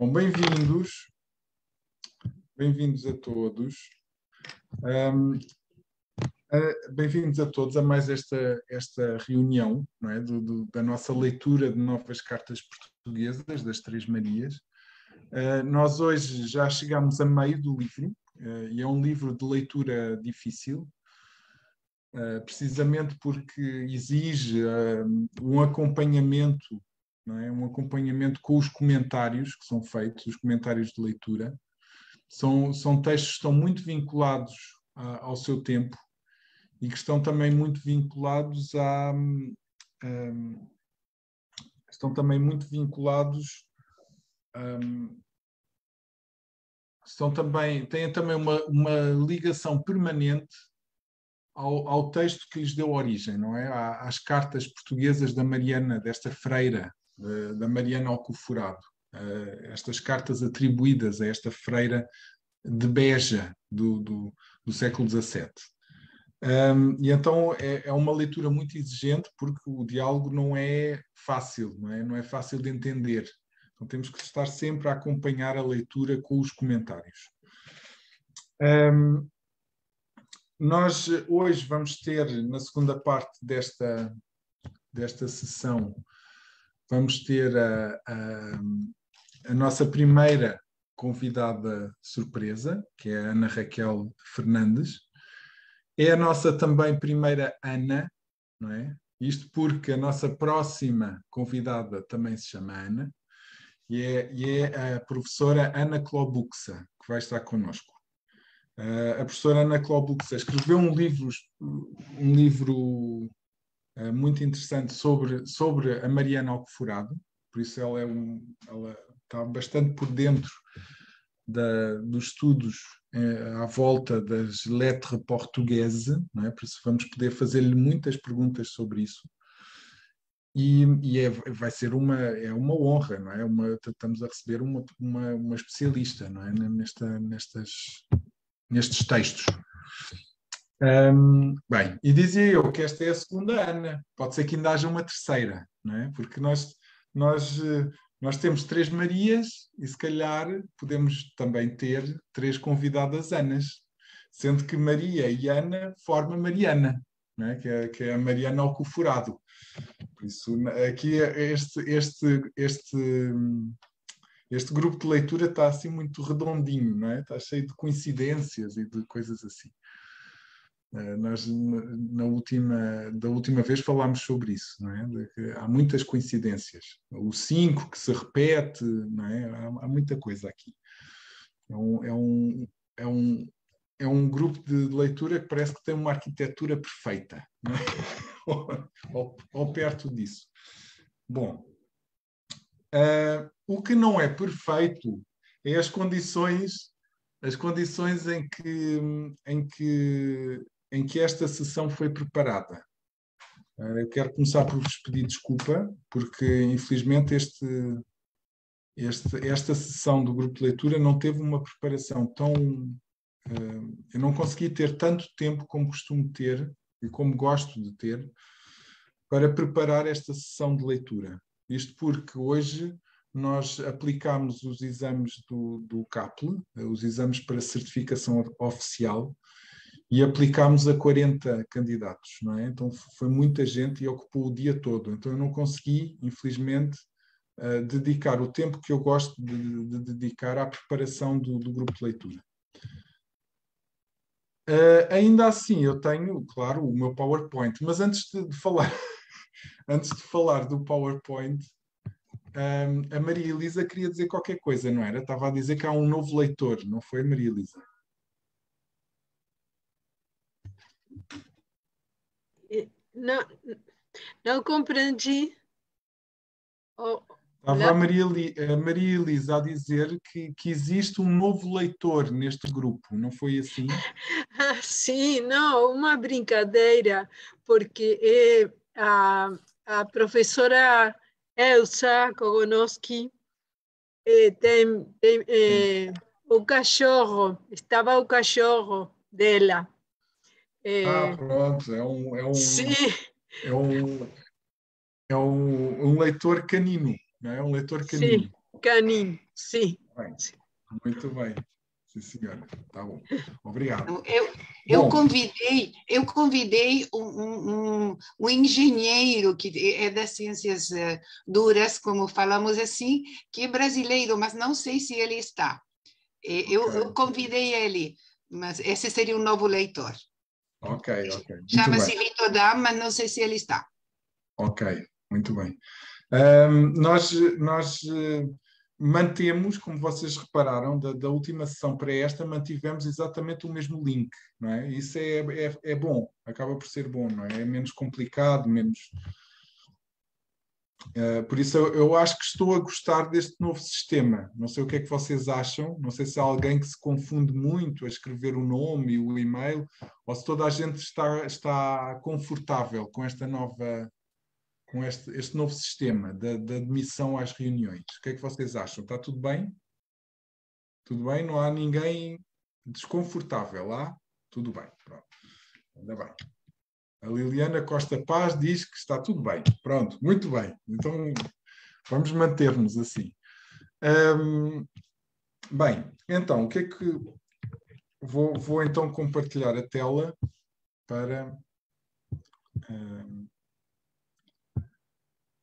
Bom, bem-vindos, bem-vindos a todos. Um, uh, bem-vindos a todos a mais esta, esta reunião não é? Do, do, da nossa leitura de novas cartas portuguesas, das Três Marias. Uh, nós hoje já chegamos a meio do livro, uh, e é um livro de leitura difícil, precisamente porque exige um acompanhamento é? um acompanhamento com os comentários que são feitos, os comentários de leitura. São, são textos que estão muito vinculados a, ao seu tempo e que estão também muito vinculados a. Estão também muito vinculados. Estão também, têm também uma, uma ligação permanente ao, ao, texto que lhes deu origem, não é? Às cartas portuguesas da Mariana, desta freira, da Mariana Alcoforado. Uh, estas cartas atribuídas a esta freira de Beja do, do, do século XVII. Um, e então é, é, uma leitura muito exigente porque o diálogo não é fácil, não é, não é fácil de entender. Então temos que estar sempre a acompanhar a leitura com os comentários. Um, nós hoje vamos ter, na segunda parte desta, desta sessão, vamos ter a, a, a nossa primeira convidada surpresa, que é a Ana Raquel Fernandes. É a nossa também primeira Ana, não é? Isto porque a nossa próxima convidada também se chama Ana, e é, e é a professora Ana Klobuxa, que vai estar connosco. Uh, a professora Ana Klobuxa escreveu um livro, um livro eh, muito interessante sobre, sobre a Mariana Alcoforado, por isso ela, é um, ela está bastante por dentro da, dos estudos eh, à volta das lettres portugueses, não é? por isso vamos poder fazer-lhe muitas perguntas sobre isso. E, e é, vai ser uma, é uma honra, não é? Uma, estamos a receber uma, uma, uma especialista não é? Nesta, nestas, nestes textos. Um, bem, e dizia eu que esta é a segunda Ana, pode ser que ainda haja uma terceira, não é? Porque nós, nós, eh, nós temos três Marias e se calhar podemos também ter três convidadas Anas, sendo que Maria e Ana formam Mariana, é? Que, é, que é a Mariana Alcoforado. Por isso, aqui é este, este, este, este grupo de leitura está assim muito redondinho, não é? Está cheio de coincidências e de coisas assim. Eh, nós, na última, da última vez, falámos sobre isso, é? há muitas coincidências. O 5 que se repete, é? Há, há, muita coisa aqui. É um, é, um, é, um, é um grupo de leitura que parece que tem uma arquitetura perfeita, ou, ou, ou, perto disso. Bom, uh, o que não é perfeito é as condições as condições em que, em que em que esta sessão foi preparada. Eh, eu quero começar por vos pedir desculpa, porque infelizmente este, este, esta sessão do grupo de leitura não teve uma preparação tão. Uh, eu não consegui ter tanto tempo como costumo ter e como gosto de ter para preparar esta sessão de leitura. Isto porque hoje nós aplicamos os exames do, do CAPLE, os exames para certificação oficial, e aplicámos a 40 candidatos, não é? Então foi muita gente e ocupou o dia todo. Então eu não consegui, infelizmente, uh, dedicar o tempo que eu gosto de, de dedicar à preparação do, do, grupo de leitura. Uh, ainda assim, eu tenho, claro, o meu PowerPoint, mas antes de, de falar, antes de falar do PowerPoint, um, ehm, a Maria Elisa queria dizer qualquer coisa, não era? Estava a dizer que há um novo leitor, não foi, Maria Elisa? Não, não compreendi. Oh, Estava a Maria, a Maria Elisa a dizer que, que existe um novo leitor neste grupo, não foi assim? Ah, sim, não, uma brincadeira, porque é, a, a professora Elsa Kogonowski é, tem, tem é, o cachorro, estava o cachorro dela. É... Ah, pronto, é um, é um, Sim. é um, é um, um leitor canino, não é? Um leitor canino. Sim. Canin, sim. Bem, muito bem. Sim, senhora. Tá bom. Obrigado. Eu, eu bom. convidei, eu convidei um, um, um, engenheiro que é das ciências eh, duras, como falamos assim, que é brasileiro, mas não sei se ele está. Eu, okay. eu convidei ele, mas esse seria um novo leitor. Ok, ok. Chama-se Vitor Dam, mas não sei se ele está. Ok, muito bem. Um, nós nós uh, mantemos, como vocês repararam, da, da, última sessão para esta, mantivemos exatamente o mesmo link, não é? Isso é, é, é bom, acaba por ser bom, não é? É menos complicado, menos. Uh, por isso eu, eu, acho que estou a gostar deste novo sistema. Não sei o que é que vocês acham, não sei se há alguém que se confunde muito a escrever o nome e o e-mail, ou se toda a gente está, está confortável com esta nova com este, este novo sistema da, admissão às reuniões. O que é que vocês acham? Está tudo bem? Tudo bem? Não há ninguém desconfortável lá? Tudo bem. Pronto. Ainda bem. A Liliana Costa Paz diz que está tudo bem. Pronto, muito bem. Então vamos manter-nos assim. bem, então, o que é que. Vou, vou então compartilhar a tela para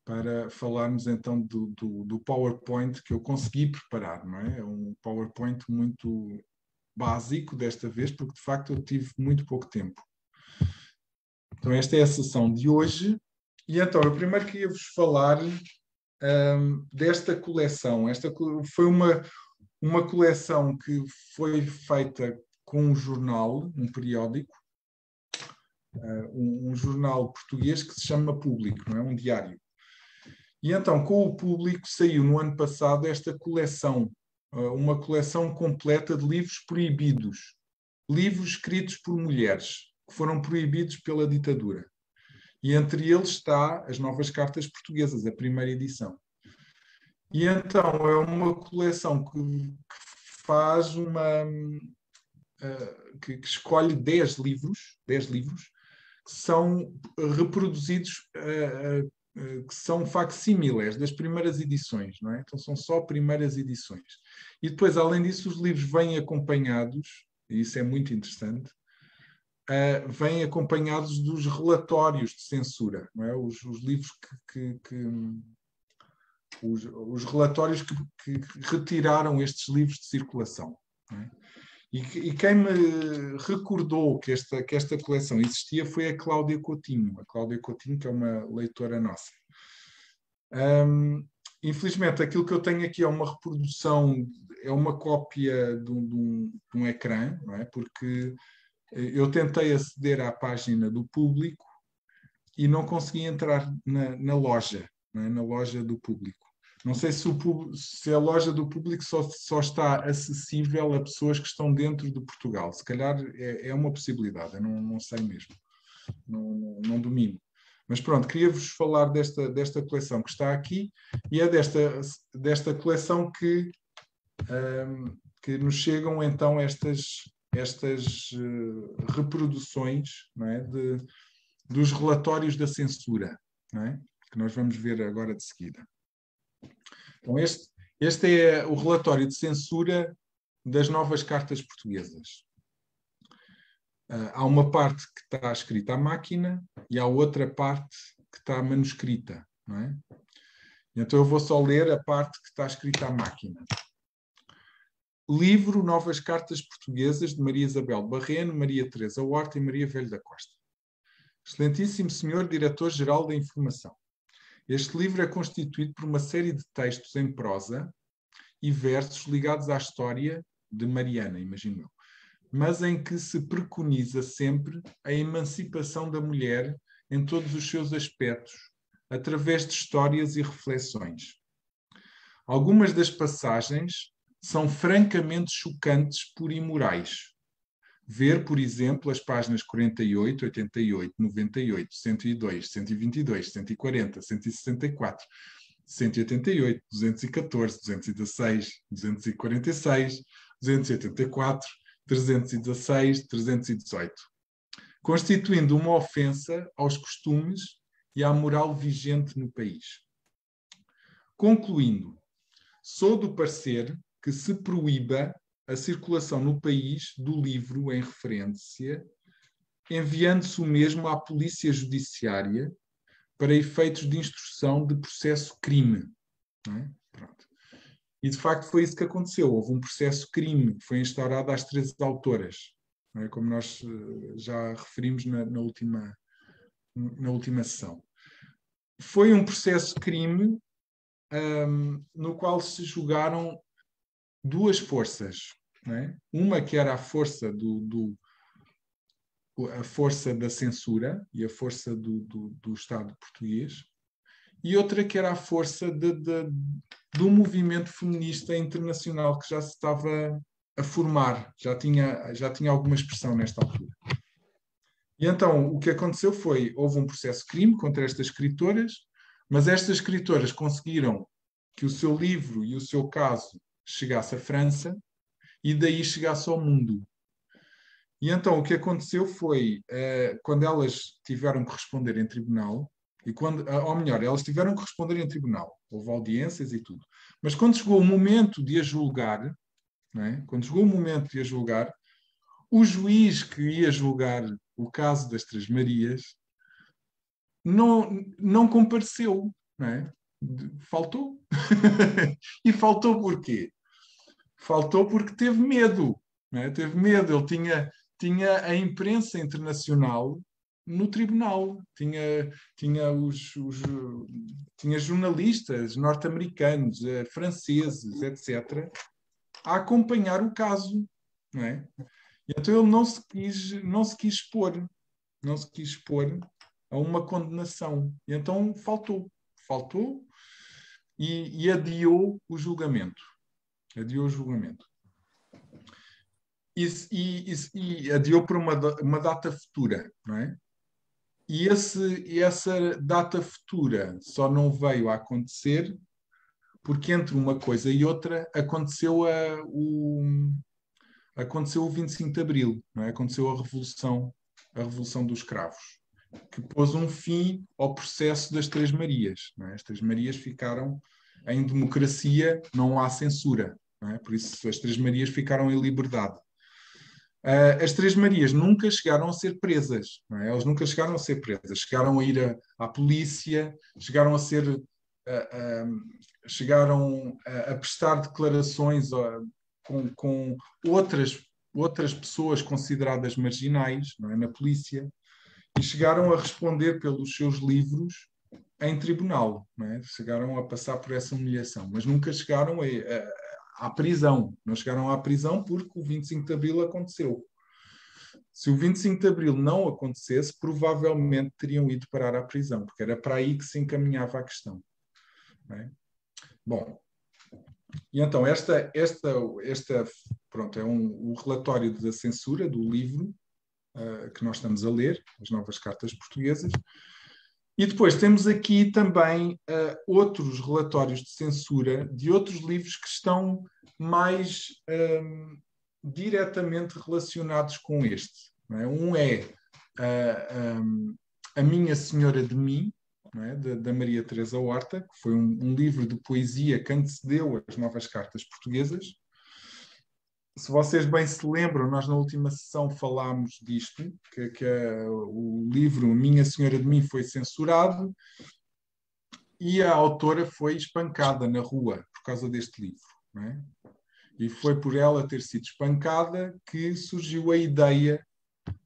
para falarmos então do, do, do, PowerPoint que eu consegui preparar, não é? É um PowerPoint muito básico desta vez, porque de facto eu tive muito pouco tempo. Então, esta é a sessão de hoje. E então, eu primeiro queria vos falar um, desta coleção. Esta foi uma, uma coleção que foi feita com um jornal, um periódico, uh, um, um jornal português que se chama Público, não é? Um diário. E então, com o público, saiu no ano passado esta coleção, eh, uma coleção completa de livros proibidos, livros escritos por mulheres, que foram proibidos pela ditadura. E entre eles está as Novas Cartas Portuguesas, a primeira edição. E então é uma coleção que, faz uma. Uh, que, que, escolhe 10 livros, 10 livros, que são reproduzidos uh, eh, que são facsímiles das primeiras edições, não é? Então são só primeiras edições. E depois, além disso, os livros vêm acompanhados, e isso é muito interessante, uh, vêm acompanhados dos relatórios de censura, é? Os, os livros que, que, que os, os, relatórios que, que, retiraram estes livros de circulação. É? E, e, quem me recordou que esta, que esta coleção existia foi a Cláudia Coutinho, a Cláudia Coutinho, que é uma leitora nossa. Um, infelizmente, aquilo que eu tenho aqui é uma reprodução, é uma cópia de um, de um, de um ecrã, não é? porque eu tentei aceder à página do público e não consegui entrar na, na loja, é? na loja do público. Não sei se, o, se a loja do público só, só, está acessível a pessoas que estão dentro de Portugal. Se calhar é, é uma possibilidade, eu não, não sei mesmo. Não, não, não domino. Mas pronto, queria-vos falar desta, desta coleção que está aqui e é desta, desta coleção que, um, que nos chegam então estas, estas uh, reproduções é, de, dos relatórios da censura, é? que nós vamos ver agora de seguida. Então, este, este é o relatório de censura das novas cartas portuguesas. Uh, há uma parte que está escrita à máquina e há outra parte que está manuscrita. É? Então eu vou só ler a parte que está escrita à máquina. Livro Novas Cartas Portuguesas de Maria Isabel Barreno, Maria Teresa Horta e Maria Velho da Costa. Excelentíssimo Senhor Diretor-Geral da Informação. Este livro é constituído por uma série de textos em prosa e versos ligados à história de Mariana, imagino eu, mas em que se preconiza sempre a emancipação da mulher em todos os seus aspectos, através de histórias e reflexões. Algumas das passagens são francamente chocantes por imorais, ver, por exemplo, as páginas 48, 88, 98, 102, 122, 140, 164, 188, 214, 216, 246, 284, 316, 318, constituindo uma ofensa aos costumes e à moral vigente no país. Concluindo, sou do parecer que se proíba a circulação no país do livro em referência, enviando-se o mesmo à Polícia Judiciária para efeitos de instrução de processo crime. É? E de facto foi isso que aconteceu. Houve um processo crime que foi instaurado às três autoras, é? como nós eh, já referimos na, na, última, na última sessão. Foi um processo crime um, no qual se julgaram duas forças. É? Uma que era a força do, do, a força da censura e a força do, do, do Estado português, e outra que era a força de, de, do movimento feminista internacional que já se estava a formar, já tinha, já tinha alguma expressão nesta altura. E então o que aconteceu foi, houve um processo crime contra estas escritoras, mas estas escritoras conseguiram que o seu livro e o seu caso chegasse à França e daí chegasse ao mundo. E então o que aconteceu foi, uh, quando elas tiveram que responder em tribunal, e quando, uh, ou melhor, elas tiveram que responder em tribunal, houve audiências e tudo. Mas quando chegou o momento de a julgar, é? quando chegou o momento de a julgar, o juiz que ia julgar o caso das Três Marias não, não compareceu, é? faltou. e faltou porquê? Faltou porque teve medo. É? Teve medo. Ele tinha, tinha a imprensa internacional no tribunal. Tinha, tinha, os, os tinha jornalistas norte-americanos, eh, franceses, etc., a acompanhar o caso. É? Então ele não se quis, não se quis expor, não se quis expor a uma condenação. E então faltou, faltou e, e adiou o julgamento. Adiou o julgamento. E, e, e, adiou para uma, uma data futura, não é? E esse, essa data futura só não veio a acontecer porque entre uma coisa e outra aconteceu a, o, aconteceu o 25 de Abril, é? aconteceu a Revolução, a Revolução dos Cravos, que pôs um fim ao processo das Três Marias. É? As Três Marias ficaram em democracia, não há censura, é? por isso as Três Marias ficaram em liberdade. Uh, as Três Marias nunca chegaram a ser presas, é? elas nunca chegaram a ser presas, chegaram a ir a, à polícia, chegaram a ser, uh, uh, chegaram a, a, prestar declarações com, com, outras, outras pessoas consideradas marginais é? na polícia e chegaram a responder pelos seus livros em tribunal, é? chegaram a passar por essa humilhação, mas nunca chegaram a à prisão. Não chegaram à prisão porque o 25 de Abril aconteceu. Se o 25 de Abril não acontecesse, provavelmente teriam ido parar à prisão, porque era para aí que se encaminhava a questão. É? Bom, e então esta, esta, esta pronto, é um, um relatório da censura do livro uh, que nós estamos a ler, as novas cartas portuguesas, e depois temos aqui também uh, outros relatórios de censura de outros livros que estão mais um, ehm, diretamente relacionados com este. É? Um é uh, eh, um, ehm, A Minha Senhora de Mim, é? da, da, Maria Teresa Horta, que foi um, um livro de poesia que antecedeu as novas cartas portuguesas se vocês bem se lembram, nós na última sessão falámos disto, que, que o livro Minha Senhora de Mim foi censurado e a autora foi espancada na rua por causa deste livro. É? E foi por ela ter sido espancada que surgiu a ideia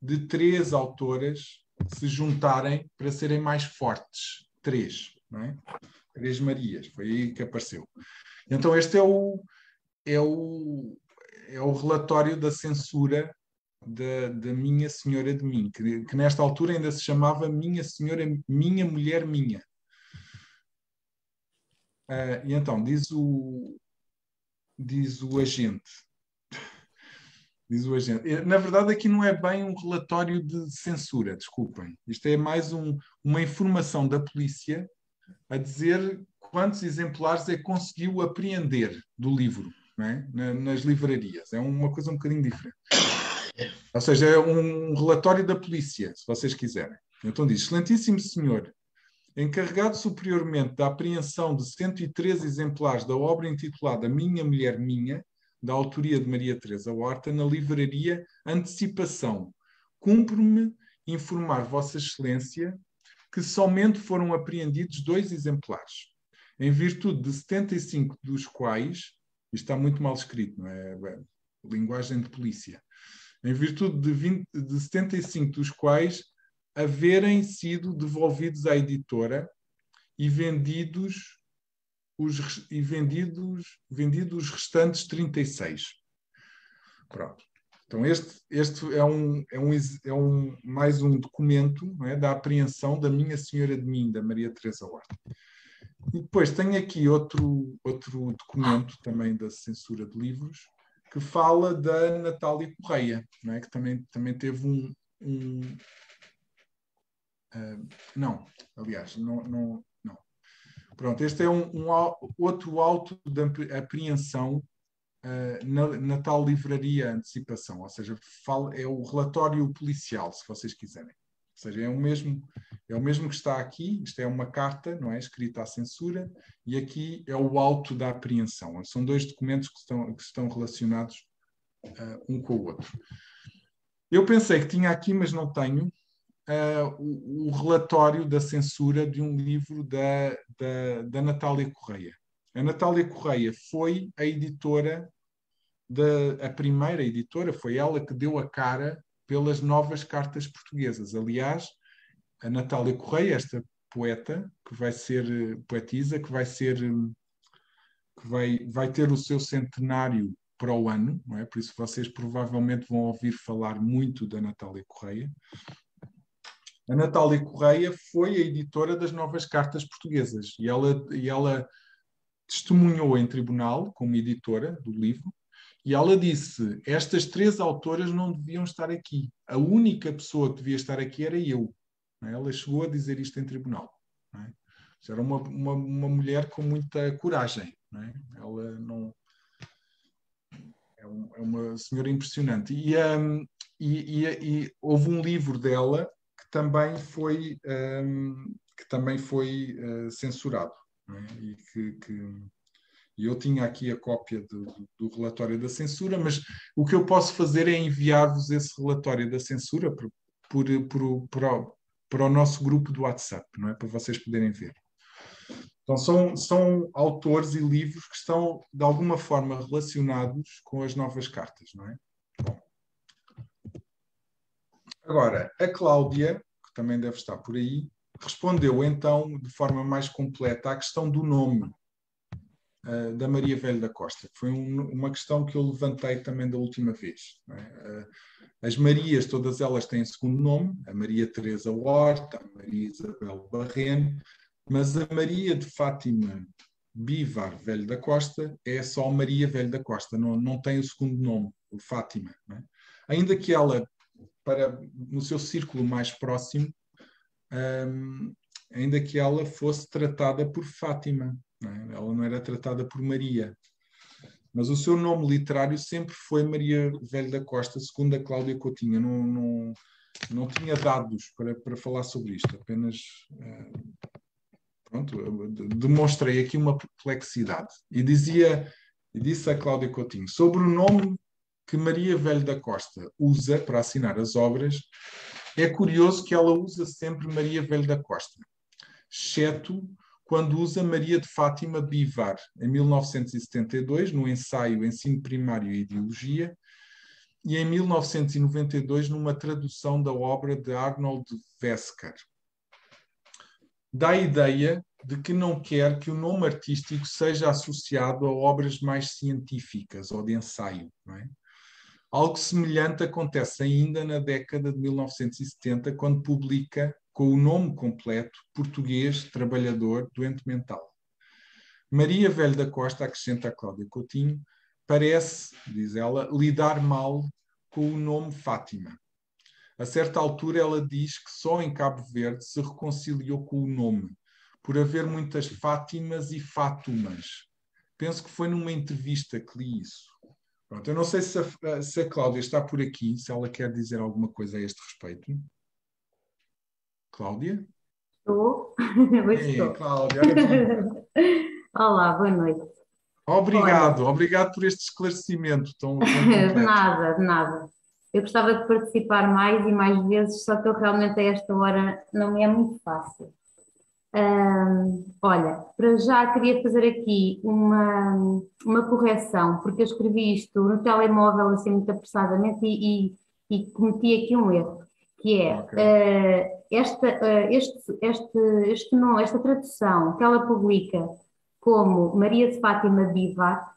de três autoras se juntarem para serem mais fortes. Três, é? Três Marias, foi aí que apareceu. Então, este é o, é o, é o relatório da censura da, da Minha Senhora de Mim, que, que, nesta altura ainda se chamava Minha Senhora, Minha Mulher Minha. Uh, e então, diz o, diz o agente. diz o agente. Eh, na verdade, aqui não é bem um relatório de censura, desculpem. Isto é mais um, uma informação da polícia a dizer quantos exemplares é que conseguiu apreender do livro é? Na, nas livrarias. É uma coisa um bocadinho diferente. Ou seja, é um relatório da polícia, se vocês quiserem. Então diz: Excelentíssimo senhor, encarregado superiormente da apreensão de 103 exemplares da obra intitulada Minha Mulher Minha, da autoria de Maria Teresa Horta, na livraria Antecipação. Cumpre-me informar Vossa Excelência que somente foram apreendidos dois exemplares, em virtude de 75 dos quais, isto está muito mal escrito, não é? é linguagem de polícia, em virtude de, 20, de 75 dos quais haverem sido devolvidos à editora e vendidos os, e vendidos, vendidos os restantes 36. Pronto. Então, este, este é, um, é, um, é um, mais um documento é, da apreensão da Minha Senhora de Mim, da Maria Teresa Horta. E depois tenho aqui outro, outro documento também da censura de livros, que fala da Natália Correia, é? que também, também teve um. um uh, não, aliás, não, não, não. Pronto, este é um, um outro auto de apreensão uh, na, na, tal livraria antecipação, ou seja, fala, é o relatório policial, se vocês quiserem. Ou seja, é o mesmo, é o mesmo que está aqui, isto é uma carta, não é? Escrita à censura, e aqui é o auto da apreensão. São dois documentos que estão, que estão relacionados uh, um com o outro. Eu pensei que tinha aqui, mas não tenho, uh, o, o, relatório da censura de um livro da, da, da Natália Correia. A Natália Correia foi a editora, da, a primeira editora, foi ela que deu a cara pelas novas cartas portuguesas. Aliás, a Natália Correia, esta poeta, que vai ser poetisa, que vai ser que vai, vai ter o seu centenário para o ano, não é? por isso vocês provavelmente vão ouvir falar muito da Natália Correia. A Natália Correia foi a editora das novas cartas portuguesas e ela, e ela testemunhou em tribunal como editora do livro e ela disse: Estas três autoras não deviam estar aqui. A única pessoa que devia estar aqui era eu. É? Ela chegou a dizer isto em tribunal. Não é? Era uma, uma, uma, mulher com muita coragem. Não é? Ela não. É, é, uma senhora impressionante. E, um, e, e, e, houve um livro dela que também foi, um, que também foi uh, censurado. E que, que e eu tinha aqui a cópia do, do, relatório da censura, mas o que eu posso fazer é enviar-vos esse relatório da censura por, por, por, para, para o nosso grupo do WhatsApp, não é? Para vocês poderem ver. Então, são, são autores e livros que estão, de alguma forma, relacionados com as novas cartas, não é? Agora, a Cláudia, que também deve estar por aí, respondeu então de forma mais completa à questão do nome uh, da Maria Velho da Costa. Foi um, uma questão que eu levantei também da última vez. É? Uh, as Marias, todas elas têm segundo nome, a Maria Teresa Horta, a Maria Isabel Barreno, mas a Maria de Fátima Bivar Velho da Costa é só Maria Velho da Costa, não, não tem o segundo nome, o Fátima. É? Ainda que ela, para, no seu círculo mais próximo, um, ainda que ela fosse tratada por Fátima, não é? ela não era tratada por Maria. Mas o seu nome literário sempre foi Maria Velho da Costa, segundo a Cláudia Coutinho. Não, não, não tinha dados para, para falar sobre isto, apenas uh, pronto, demonstrei aqui uma perplexidade. E dizia, disse a Cláudia Coutinho, sobre o nome que Maria Velho da Costa usa para assinar as obras, é curioso que ela usa sempre Maria Velho da Costa, exceto quando usa Maria de Fátima Bivar, em 1972, no ensaio Ensino Primário e Ideologia, e em 1992, numa tradução da obra de Arnold Wesker. Dá a ideia de que não quer que o nome artístico seja associado a obras mais científicas ou de ensaio. É? Algo semelhante acontece ainda na década de 1970, quando publica com o nome completo Português Trabalhador Doente Mental. Maria Velho da Costa, acrescenta a Cláudia Coutinho, parece, diz ela, lidar mal com o nome Fátima. A certa altura ela diz que só em Cabo Verde se reconciliou com o nome, por haver muitas Fátimas e Fátumas. Penso que foi numa entrevista que li isso. Pronto, eu não sei se a, se a Cláudia está por aqui, se ela quer dizer alguma coisa a este respeito. Cláudia? Estou. Ei, estou. Cláudia. Olá, boa noite. Obrigado, obrigado por este esclarecimento tão, tão De nada, de nada. Eu gostava de participar mais e mais vezes, só que eu realmente a esta hora não me é muito fácil. Olha, para já queria fazer aqui uma, uma correção, porque eu escrevi isto no telemóvel assim muito apressadamente e, e, e cometi aqui um erro, que é Ok. eh, esta, eh, este, este, este nome, esta tradução que ela publica como Maria de Fátima Bivar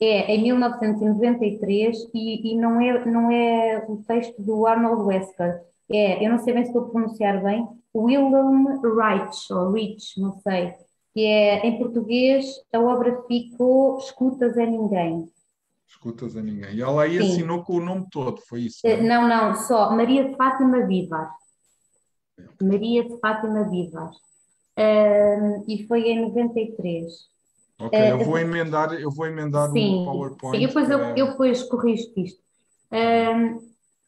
é em 1993 e, e não, é, não é o texto do Arnold Wesker. É, eu não sei bem se estou a pronunciar bem, Wilhelm Reich, ou Rich, não sei, que é em português a obra ficou Escutas é Ninguém. Escutas a ninguém. E ela aí Sim. assinou com o nome todo, foi isso? Eh, não é? Não, não, só Maria de Fátima Bivar. Maria de Fátima Bivar. Ahm, e foi em 93. Ok, Eh, eu vou emendar, eu vou emendar Sim, um PowerPoint. sim, eu depois, para- eu depois corrijo isto.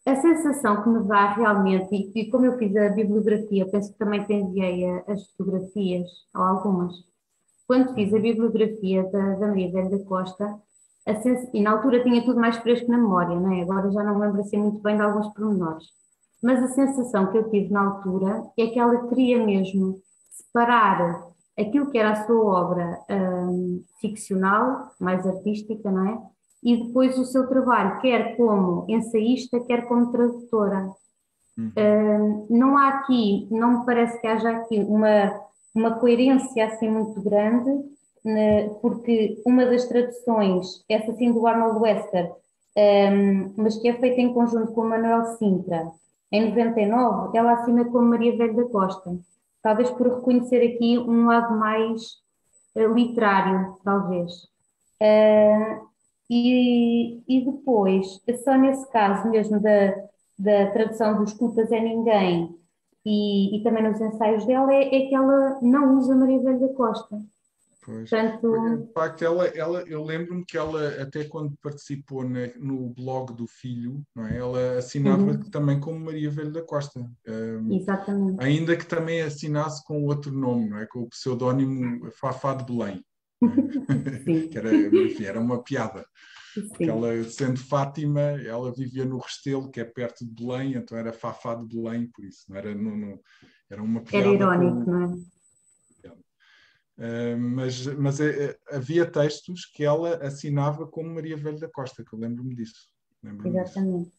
A sensação que me dá realmente, e, e como eu fiz a bibliografia, penso que também te enviei as fotografias, ou algumas, quando fiz a bibliografia da, da Maria Velha da Costa, e na altura tinha tudo mais fresco na memória, não é? agora já não lembro assim muito bem de alguns pormenores, mas a sensação que eu tive na altura é que ela queria mesmo separar aquilo que era a sua obra hum, ficcional, mais artística, não é? E depois o seu trabalho, quer como ensaísta, quer como tradutora. Uhum. Hum, não há aqui, não me parece que haja aqui uma, uma coerência assim muito grande, porque uma das traduções, essa sim do Arnold Wesker, hum, mas que é feita em conjunto com o Manuel Sintra, em 99, ela assina como Maria Velho da Costa talvez por reconhecer aqui um lado mais eh, literário, talvez. Eh, e, e depois, só nesse caso mesmo da, da tradução dos Escutas é Ninguém e, e também nos ensaios dela, é, é que ela não usa Maria Velha da Costa. Pois. Portanto, De facto, ela, ela, eu lembro-me que ela, até quando participou na- no blog do filho, não é? ela assinava Uhum. também como Maria Velho da Costa. Um, exatamente. ainda que também assinasse com outro nome, não é? com o pseudónimo Fafá de Belém. é? Que era, enfim, era uma piada. Porque Sim. ela, sendo Fátima, ela vivia no Restelo, que é perto de Belém, então era Fafá de Belém, por isso. Não era, não, não- era uma piada. Era com- irónico, não é? Uh, mas mas eh, eh, havia textos que ela assinava como Maria Velho da Costa, que eu lembro-me disso. Disso. Exatamente.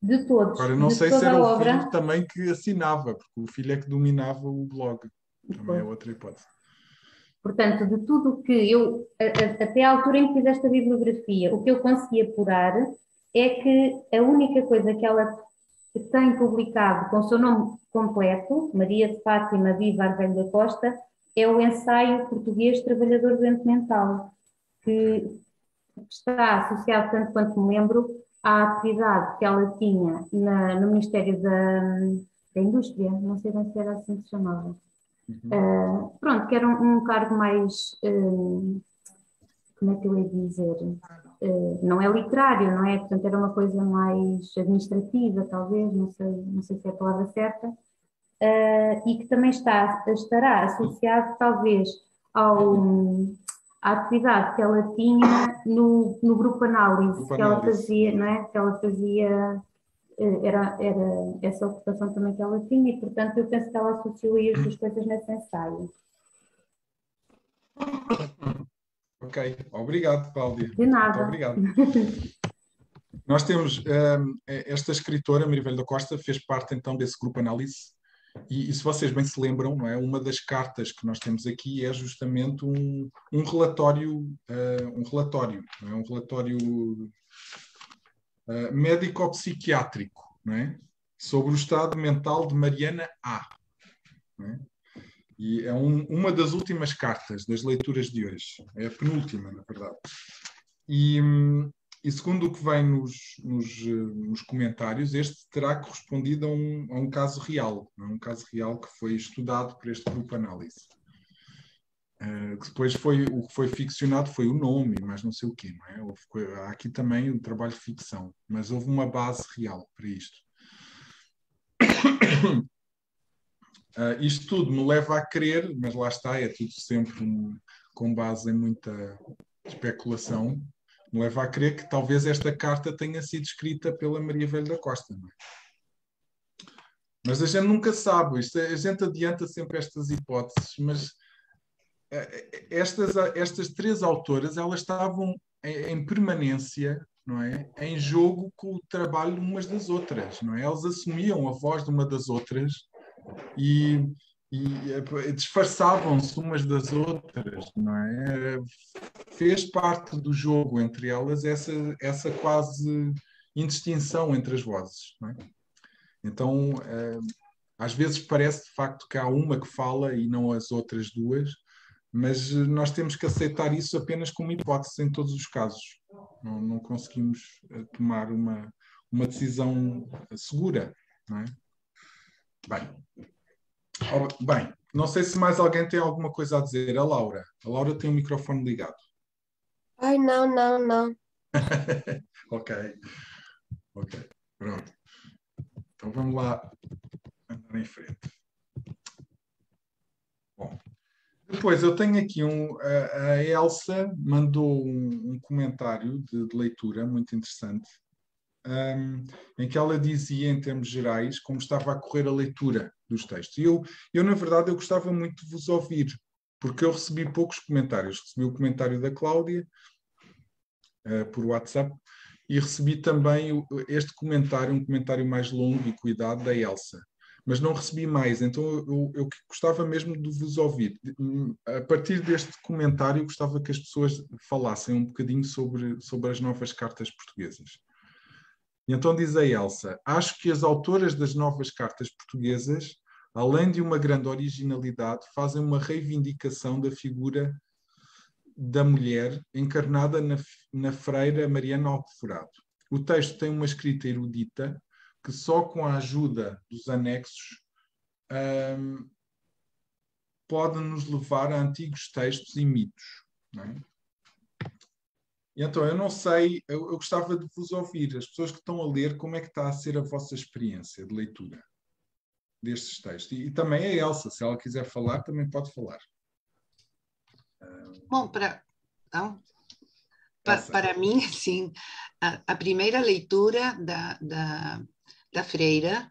De todos, Agora, não de sei se era o obra, filho também que assinava, porque o filho é que dominava o blog. Também é outra hipótese. Portanto, de tudo o que eu, até à altura em que fiz esta bibliografia, o que eu consegui apurar é que a única coisa que ela tem publicado com o seu nome completo, Maria de Fátima Vivar Velho da Costa, é o ensaio português Trabalhador Doente Mental, que está associado, tanto quanto me lembro, à atividade que ela tinha na- no Ministério da, da Indústria, não sei bem se era assim que se chamava. Ah, pronto, que era um, um cargo mais, hum, como é que eu ia dizer? Ah, não é literário, não é? Portanto, era uma coisa mais administrativa, talvez, não sei, não sei se é a palavra certa, Ah, e que também está, estará associado, talvez, ao, à atividade que ela tinha no, no grupo análise, Grupo que ela análise. fazia, não é? Que ela fazia eh, era, era essa ocupação também que ela tinha e, portanto, eu penso que ela associou aí as duas coisas nesse ensaio. Ok, obrigado, Cláudia. De nada. Muito obrigado. Nós temos hum, esta escritora, Marivelho da Costa, fez parte então desse grupo análise. E, e se vocês bem se lembram, não é? Uma das cartas que nós temos aqui é justamente um, um relatório, eh, um relatório, é? um relatório eh, médico-psiquiátrico, é? sobre o estado mental de Mariana A. é? E é um- uma das últimas cartas das leituras de hoje, é a penúltima, na verdade. E, hum, e segundo o que vem nos, nos, eh, nos comentários, este terá correspondido a um, a um caso real, não é? um caso real que foi estudado por este grupo análise. Que depois foi o que foi ficcionado foi o nome, mas não sei o quê, não é? Houve há aqui também um trabalho de ficção, mas houve uma base real para isto. Uh, isto tudo me leva a crer, mas lá está, é tudo sempre um, com base em muita especulação, me leva a crer que talvez esta carta tenha sido escrita pela Maria Velho da Costa. É? Mas a gente nunca sabe, isto, é, a gente adianta sempre estas hipóteses, mas uh, estas, estas três autoras elas estavam em, em permanência não é? em jogo com o trabalho umas das outras. Não é? Elas assumiam a voz de uma das outras e, e eh, disfarçavam-se umas das outras, não é? Fez parte do jogo entre elas essa, essa quase indistinção entre as vozes, não é? Então, é, às vezes parece de facto que há uma que fala e não as outras duas, mas nós temos que aceitar isso apenas como hipótese em todos os casos. Não, não conseguimos eh, tomar uma, uma decisão segura, não é? Bem, bem, não sei se mais alguém tem alguma coisa a dizer. A Laura. A Laura tem o microfone ligado. Ai, não, não, não. ok. Ok. Pronto. Então vamos lá andar em frente. Bom. Depois eu tenho aqui um. A, a Elsa mandou um, um comentário de, de leitura muito interessante um, em que ela dizia, em termos gerais, como estava a correr a leitura dos textos. E eu, eu, na verdade, eu gostava muito de vos ouvir, porque eu recebi poucos comentários. Recebi o comentário da Cláudia uh, por WhatsApp e recebi também este comentário, um comentário mais longo e cuidado da Elsa. Mas não recebi mais, então eu, eu gostava mesmo de vos ouvir. A partir deste comentário, gostava que as pessoas falassem um bocadinho sobre, sobre as novas cartas portuguesas. E então diz a Elsa: Acho que as autoras das novas cartas portuguesas, além de uma grande originalidade, fazem uma reivindicação da figura da mulher encarnada na, na freira Mariana Alcoforado. O texto tem uma escrita erudita que só com a ajuda dos anexos um, pode nos levar a antigos textos e mitos. É? E então, eu não sei, eu, eu, gostava de vos ouvir, as pessoas que estão a ler, como é que está a ser a vossa experiência de leitura destes textos. E, e também a Elsa, se ela quiser falar, também pode falar. Bom, para, então, para, para mim, sim, a, a, primeira leitura da, da, da freira,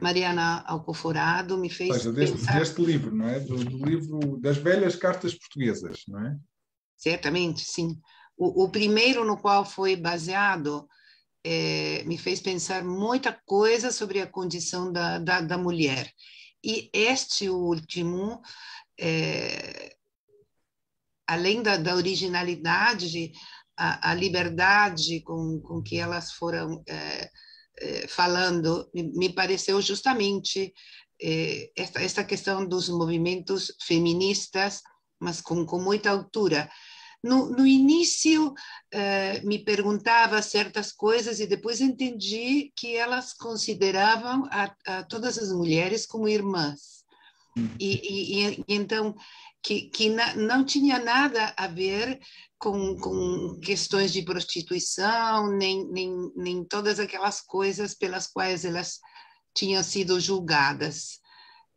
Mariana Alcoforado, me fez. Ou seja, deste, pensar... deste livro, não é? Do, do livro das velhas cartas portuguesas, não é? Certamente, sim o, o primeiro no qual foi baseado é, me fez pensar muita coisa sobre a condição da, da, da mulher. E este último, é, além da, da originalidade, a, a, liberdade com, com que elas foram é, é, falando, me, me, pareceu justamente é, esta, esta questão dos movimentos feministas, mas com, com muita altura. No, no início, eh, me perguntava certas coisas e depois entendi que elas consideravam a, a todas as mulheres como irmãs. Hum. E, e, e então, que, que não tinha nada a ver com, com questões de prostituição, nem, nem, nem todas aquelas coisas pelas quais elas tinham sido julgadas,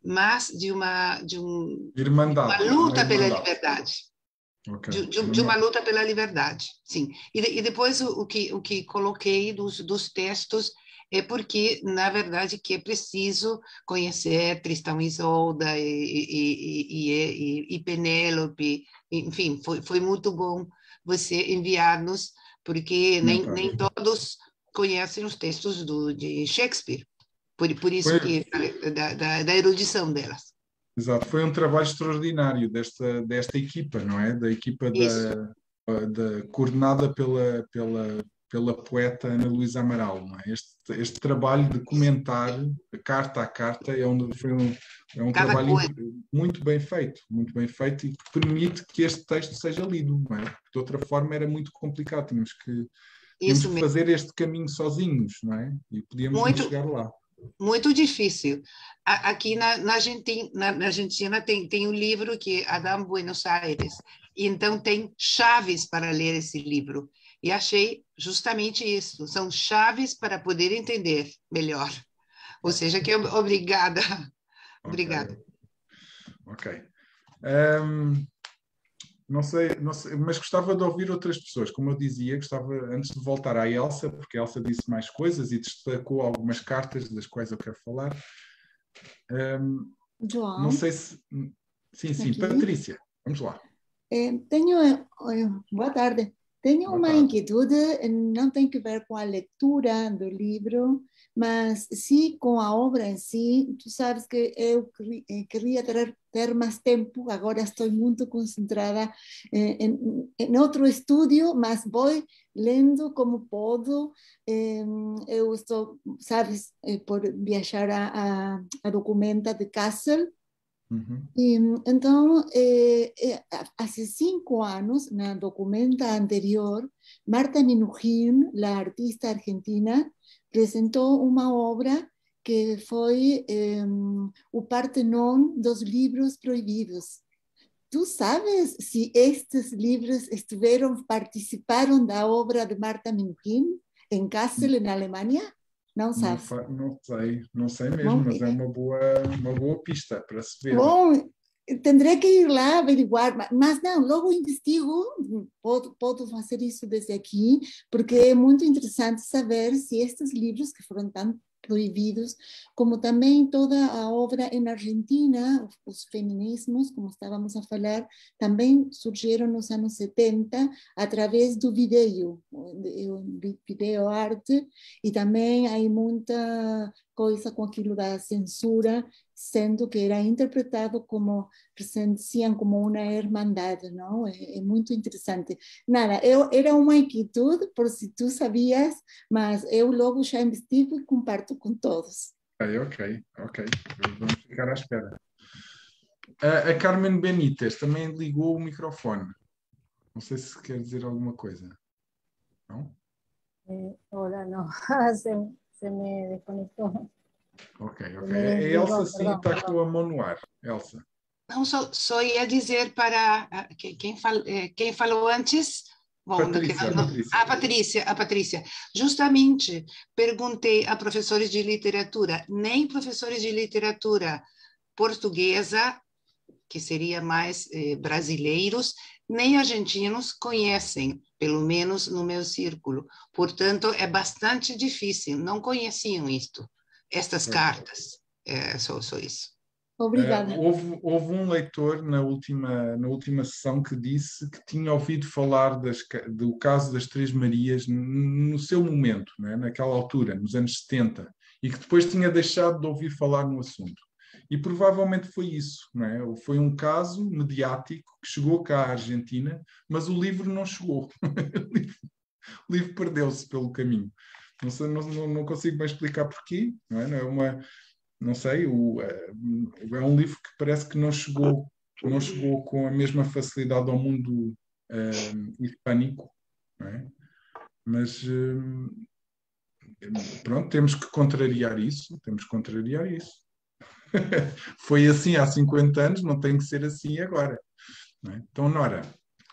mas de uma, de um, Irmandade, uma luta pela liberdade. Okay. De, de, de, uma luta pela liberdade, sim. E, e depois o, o, que o que coloquei dos, dos textos é porque, na verdade, que é preciso conhecer Tristão e Isolda e, e, e, e Penélope, enfim, foi, foi muito bom você enviar-nos, porque nem, nem todos conhecem os textos do, de Shakespeare, por, por isso foi. que da, da, da erudição delas. Exato, foi um trabalho extraordinário desta, desta equipa, não é? Da equipa da, da, coordenada pela, pela, pela poeta Ana Luísa Amaral. É? este, este trabalho de comentar carta a carta é um, foi um, é um trabalho coisa. muito bem feito, muito bem feito e que permite que este texto seja lido, não é? De outra forma era muito complicado, tínhamos que, tínhamos que fazer este caminho sozinhos, não é? E podíamos muito, chegar lá muito difícil. Aqui na, na, Argentina, na, na Argentina tem, tem um livro que Adam Buenos Aires, e então tem chaves para ler esse livro. E achei justamente isso, são chaves para poder entender melhor. Ou seja, que obrigada Obrigada. Ok. Um, não sei, não sei, mas gostava de ouvir outras pessoas. Como eu dizia, gostava antes de voltar à Elsa, porque a Elsa disse mais coisas e destacou algumas cartas das quais eu quero falar. Um, João. Não sei se. Sim, sim, Aqui. Patrícia, vamos lá. Eh, tenho, eh, boa tarde. Tenho Boa uma inquietude, não tem que ver com a leitura do livro, mas sim com a obra em si. Tu sabes que eu queria, eh, queria ter, ter mais tempo, agora estou muito concentrada eh, em, em outro estúdio, mas vou lendo como posso. Eu estou, sabes, eh, por viajar a, a, a Documenta de Kassel. E, então, eh, eh, há cinco anos, na documenta anterior, Marta Minujín, a artista argentina, apresentou uma obra que foi eh, o Partenon dos livros proibidos. Tu sabes se estes livros estiveram, participaram da obra de Marta Minujín em Kassel, na Alemanha? Não Não, sabes? fa- não sei, não sei mesmo, Bom, mas é uma boa, uma boa pista para se ver. Bom, tendré que ir lá averiguar, ma- mas não, logo investigo, posso, posso fazer isso desde aqui, porque é muito interessante saber se estes livros que foram tão proibidos, como também toda a obra em Argentina, os- os feminismos, como estávamos a falar, também surgiram nos anos 70 através do vídeo, vídeo arte, e também há muita coisa com aquilo da censura, sendo que era interpretado como, sentiam como uma irmandade, não? É, é muito interessante. Nada, eu, era uma inquietude, por se tu sabias, mas eu logo já investigo e comparto com todos. Ok, ok, ok. Vamos ficar à espera. A, a Carmen Benítez também ligou o microfone. Não sei se quer dizer alguma coisa. Não? Eh, ahora no, se, se me desconectó. Ok, ok. A Elsa sim está com a mão no ar. Elsa. Não, só, só ia dizer para ah, que- quem, fal, eh, quem falou antes. Bom, Patrícia, que não- Patrícia. A Patrícia, a Patrícia. Justamente perguntei a professores de literatura, nem professores de literatura portuguesa, que seria mais eh, brasileiros, nem argentinos conhecem, pelo menos no meu círculo. Portanto, é bastante difícil, não conheciam isto, estas É. cartas. É só, só isso. Obrigada. Eh, houve, houve um leitor na última, na última sessão que disse que tinha ouvido falar das do caso das Três Marias no seu momento, não é? naquela altura, nos anos 70, e que depois tinha deixado de ouvir falar no assunto. E provavelmente foi isso, não é? Foi um caso mediático que chegou cá à Argentina, mas o livro não chegou. o livro, livro perdeu-se pelo caminho. Não, sei, não, não, consigo bem explicar porquê, não é? Não é uma, não sei, o, eh, é um livro que parece que não chegou, não chegou com a mesma facilidade ao mundo eh, hispânico, não é? Mas eh, pronto, temos que contrariar isso, temos que contrariar isso. Foi assim há 50 anos, não tem que ser assim agora. é? Então, Nora,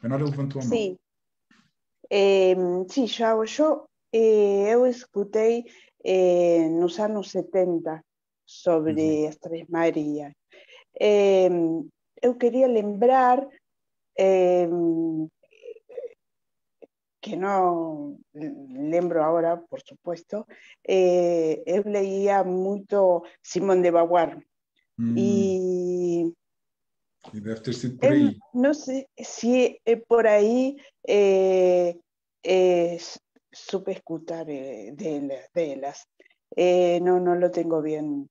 a Nora levantou a mão. Sim. Eh, sim, João, eu, eh, eu escutei eh, nos anos 70 sobre as Três Marias. Eu queria lembrar que não lembro agora, por supuesto, eh, eu leía muito Simone de Beauvoir. Hum, E e deve ter sido por Eu aí. no sé si eh, por ahí eh, eh, s- supe escuchar eh, de, de las. Eh, no, no lo tengo bien.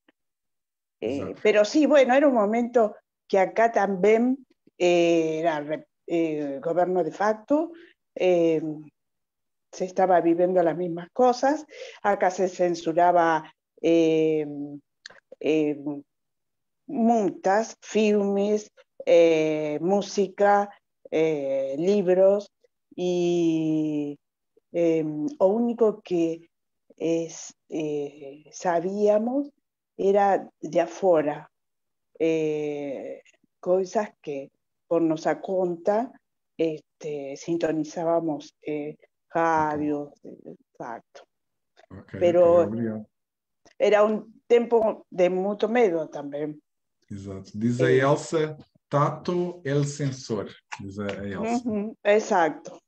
Eh, pero sí, bueno, era un momento que acá también eh, era eh, gobierno de facto, eh, se estaba viviendo las mismas cosas, acá se censuraba eh, eh, muchas filmes, eh, música, eh, libros, y eh, lo único que es, sabíamos era de afuera, cosas que por nuestra cuenta este, sintonizábamos radios, eh, exacto. Ok, Pero- ok, obrigado. Era un tiempo de mucho miedo también. exato. Diz a Elsa, tato el sensor, diz a, a Elsa. Uhum, Exato.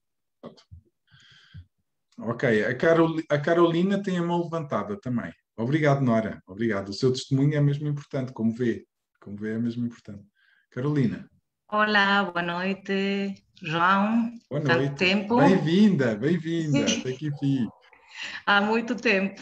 Ok, a, Carol, a Carolina tem a mão levantada também. Obrigado, Nora. Obrigado. O seu testemunho é mesmo importante, como vê. Como vê, é mesmo importante. Carolina, Olá, boa noite, João. boa Tanto noite. tempo, Bem-vinda, bem-vinda. Thank you, Fi. há muito tempo.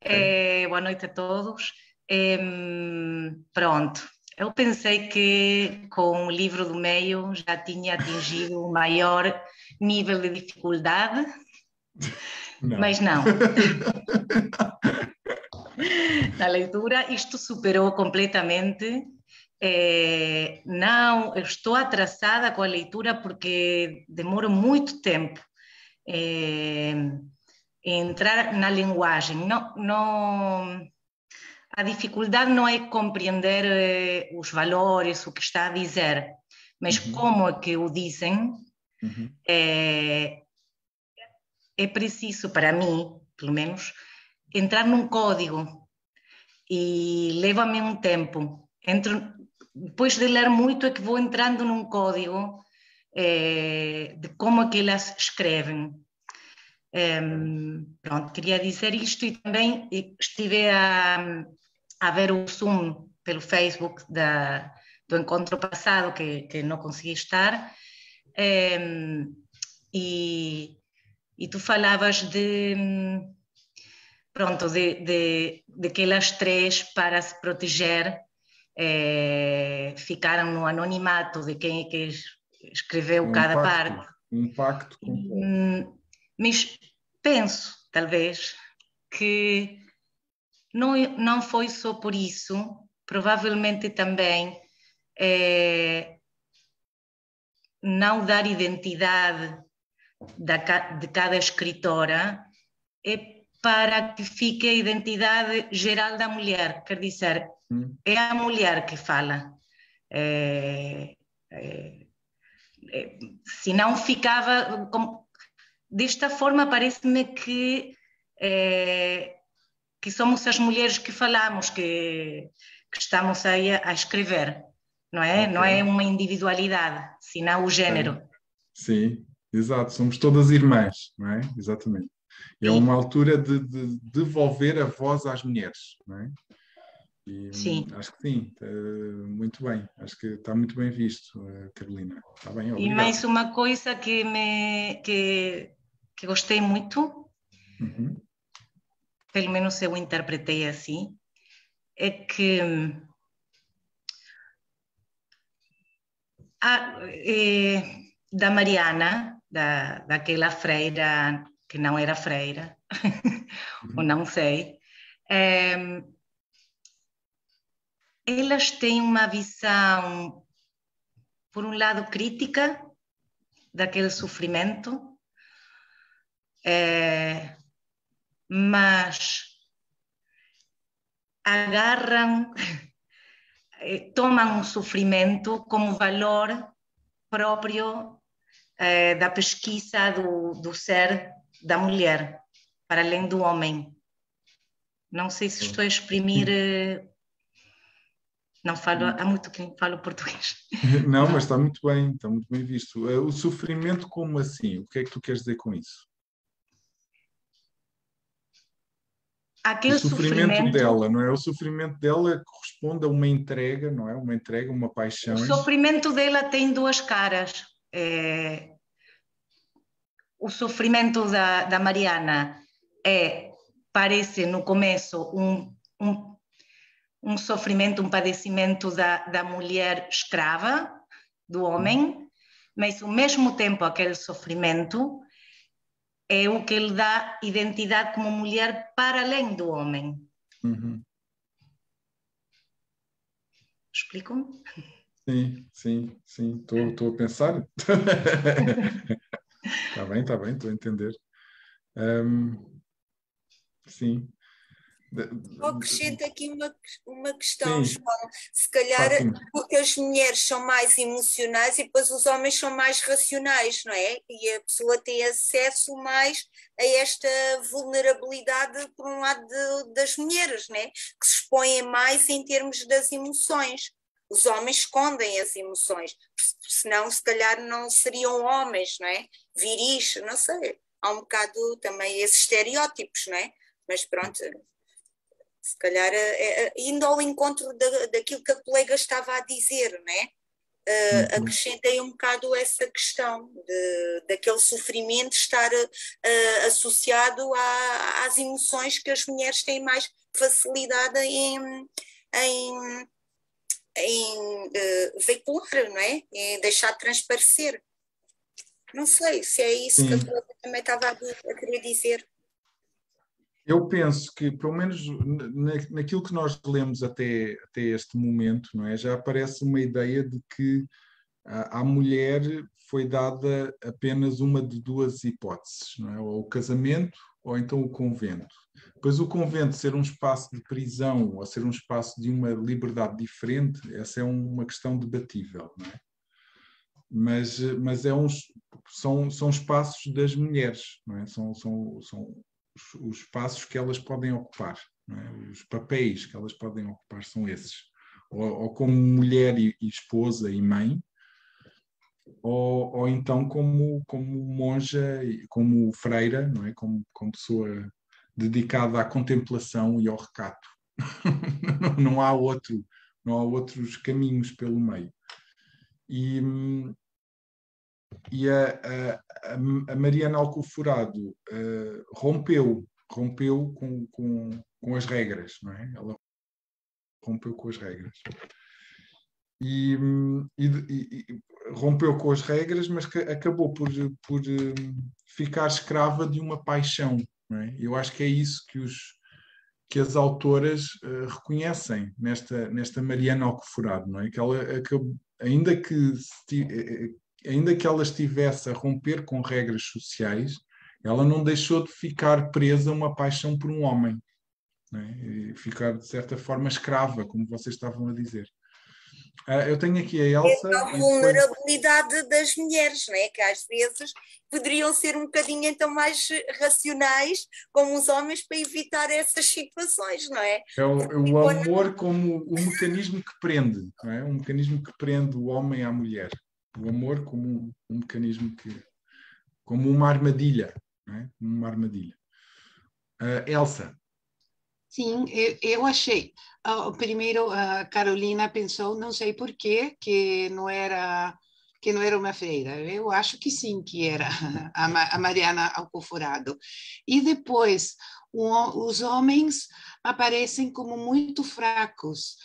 Eh, boa noite a todos. Em, pronto, eu pensei que com o livro do meio já tinha atingido o maior nível de dificuldade, Não. mas não. Na leitura, isto superou completamente. Eh, não, estou atrasada com a leitura porque demoro muito tempo eh, entrar na linguagem. Não, não, a dificuldade não é compreender eh, os valores, o que está a dizer, mas Uhum. como é que o dizem. Uhum. É, é preciso, para mim, pelo menos, entrar num código e leva-me um tempo. Entro, depois de ler muito, é que vou entrando num código eh, de como é que elas escrevem. Em, pronto, queria dizer isto e também estive a, a ver o Zoom pelo Facebook da, do encontro passado, que, que não consegui estar. Em, e, e tu falavas de pronto de, de, de que elas três para se proteger eh, ficaram no anonimato de quem é que es- escreveu Um cada pacto, parte. Um pacto com Hum, mas penso talvez que não, não foi só por isso. Provavelmente também eh, não dar identidade da de cada escritora é para que fique a identidade geral da mulher, quer dizer, Hum. é a mulher que fala. É, é, é, se não ficava. como- desta forma, parece-me que, é, que somos as mulheres que falamos, que, que estamos aí a, a escrever, não é? Ok. Não é uma individualidade, senão o género. Sim, exato. Somos todas irmãs, não é? Exatamente. É uma altura de, de devolver a voz às mulheres, não é? E, Sim. Acho que sim, eh, muito bem. Acho que está muito bem visto, eh, Carolina. Está bem, E obrigado. mais uma coisa que me que, que gostei muito, Uhum. pelo menos eu interpretei assim, é que a, eh, da Mariana, da, daquela freira que não era freira, ou não sei, em, elas têm uma visão, por um lado, crítica daquele sofrimento, eh, mas agarram, eh, tomam o sofrimento como valor próprio eh, da pesquisa do, do ser da mulher, para além do homem. Não sei se estou a exprimir. eh, Não falo, há muito que não falo português. Não, mas está muito bem, está muito bem visto. Eh, O sofrimento, como assim? O que é que tu queres dizer com isso? Aquele o sofrimento, sofrimento, dela, não é? O sofrimento dela corresponde a uma entrega, não é? Uma entrega, uma paixão. o sofrimento dela tem duas caras. É, o sofrimento da, da Mariana é, parece no começo um, um, um sofrimento, um padecimento da, da mulher escrava, do homem, mas ao mesmo tempo aquele sofrimento é o que lhe dá identidade como mulher para além do homem. Uhum. Explico-me? Sim, sim, sim. Estou estou a pensar. Está bem, está bem, estou a entender. Ahm, sim. Eu acrescento aqui uma, uma questão, Sim. João. Se calhar Fátima. porque as mulheres são mais emocionais e depois os homens são mais racionais, não é? E a pessoa tem acesso mais a esta vulnerabilidade, por um lado, de- das mulheres, né? Que se expõem mais em termos das emoções. Os homens escondem as emoções, senão se calhar não seriam homens, não é? Viris, não sei. Há um bocado também esses estereótipos, não é? Mas pronto, se calhar é, é, indo ao encontro da, daquilo que a colega estava a dizer, não é? Uh, acrescentei um bocado essa questão de, daquele sofrimento estar uh, associado a, às emoções que as mulheres têm mais facilidade em, em, em uh, veicular, não é? Em deixar transparecer. Não sei se é isso Sim. que a colega também estava a, a querer dizer. Eu penso que, pelo menos naquilo que nós lemos até, até este momento, não é? já aparece uma ideia de que à mulher foi dada apenas uma de duas hipóteses, não é? ou o casamento ou então o convento. Pois o convento ser um espaço de prisão ou ser um espaço de uma liberdade diferente, essa é uma questão debatível, não é? Mas, mas é uns, são, são espaços das mulheres, não é? São, são, são os, os espaços que elas podem ocupar, é? os papéis que elas podem ocupar são esses. Ou, ou como mulher e, e, esposa e mãe, ou, ou então como, como monja, como freira, não é? como, como pessoa dedicada à contemplação e ao recato. não há outro, não há outros caminhos pelo meio. E, e a, a, a Mariana Alcoforado uh, rompeu, rompeu com, com, com as regras, não é? Ela rompeu com as regras. E, e, e, rompeu com as regras, mas acabou por, por um, ficar escrava de uma paixão. É? Eu acho que é isso que, os, que as autoras uh, reconhecem nesta, nesta Mariana Alcoforado, não é? Que ela ainda que ainda que ela estivesse a romper com regras sociais, ela não deixou de ficar presa a uma paixão por um homem. E ficar, de certa forma, escrava, como vocês estavam a dizer. Uh, eu tenho aqui a Elsa. É a vulnerabilidade depois... das mulheres, não é? que às vezes poderiam ser um bocadinho então mais racionais como os homens para evitar essas situações, não é? É o, é o amor como o mecanismo que prende, não é? um mecanismo que prende o homem à mulher o amor como um, um mecanismo que, como uma armadilha, é? uma armadilha. Uh, Elsa. Sim, eu, achei. Uh, primeiro, a Carolina pensou, não sei por quê, que não era que não era uma freira. Eu acho que sim, que era a, Mariana Alcoforado. E depois, os homens aparecem como muito fracos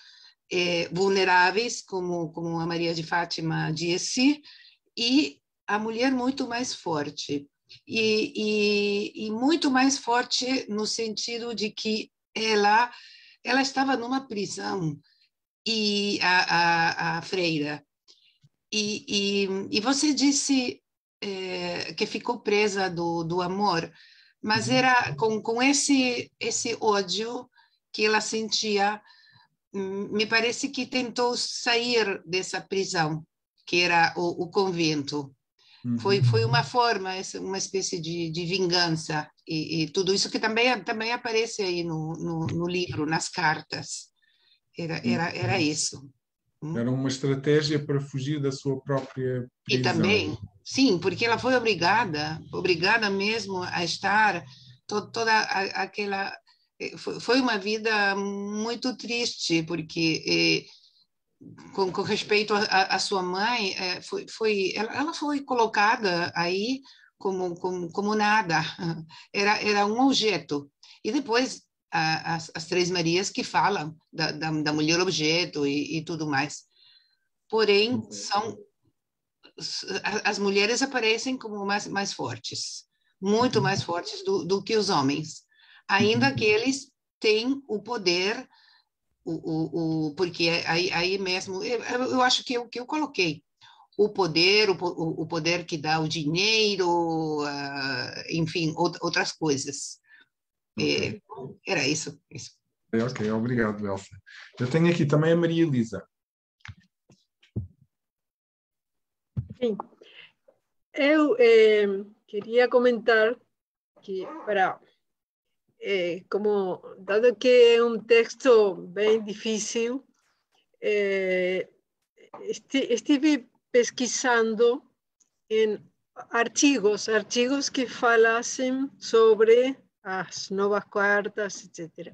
é, vulneráveis, como, como a Maria de Fátima disse, e a mulher muito mais forte. E, e, e, muito mais forte no sentido de que ela ela estava numa prisão e a, a, a freira e, e, e você disse é, que ficou presa do, do amor mas uhum. era com, com esse esse ódio que ela sentia me parece que tentou sair dessa prisão, que era o, o convento. Uhum. Foi, foi uma forma, uma espécie de, de vingança, e, e, tudo isso que também, também aparece aí no, no, no livro, nas cartas. Era, era, era isso. Hum? Era uma estratégia para fugir da sua própria prisão. E também, sim, porque ela foi obrigada, obrigada mesmo a estar to, toda aquela é, foi uma vida muito triste, porque é, com, com, respeito à sua mãe, é, foi, foi ela, ela, foi colocada aí como, como, como nada, era, era um objeto. E depois a, as, as Três Marias que falam da, da, da mulher objeto e, e, tudo mais. Porém, uhum. são as mulheres aparecem como mais, mais fortes, muito uhum. mais fortes do, do que os homens ainda que eles têm o poder, o, o, o porque aí, aí mesmo, eu, eu acho que eu, que eu coloquei, o poder, o, o poder que dá o dinheiro, uh, enfim, outras coisas. Okay. É, era isso, isso. Ok, obrigado, Elsa. Eu tenho aqui também a Maria Elisa. Sim. Eu eh, queria comentar que para eh, como dado que é um texto bem difícil, eh, esti- estive pesquisando em artigos, artigos que falassem sobre as novas cartas, etc.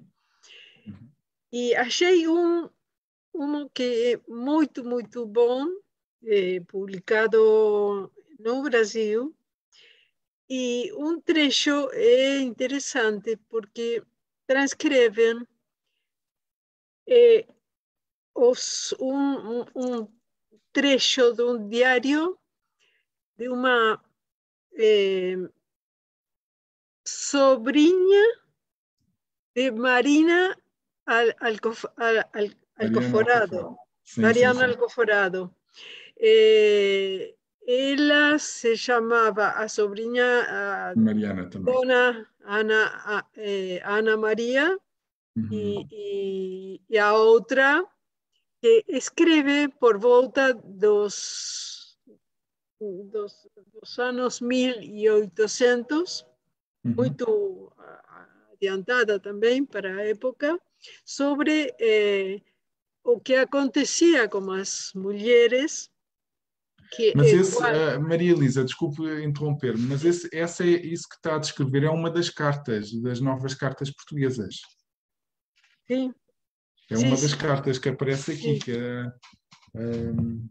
E achei um, um que é muito, muito bom, eh, publicado no Brasil, e um trecho é interessante porque transcrevem eh, os, um, um, um trecho de um diário de uma eh, sobrinha de Marina Al- Alcof- Al- Al- Alcoforado. Mariana sim, sim. Alcoforado. Eh, ela se chamava a sobrinha a Mariana também. Dona Ana, a- eh, Ana Maria Uhum. e, e- e a outra que escreve por volta dos, dos, dos anos 1800, Uhum. muito adiantada também para a época, sobre eh, o que acontecia com as mulheres que Mas esse, ah, Maria Elisa, desculpe interromper-me, mas esse, essa é isso que está a descrever, é uma das cartas, das novas cartas portuguesas. sim, É Sim, uma sim. das cartas que aparece aqui, Sim. que é ahm,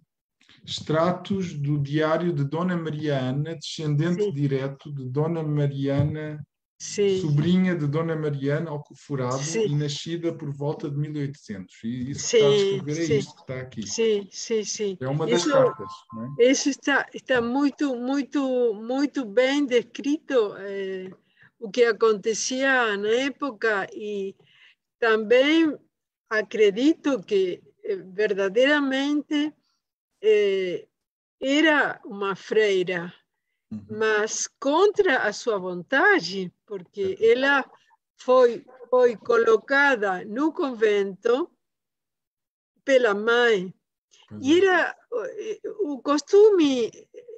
extratos do diário de Dona Maria Ana, descendente direto de Dona Mariana, sim, sobrinha de Dona Mariana Alcoforado Sim. e nascida por volta de 1800. E isso que está a Sim, descrever é sim. isto que está aqui. sim, sim, sim. É uma das Isso- cartas, é? Isso está, está muito, muito, muito bem descrito eh, o que acontecia na época e também acredito que eh, verdadeiramente eh, era uma freira, Uhum. mas contra a sua vontade, porque Certo. ela foi, foi colocada no convento pela mãe. E era eh, o costume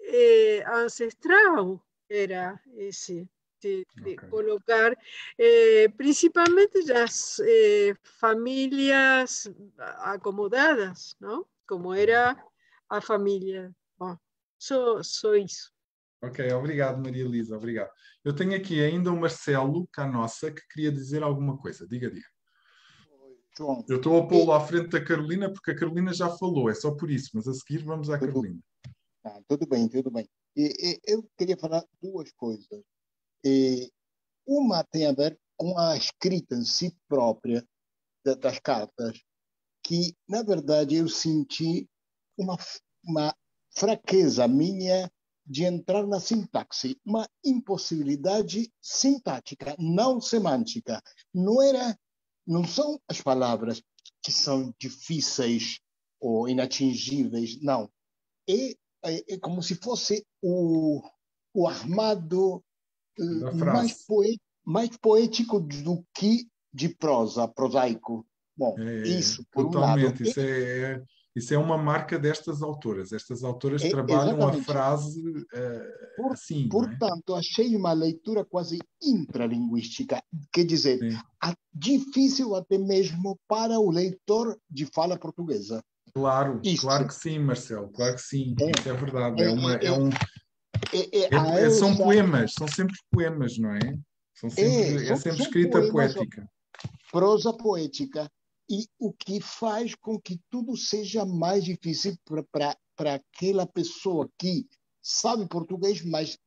eh, ancestral era esse de, colocar eh, principalmente as eh, famílias acomodadas, não? Como era a família. Bom, só, só isso. Ok, obrigado, Maria Elisa, obrigado. Eu tenho aqui ainda o Marcelo Canossa que queria dizer alguma coisa. Diga, diga. João, Eu estou a pô-lo à frente da Carolina porque a Carolina já falou, é só por isso, mas a seguir vamos à Tudo- Carolina. ah, tudo bem, tudo bem. E, e, eu queria falar duas coisas. E, uma tem a ver com a escrita em si própria da- das cartas, que, na verdade, eu senti uma, uma fraqueza minha de entrar na sintaxe, uma impossibilidade sintática, não semântica. Não era, não são as palavras que são difíceis ou inatingíveis, não. É, é, é como se fosse o, o armado eh, mais, poe, mais poético do que de prosa, prosaico. Bom, É, isso, por um lado. Isso é, isso é uma marca destas autoras. Estas autoras É, trabalham a exatamente. frase eh, Por- assim, não é? Portanto, achei uma leitura quase intralinguística, quer dizer, a- difícil até mesmo para o leitor de fala portuguesa. Claro, Isso. claro que sim, Marcelo, claro que sim. É. Isso é verdade. É É, uma, é, é um, É, é, é- a é- são poemas, são sempre poemas, não é? São sempre, é, sempre escrita poemas, poética. prosa poética, e o que faz com que tudo seja mais difícil para aquela pessoa que sabe português, mas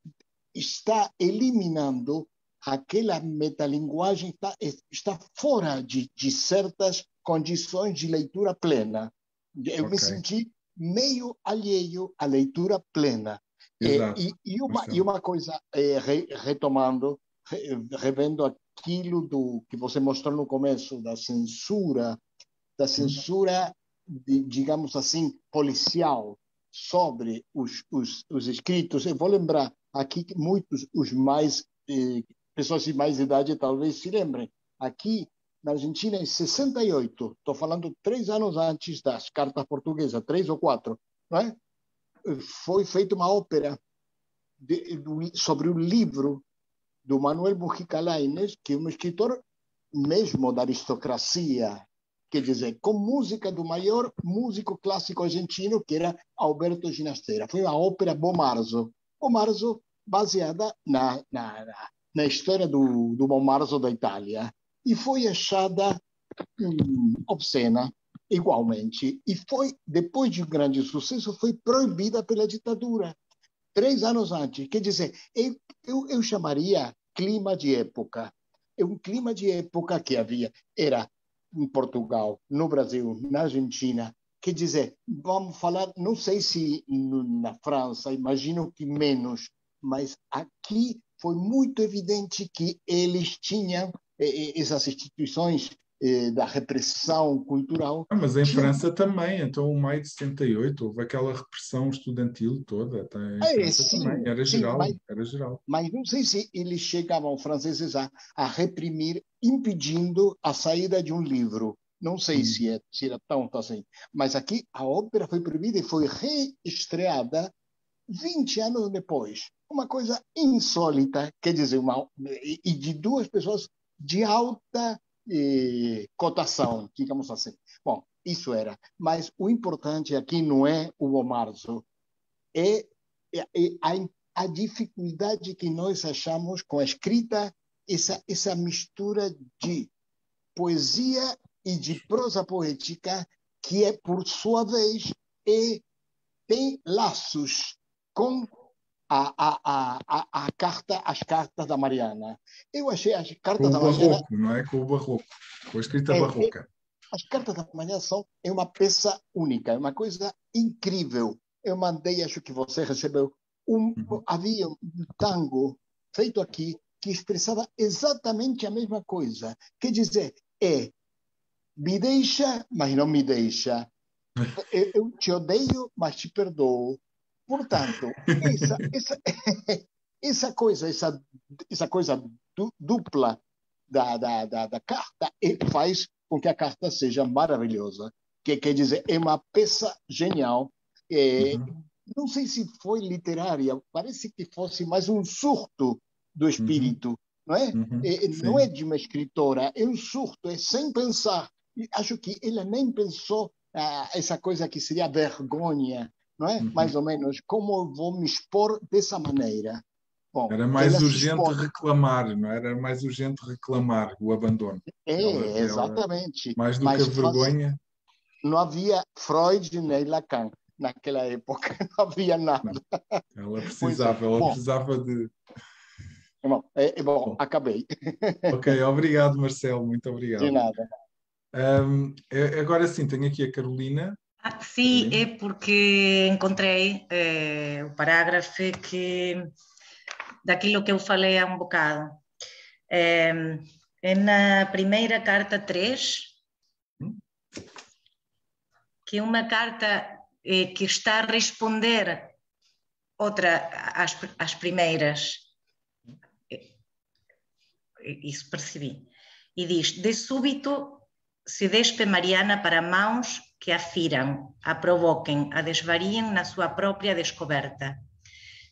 está eliminando aquela metalinguagem, está, está fora de, de certas condições de leitura plena. Eu me Ok. senti meio alheio à leitura plena. É, e, e, uma, e uma coisa, é, re- retomando, re- revendo aquilo do que você mostrou no começo, da censura, da censura, de, digamos assim, policial sobre os, os, os escritos. Eu vou lembrar aqui que muitos, os mais, eh, pessoas de mais idade talvez se lembrem. Aqui na Argentina, em 68, estou falando três anos antes das cartas portuguesas, três ou quatro, não é? foi feita uma ópera de, sobre o livro do Manuel Mujica Lainez, que é um escritor mesmo da aristocracia quer dizer, com música do maior músico clássico argentino, que era Alberto Ginastera. Foi a ópera Bomarzo. Bomarzo, baseada na, na, na história do, do Bomarzo da Itália. E foi achada hum, obscena, igualmente. E foi, depois de um grande sucesso, foi proibida pela ditadura. Três anos antes. Quer dizer, eu, eu, eu chamaria clima de época. É um clima de época que havia. Era em Portugal, no Brasil, na Argentina. Quer dizer, vamos falar, não sei se na França, imagino que menos, mas aqui foi muito evidente que eles tinham eh, eh, essas instituições eh, da repressão cultural. Ah, mas em França também, então o maio de 78 houve aquela repressão estudantil toda, tá? em é, sim, também, era sim, geral, mas, era geral. Mas não sei se eles chegavam, franceses, a, a reprimir, impedindo a saída de um livro. Não sei hum. se, é, se era tanto assim. Mas aqui a ópera foi proibida e foi reestreada 20 anos depois. Uma coisa insólita, quer dizer, uma, e de duas pessoas de alta eh, cotação, digamos assim. Bom, isso era. Mas o importante aqui não é o Omarzo, é, é, é a, a dificuldade que nós achamos com a escrita, essa, essa mistura de poesia e de prosa poética, que é, por sua vez, é, tem laços com a, a, a, a, carta, as cartas da Mariana. Eu achei as cartas da Mariana. Barroco, não é? Com o barroco, com a escrita é, barroca. É, as cartas da Mariana são é uma peça única, é uma coisa incrível. Eu mandei, acho que você recebeu, um, uhum. havia um tango feito aqui que expressava exatamente a mesma coisa. Quer dizer, é me deixa, mas não me deixa. Eu te odeio, mas te perdoo. Portanto, essa, essa, essa coisa, essa, essa coisa dupla da, da, da, da carta faz com que a carta seja maravilhosa. Que quer dizer, é uma peça genial. É, uhum. Não sei se foi literária, parece que fosse mais um surto do uhum. espírito, uhum. não é? Uhum. é não é de uma escritora, é um surto, é sem pensar. E acho que ela nem pensou ah, essa coisa que seria vergonha não é? Uhum. Mais ou menos, como eu vou me expor dessa maneira? Bom, era mais urgente reclamar, não é? era? mais urgente reclamar o abandono. É, ela, exatamente. Ela, mais do Mas que a vergonha. Não havia Freud nem Lacan naquela época, não havia nada. Não. Ela precisava, ela bom, precisava de. Bom, é, é, bom, bom, acabei. Ok, obrigado, Marcelo, muito obrigado. De nada. Um, agora sim, tenho aqui a Carolina. Ah, sí, é porque encontrei eh, o parágrafo que daquilo que eu falei há um bocado. É, é na primeira carta 3, que é uma carta eh, que está a responder outra às, às primeiras. Isso percebi. E diz: De súbito se despe Mariana para mãos que a firam, a provoquem, a desvariem na sua própria descoberta.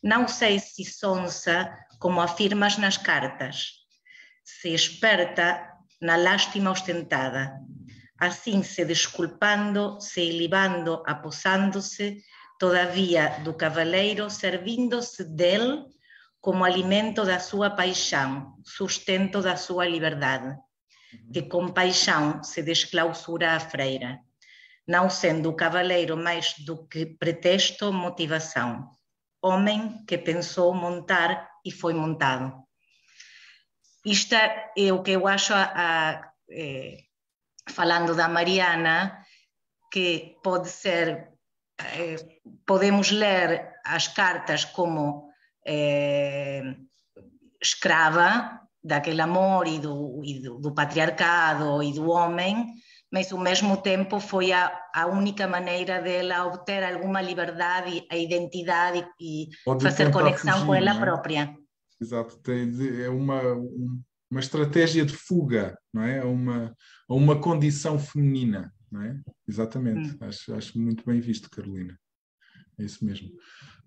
Não sei se sonsa, como afirmas nas cartas, se esperta na lástima ostentada, assim se desculpando, se ilibando, apossando-se, todavia do cavaleiro, servindo-se dele como alimento da sua paixão, sustento da sua liberdade, que com paixão se desclausura a freira não sendo o cavaleiro mais do que pretexto motivação. Homem que pensou montar e foi montado. Isto é o que eu acho, a, a, é, falando da Mariana, que pode ser, é, podemos ler as cartas como é, escrava daquele amor e do, e do, do patriarcado e do homem, mas ao mesmo tempo foi a, a única maneira dela obter alguma liberdade, a identidade e Pode fazer conexão fugir, com ela é? própria. Exato, é uma, uma estratégia de fuga, não é? Uma, uma condição feminina, não é? Exatamente, hum. acho, acho muito bem visto, Carolina. É isso mesmo.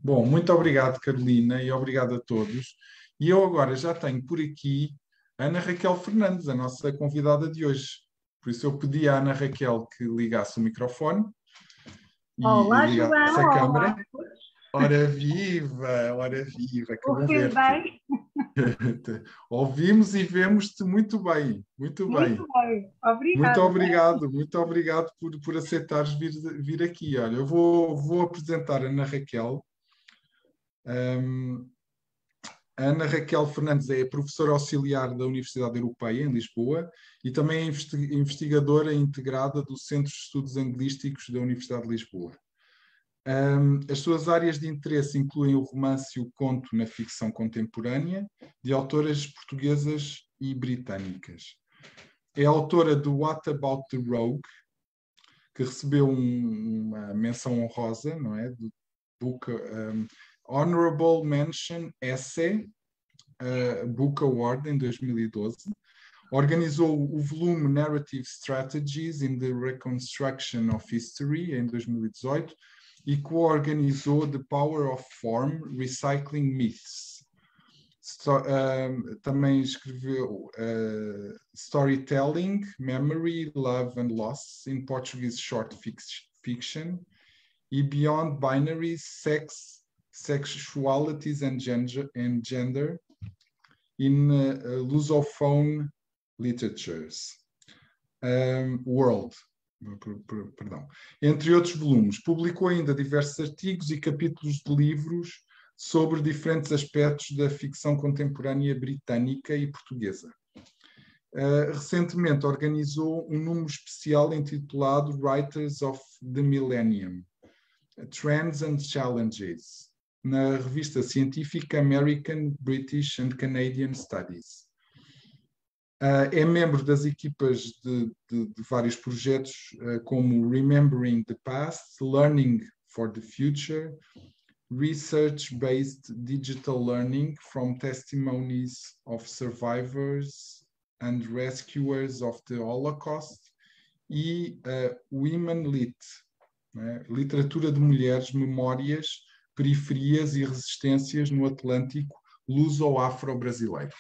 Bom, muito obrigado, Carolina, e obrigado a todos. E eu agora já tenho por aqui Ana Raquel Fernandes, a nossa convidada de hoje. Por isso eu pedi à Ana Raquel que ligasse o microfone e, Olá, ligasse João. a câmara. Olá. Ora viva, ora viva, que Ouviu bem? Ouvimos e vemos-te muito bem, muito bem. Muito bem. Obrigada. Muito obrigado, muito obrigado por, por aceitares vir, vir aqui. Olha, eu vou, vou apresentar a Ana Raquel. Ahm, a Ana Raquel Fernandes é professora auxiliar da Universidade Europeia, em Lisboa, e também é investi- investigadora integrada do Centro de Estudos Anglísticos da Universidade de Lisboa. Ahm, as suas áreas de interesse incluem o romance e o conto na ficção contemporânea, de autoras portuguesas e britânicas. É autora do What About the Rogue, que recebeu um- uma menção honrosa, não é? Do Book, um, Honorable Mention Essay uh, Book Award em 2012. Organizou o volume Narrative Strategies in the Reconstruction of History em 2018 e co-organizou The Power of Form Recycling Myths. Um, também escreveu uh, Storytelling, Memory, Love and Loss in Portuguese Short Fiction e Beyond Binaries, Sex, Sexualities and Gender, and gender in uh, Lusophone Literatures. Um, World, per- per- perdão. Entre outros volumes, publicou ainda diversos artigos e capítulos de livros sobre diferentes aspectos da ficção contemporânea britânica e portuguesa. Uh, recentemente organizou um número especial intitulado Writers of the Millennium, Trends and Challenges, na revista científica American, British and Canadian Studies. Uh, é membro das equipas de, de- de vários projetos, uh, como Remembering the Past, Learning for the Future, Research-Based Digital Learning from Testimonies of Survivors and Rescuers of the Holocaust e uh, Women Lit, né? Literatura de Mulheres, Memórias, Periferias e Resistências no Atlântico Luso-Afro-Brasileiro.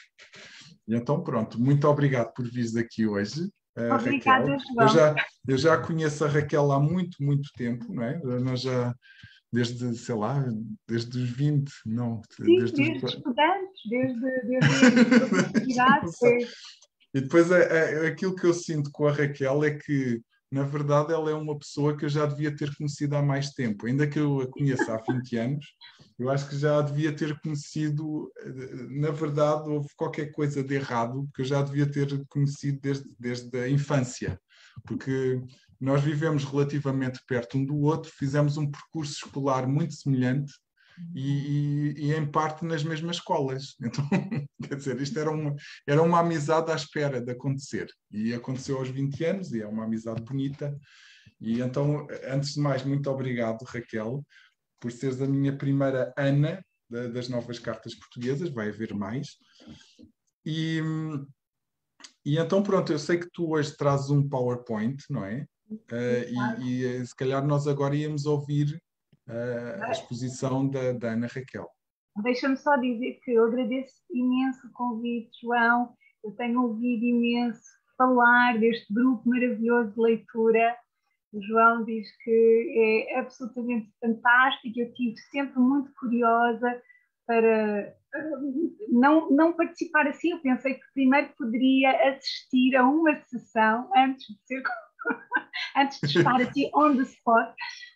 Então, pronto, muito obrigado por vires aqui hoje. uh, Obrigada. João. Eu já, eu já conheço a Raquel há muito, muito tempo, não é? Nós já, desde, sei lá, desde os 20, não, Sim, desde desde os... estudantes, desde, desde a universidade. E depois a- a- aquilo que eu sinto com a Raquel é que, na verdade, ela é uma pessoa que eu já devia ter conhecido há mais tempo. Ainda que eu a conheça há 20 anos, eu acho que já a devia ter conhecido. eh, Na verdade, houve qualquer coisa de errado que eu já devia ter conhecido desde, desde a infância, porque nós vivemos relativamente perto um do outro, fizemos um percurso escolar muito semelhante. E, e- e, em parte nas mesmas escolas. Então, quer dizer, isto era uma, era uma amizade à espera de acontecer. E aconteceu aos 20 anos, e é uma amizade bonita. E então, antes de mais, muito obrigado, Raquel, por seres a minha primeira Ana da- das novas cartas portuguesas, vai haver mais. E, e então, pronto, eu sei que tu hoje trazes um PowerPoint, não é? Eh, e, e, se calhar nós agora íamos ouvir eh, a exposição da, da Ana Raquel. Deixa-me só dizer que eu agradeço imenso o convite, João. Eu tenho ouvido imenso falar deste grupo maravilhoso de leitura. O João diz que é absolutamente fantástico. Eu estive sempre muito curiosa para uh, não, não participar assim. Eu pensei que primeiro poderia assistir a uma sessão antes de ser antes de estar assim on the spot,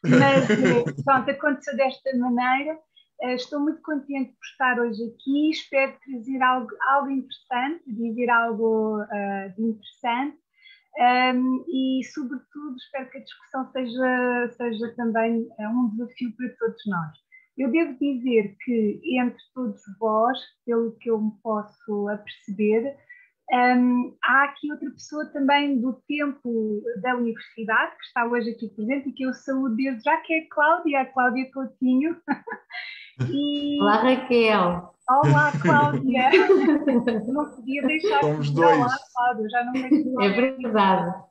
mas eh, pronto, aconteceu desta maneira. Eh, Estou muito contente por estar hoje aqui, espero trazer algo, algo interessante, dizer algo eh, de interessante um, e, sobretudo, espero que a discussão seja, seja também um desafio para todos nós. Eu devo dizer que entre todos vós, pelo que eu me posso aperceber, um, há aqui outra pessoa também do tempo da universidade que está hoje aqui presente e que eu saúdo desde já, que é a Cláudia, a Cláudia Coutinho. E... Olá, Raquel. Olá, Cláudia. não podia deixar Somos de dois. Olá, Cláudia, já não tenho É verdade.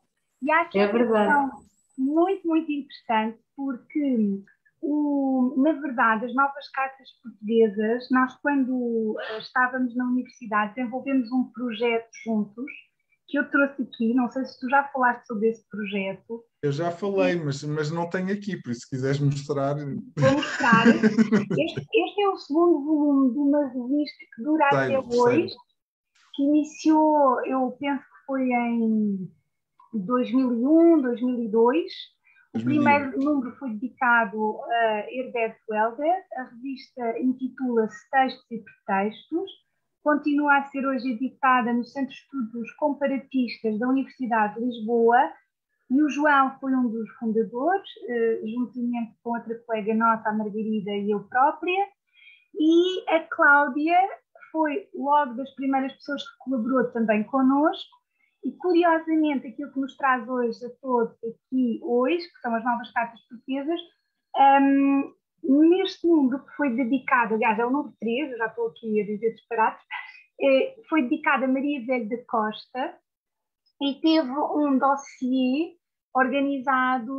E há aqui É uma verdade. questão muito, muito interessante, porque, o, na verdade, as novas cartas portuguesas, nós, quando eh, estávamos na universidade, desenvolvemos um projeto juntos, que eu trouxe aqui, não sei se tu já falaste sobre esse projeto. Eu já falei, mas, mas não tenho aqui, por isso se quiseres mostrar. Vou mostrar. Este, este é o segundo volume de uma revista que dura Sei, até sei. hoje, que iniciou, eu penso que foi em 2001, 2002. O 2001. primeiro número foi dedicado a Herbert Welder. A revista intitula-se Textos e Pretextos. Continua a ser hoje editada no Centro de Estudos Comparatistas da Universidade de Lisboa. E o João foi um dos fundadores, eh, juntamente com outra colega nossa, a Margarida e eu própria. E a Cláudia foi logo das primeiras pessoas que colaborou também connosco. E curiosamente, aquilo que nos traz hoje a todos aqui hoje, que são as novas cartas portuguesas, hum, neste número que foi dedicado, aliás, é o número 3, eu já estou aqui a dizer disparates, eh, foi dedicado a Maria Velho da Costa e teve um dossiê organizado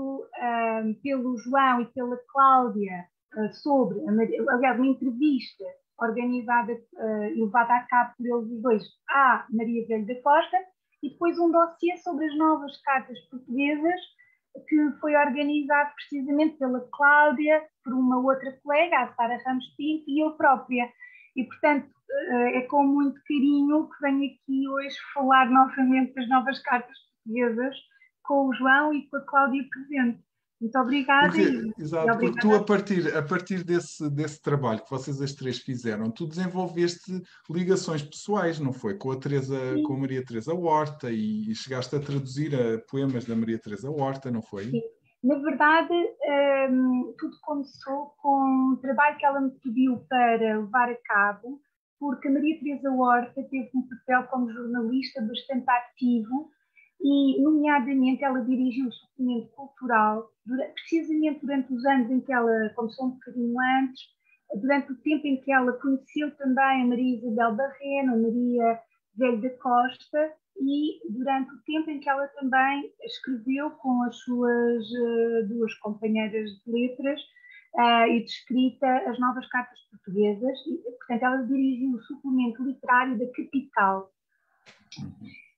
hum, pelo João e pela Cláudia eh, sobre, Maria- aliás, uma entrevista organizada eh, e levada a cabo por eles os dois à Maria Velho da Costa e depois um dossiê sobre as novas cartas portuguesas que foi organizado precisamente pela Cláudia, por uma outra colega, a Sara Ramos Pinto e eu própria. E, portanto, eh, é com muito carinho que venho aqui hoje falar novamente das novas cartas portuguesas com o João e com a Cláudia presente. Muito obrigada. Porque, exato, e porque tu, obrigada a partir, a partir desse, desse trabalho que vocês as três fizeram, tu desenvolveste ligações pessoais, não foi? Com a, Teresa, Sim. com a Maria Teresa Horta e, e chegaste a traduzir a poemas da Maria Teresa Horta, não foi? Sim. Na verdade, hum, tudo começou com um trabalho que ela me pediu para levar a cabo, porque a Maria Teresa Horta teve um papel como jornalista bastante ativo e, nomeadamente, ela dirigiu o suplemento cultural, dura- precisamente durante os anos em que ela começou um bocadinho antes, durante o tempo em que ela conheceu também a Maria Isabel Barreno, a Maria Velho da Costa, e durante o tempo em que ela também escreveu com as suas eh, duas companheiras de letras ah, e de escrita as novas cartas portuguesas, e, portanto ela dirigiu o suplemento literário da Capital.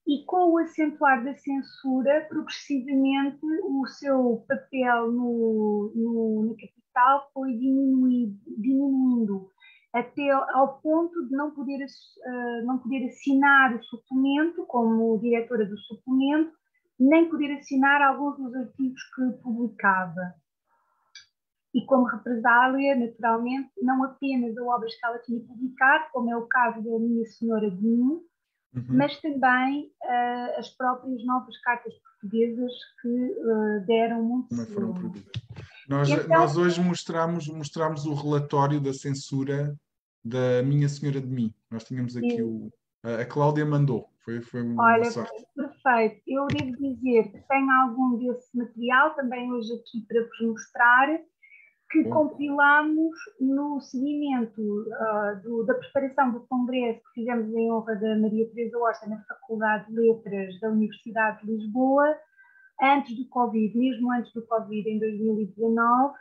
E com o acentuar da censura, progressivamente o seu papel no, no- Capital foi diminuído, diminuindo até ao ponto de não poder, ah, não poder assinar o suplemento como diretora do suplemento, nem poder assinar alguns dos artigos que publicava. E como represália, naturalmente, não apenas a obras que ela tinha publicado, como é o caso da Minha Senhora de Mim, Uhum. mas também ah, as próprias novas cartas portuguesas que ah, deram muito que foram? Nós, Então- nós hoje mostramos, mostramos o relatório da censura da Minha Senhora de Mim. Nós tínhamos aqui o. A a Cláudia mandou, foi, foi uma Olha, sorte. perfeito. Eu devo dizer que tenho algum desse material também hoje aqui para vos mostrar, que compilamos no seguimento ah, do- da preparação do congresso que fizemos em honra da Maria Teresa Horta na Faculdade de Letras da Universidade de Lisboa, antes do Covid, mesmo antes do Covid, em 2019,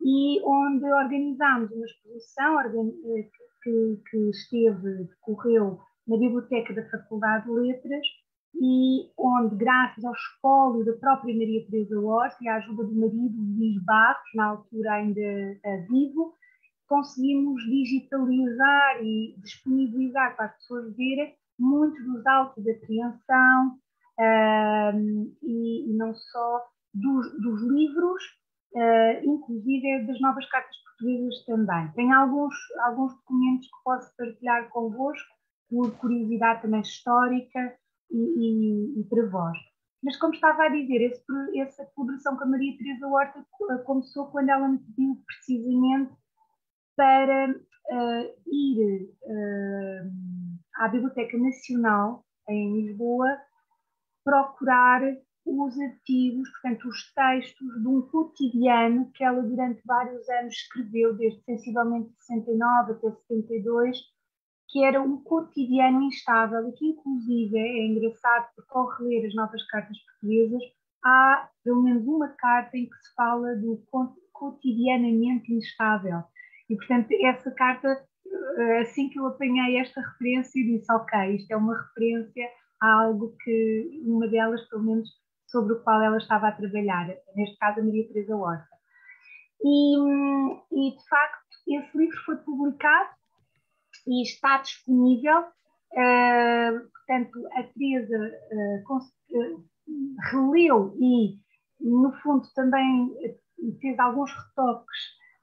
e onde organizámos uma exposição eh, que, que esteve, decorreu na Biblioteca da Faculdade de Letras e onde, graças ao espólio da própria Maria Teresa Horta e à ajuda do marido Luís Barros, na altura ainda eh, vivo, conseguimos digitalizar e disponibilizar para as pessoas verem muitos dos autos de apreensão ahm, e, e não só dos, dos livros, ah, inclusive das novas cartas portuguesas também. Tenho alguns, alguns documentos que posso partilhar convosco, por curiosidade também histórica e, e- e para vós. Mas como estava a dizer, esse essa colaboração com a Maria Teresa Horta co- começou quando ela me pediu precisamente para ah, ir ah, à Biblioteca Nacional em Lisboa procurar os artigos, portanto, os textos de um cotidiano que ela durante vários anos escreveu, desde sensivelmente 69 até 72, que era um cotidiano instável e que, inclusive, é engraçado porque ao reler as novas cartas portuguesas, há pelo menos uma carta em que se fala do co- cotidianamente instável. E, portanto, essa carta, eh, assim que eu apanhei esta referência, disse: Ok, isto é uma referência algo que, uma delas, pelo menos, sobre o qual ela estava a trabalhar, neste caso a Maria Teresa Horta. E, e, de facto, esse livro foi publicado e está disponível. Uh, portanto, a Teresa uh, releu e, no fundo, também fez alguns retoques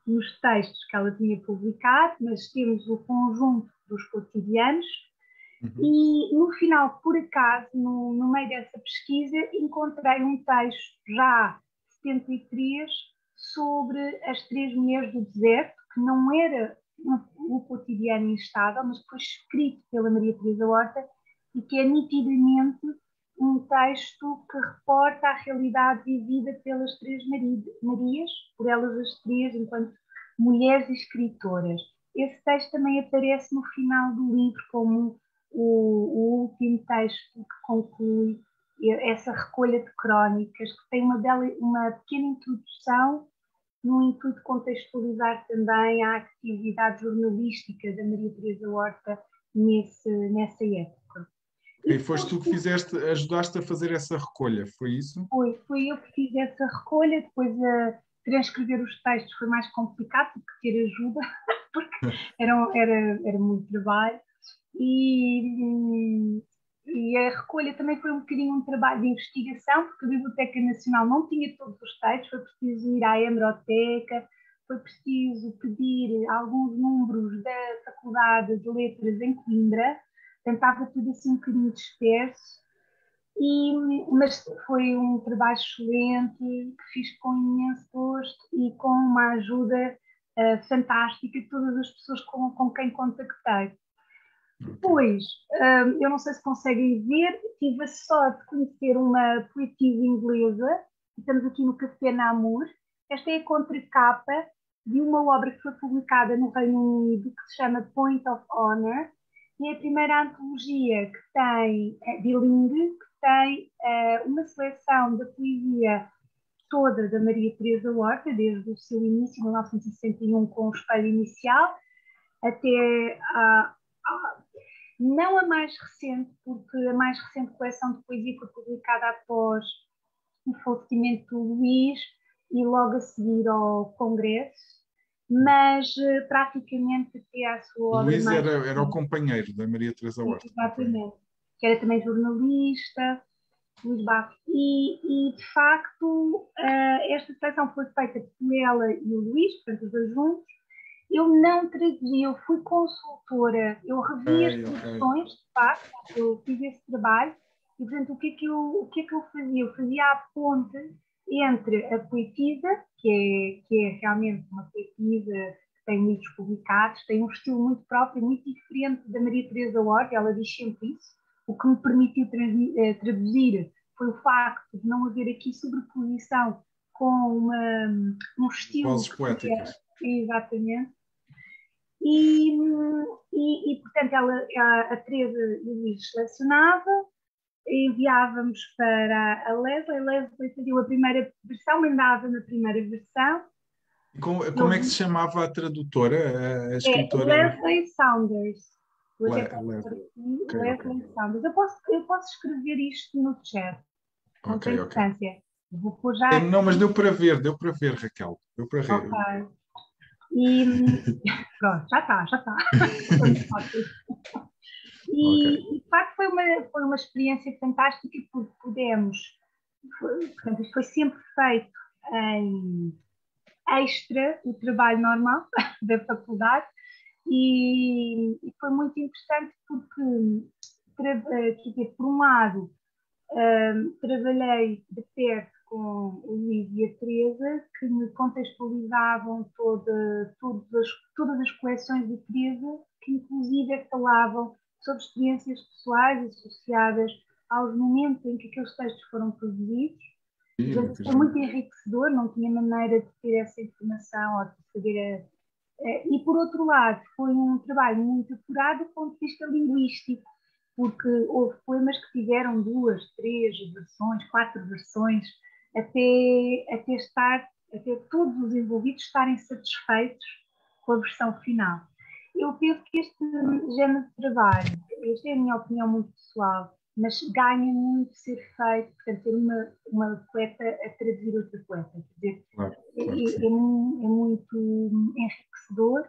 nos textos que ela tinha publicado, mas temos o conjunto dos cotidianos. Uhum. E no final, por acaso, no, no meio dessa pesquisa, encontrei um texto já 73 sobre as três mulheres do deserto, que não era o cotidiano instável, mas foi escrito pela Maria Teresa Horta e que é nitidamente um texto que reporta a realidade vivida pelas três Marias, por elas as três, enquanto mulheres escritoras. Esse texto também aparece no final do livro como o, o último texto que conclui essa recolha de crónicas, que tem uma, bela, uma pequena introdução no intuito de contextualizar também a atividade jornalística da Maria Teresa Horta nesse, nessa época. E foste tu que fizeste, ajudaste a fazer essa recolha, foi isso? Foi, foi eu que fiz essa recolha, depois a transcrever os textos foi mais complicado do que ter ajuda, porque era, era, era muito trabalho. E, e a recolha também foi um bocadinho um trabalho de investigação, porque a Biblioteca Nacional não tinha todos os textos, foi preciso ir à hemeroteca, foi preciso pedir alguns números da Faculdade de Letras em Coimbra, tentava tudo assim um bocadinho disperso, e, mas foi um trabalho excelente que fiz com imenso gosto e com uma ajuda uh, fantástica de todas as pessoas com, com quem contactei. Depois, um, eu não sei se conseguem ver, tive a sorte de conhecer uma poetisa inglesa, estamos aqui no Café Namur. Esta é a contracapa de uma obra que foi publicada no Reino Unido, que se chama Point of Honor, e é a primeira antologia que tem, é bilingue, que tem uh, uma seleção da poesia toda da Maria Teresa Horta, desde o seu início, em 1961, com o espelho inicial, até a, a, não a mais recente, porque a mais recente coleção de poesia foi publicada após o falecimento do Luís e logo a seguir ao Congresso, mas uh, praticamente até à sua obra. Luís era, era o companheiro da Maria Teresa Horta. Exatamente, que era também jornalista, Luís Barros. E, e de facto, uh, esta seleção foi feita por ela e o Luís, portanto, os dois juntos, eu não traduzi, eu fui consultora, eu revi as traduções, de facto, eu fiz esse trabalho, e portanto o que, é que eu, o que é que eu fazia? Eu fazia a ponte entre a poetisa, que é, que é realmente uma poetisa que tem livros publicados, tem um estilo muito próprio, muito diferente da Maria Teresa Horta, ela diz sempre isso, o que me permitiu eh, traduzir foi o facto de não haver aqui sobreposição com uma, um estilo... Vozes poéticas. Exatamente. E, e, e, portanto, ela, a, a Teresa Luís selecionava, enviávamos para a Leslie, a Leslie fazia a primeira versão, mandava na primeira versão. Como, como é que se chamava a tradutora, a é, escritora? É Leslie Saunders. Le, Leslie, Leslie Saunders. Eu posso, eu posso escrever isto no chat. Não okay, tem importância. Okay. Vou pôr já... Não, mas deu para ver, deu para ver, Raquel. Deu para ver. E pronto, já está, já está. e okay. de facto foi uma, foi uma experiência fantástica porque pudemos, foi, portanto, isto foi sempre feito em extra o trabalho normal da faculdade e, e foi muito interessante porque, eh, por um lado, um, trabalhei de perto com o Luís e a Teresa, que me contextualizavam toda, todas, as, todas as coleções de Teresa, que inclusive falavam sobre experiências pessoais associadas aos momentos em que aqueles textos foram produzidos. Sim, foi muito enriquecedor, não tinha maneira de ter essa informação ou de saber. A, e por outro lado, foi um trabalho muito apurado do ponto de vista linguístico, porque houve poemas que tiveram duas, três versões, quatro versões, até, até estar, até todos os envolvidos estarem satisfeitos com a versão final. Eu penso que este género de trabalho, esta é a minha opinião muito pessoal, mas ganha muito ser feito, portanto, ser uma, uma poeta a traduzir outra poeta. Quer dizer, Claro, é, claro é sim. mu- é muito enriquecedor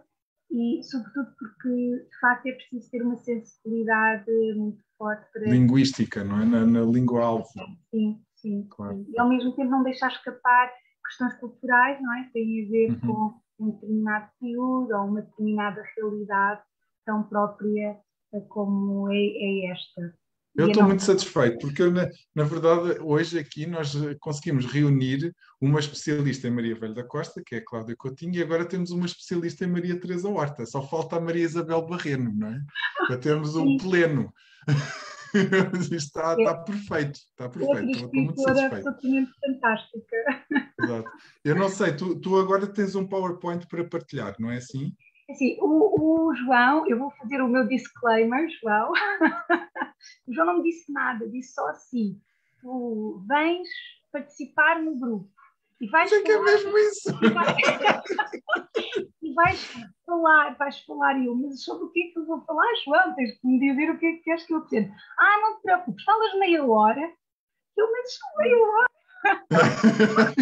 e, sobretudo, porque de facto é preciso ter uma sensibilidade muito forte para. Linguística, não é? Na, na língua-alvo. Sim, sim, Claro. sim. E ao mesmo tempo não deixar escapar questões culturais, não é? Que têm a ver Uhum. com um determinado período ou uma determinada realidade tão própria eh, como é, é esta. Eu estou muito satisfeito, porque na, na verdade hoje aqui nós eh, conseguimos reunir uma especialista em Maria Velho da Costa, que é a Cláudia Coutinho, e agora temos uma especialista em Maria Teresa Horta. Só falta a Maria Isabel Barreno, não é? Já temos um pleno. Está, está perfeito, está perfeito. Outra Estou muito satisfeito. absolutamente fantástica. Exato. Eu não sei, tu, tu agora tens um PowerPoint para partilhar, não é assim? Assim, o, o João, eu vou fazer o meu disclaimer, João. o João não me disse nada, disse só assim: tu vens participar no grupo e vais é que é falar- mesmo isso. E, vai- e vais falar, vais falar eu, mas sobre o que é que eu vou falar, João? Tens que me dizer o que é que queres que eu te diga. Ah, não te preocupes, falas meia hora, eu, mas só meia hora.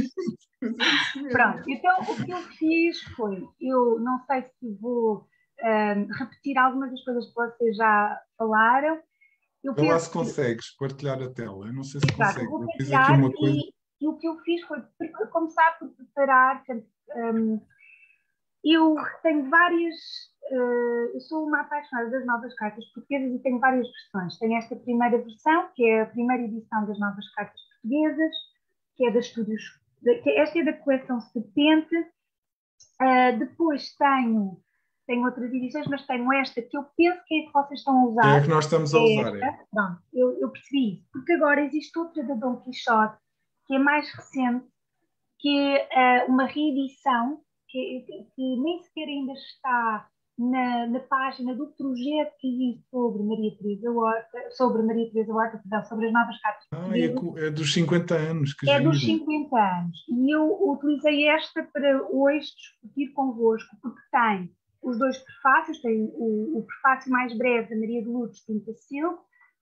Pronto, então o que eu fiz foi, eu não sei se vou ahm, repetir algumas das coisas que vocês já falaram. Eu Vê lá se consegues partilhar a tela. Eu não sei se Exato, consegue. eu fiz aqui uma coisa. e, e o que eu fiz foi começar por preparar. hum, eu tenho várias. eh, eu sou uma apaixonada das novas cartas portuguesas e tenho várias versões. Tenho esta primeira versão, que é a primeira edição das novas cartas portuguesas, que é da Estúdios. que esta é da coleção 70. Ah, depois tenho. Tenho outras edições, mas tenho esta que eu penso que é a que vocês estão a usar. É a que nós estamos a É usar, é. Pronto, eu, eu percebi isso. Porque agora existe outra da Dom Quixote, que é mais recente, que é ah, uma reedição, que, que- nem sequer ainda está na, na página do projeto que existe sobre Maria Teresa Horta, sobre Maria Teresa Horta, perdão, sobre as novas cartas Ah, é, é dos 50 anos, que É dos giro. 50 anos. E eu utilizei esta para hoje discutir convosco, porque tem os dois prefácios, tem o, o prefácio mais breve da Maria de Lourdes Tinta Silva,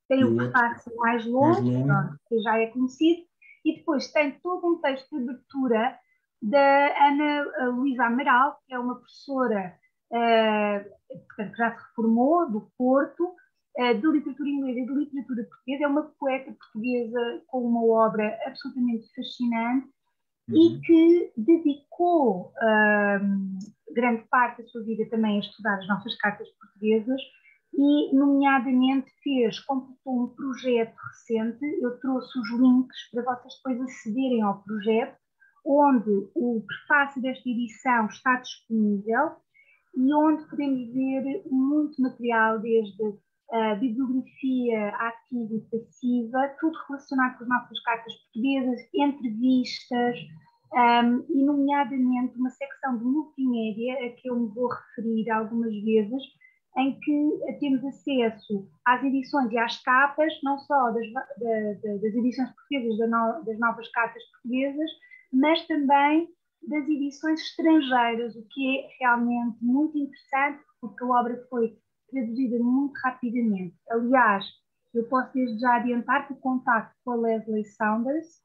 tem o o prefácio mais longo, longo. pronto, que já é conhecido, e depois tem todo um texto de abertura da Ana eh, Luísa Amaral, que é uma professora portanto, que já se reformou do Porto, eh, de literatura inglesa e de literatura portuguesa, é uma poeta portuguesa com uma obra absolutamente fascinante e que dedicou ahm, grande parte da sua vida também a estudar as nossas cartas portuguesas e, nomeadamente, fez, completou um projeto recente, eu trouxe os links para vocês depois acederem ao projeto, onde o prefácio desta edição está disponível e onde podemos ver muito material, desde a bibliografia ativa e passiva, tudo relacionado com as nossas cartas portuguesas, entrevistas, um, e nomeadamente uma secção de multimédia a que eu me vou referir algumas vezes, em que temos acesso às edições e às capas, não só das, das edições portuguesas das novas cartas portuguesas, mas também das edições estrangeiras, o que é realmente muito interessante, porque a obra foi traduzida muito rapidamente. Aliás, eu posso desde já adiantar que o contacto com a Leslie Saunders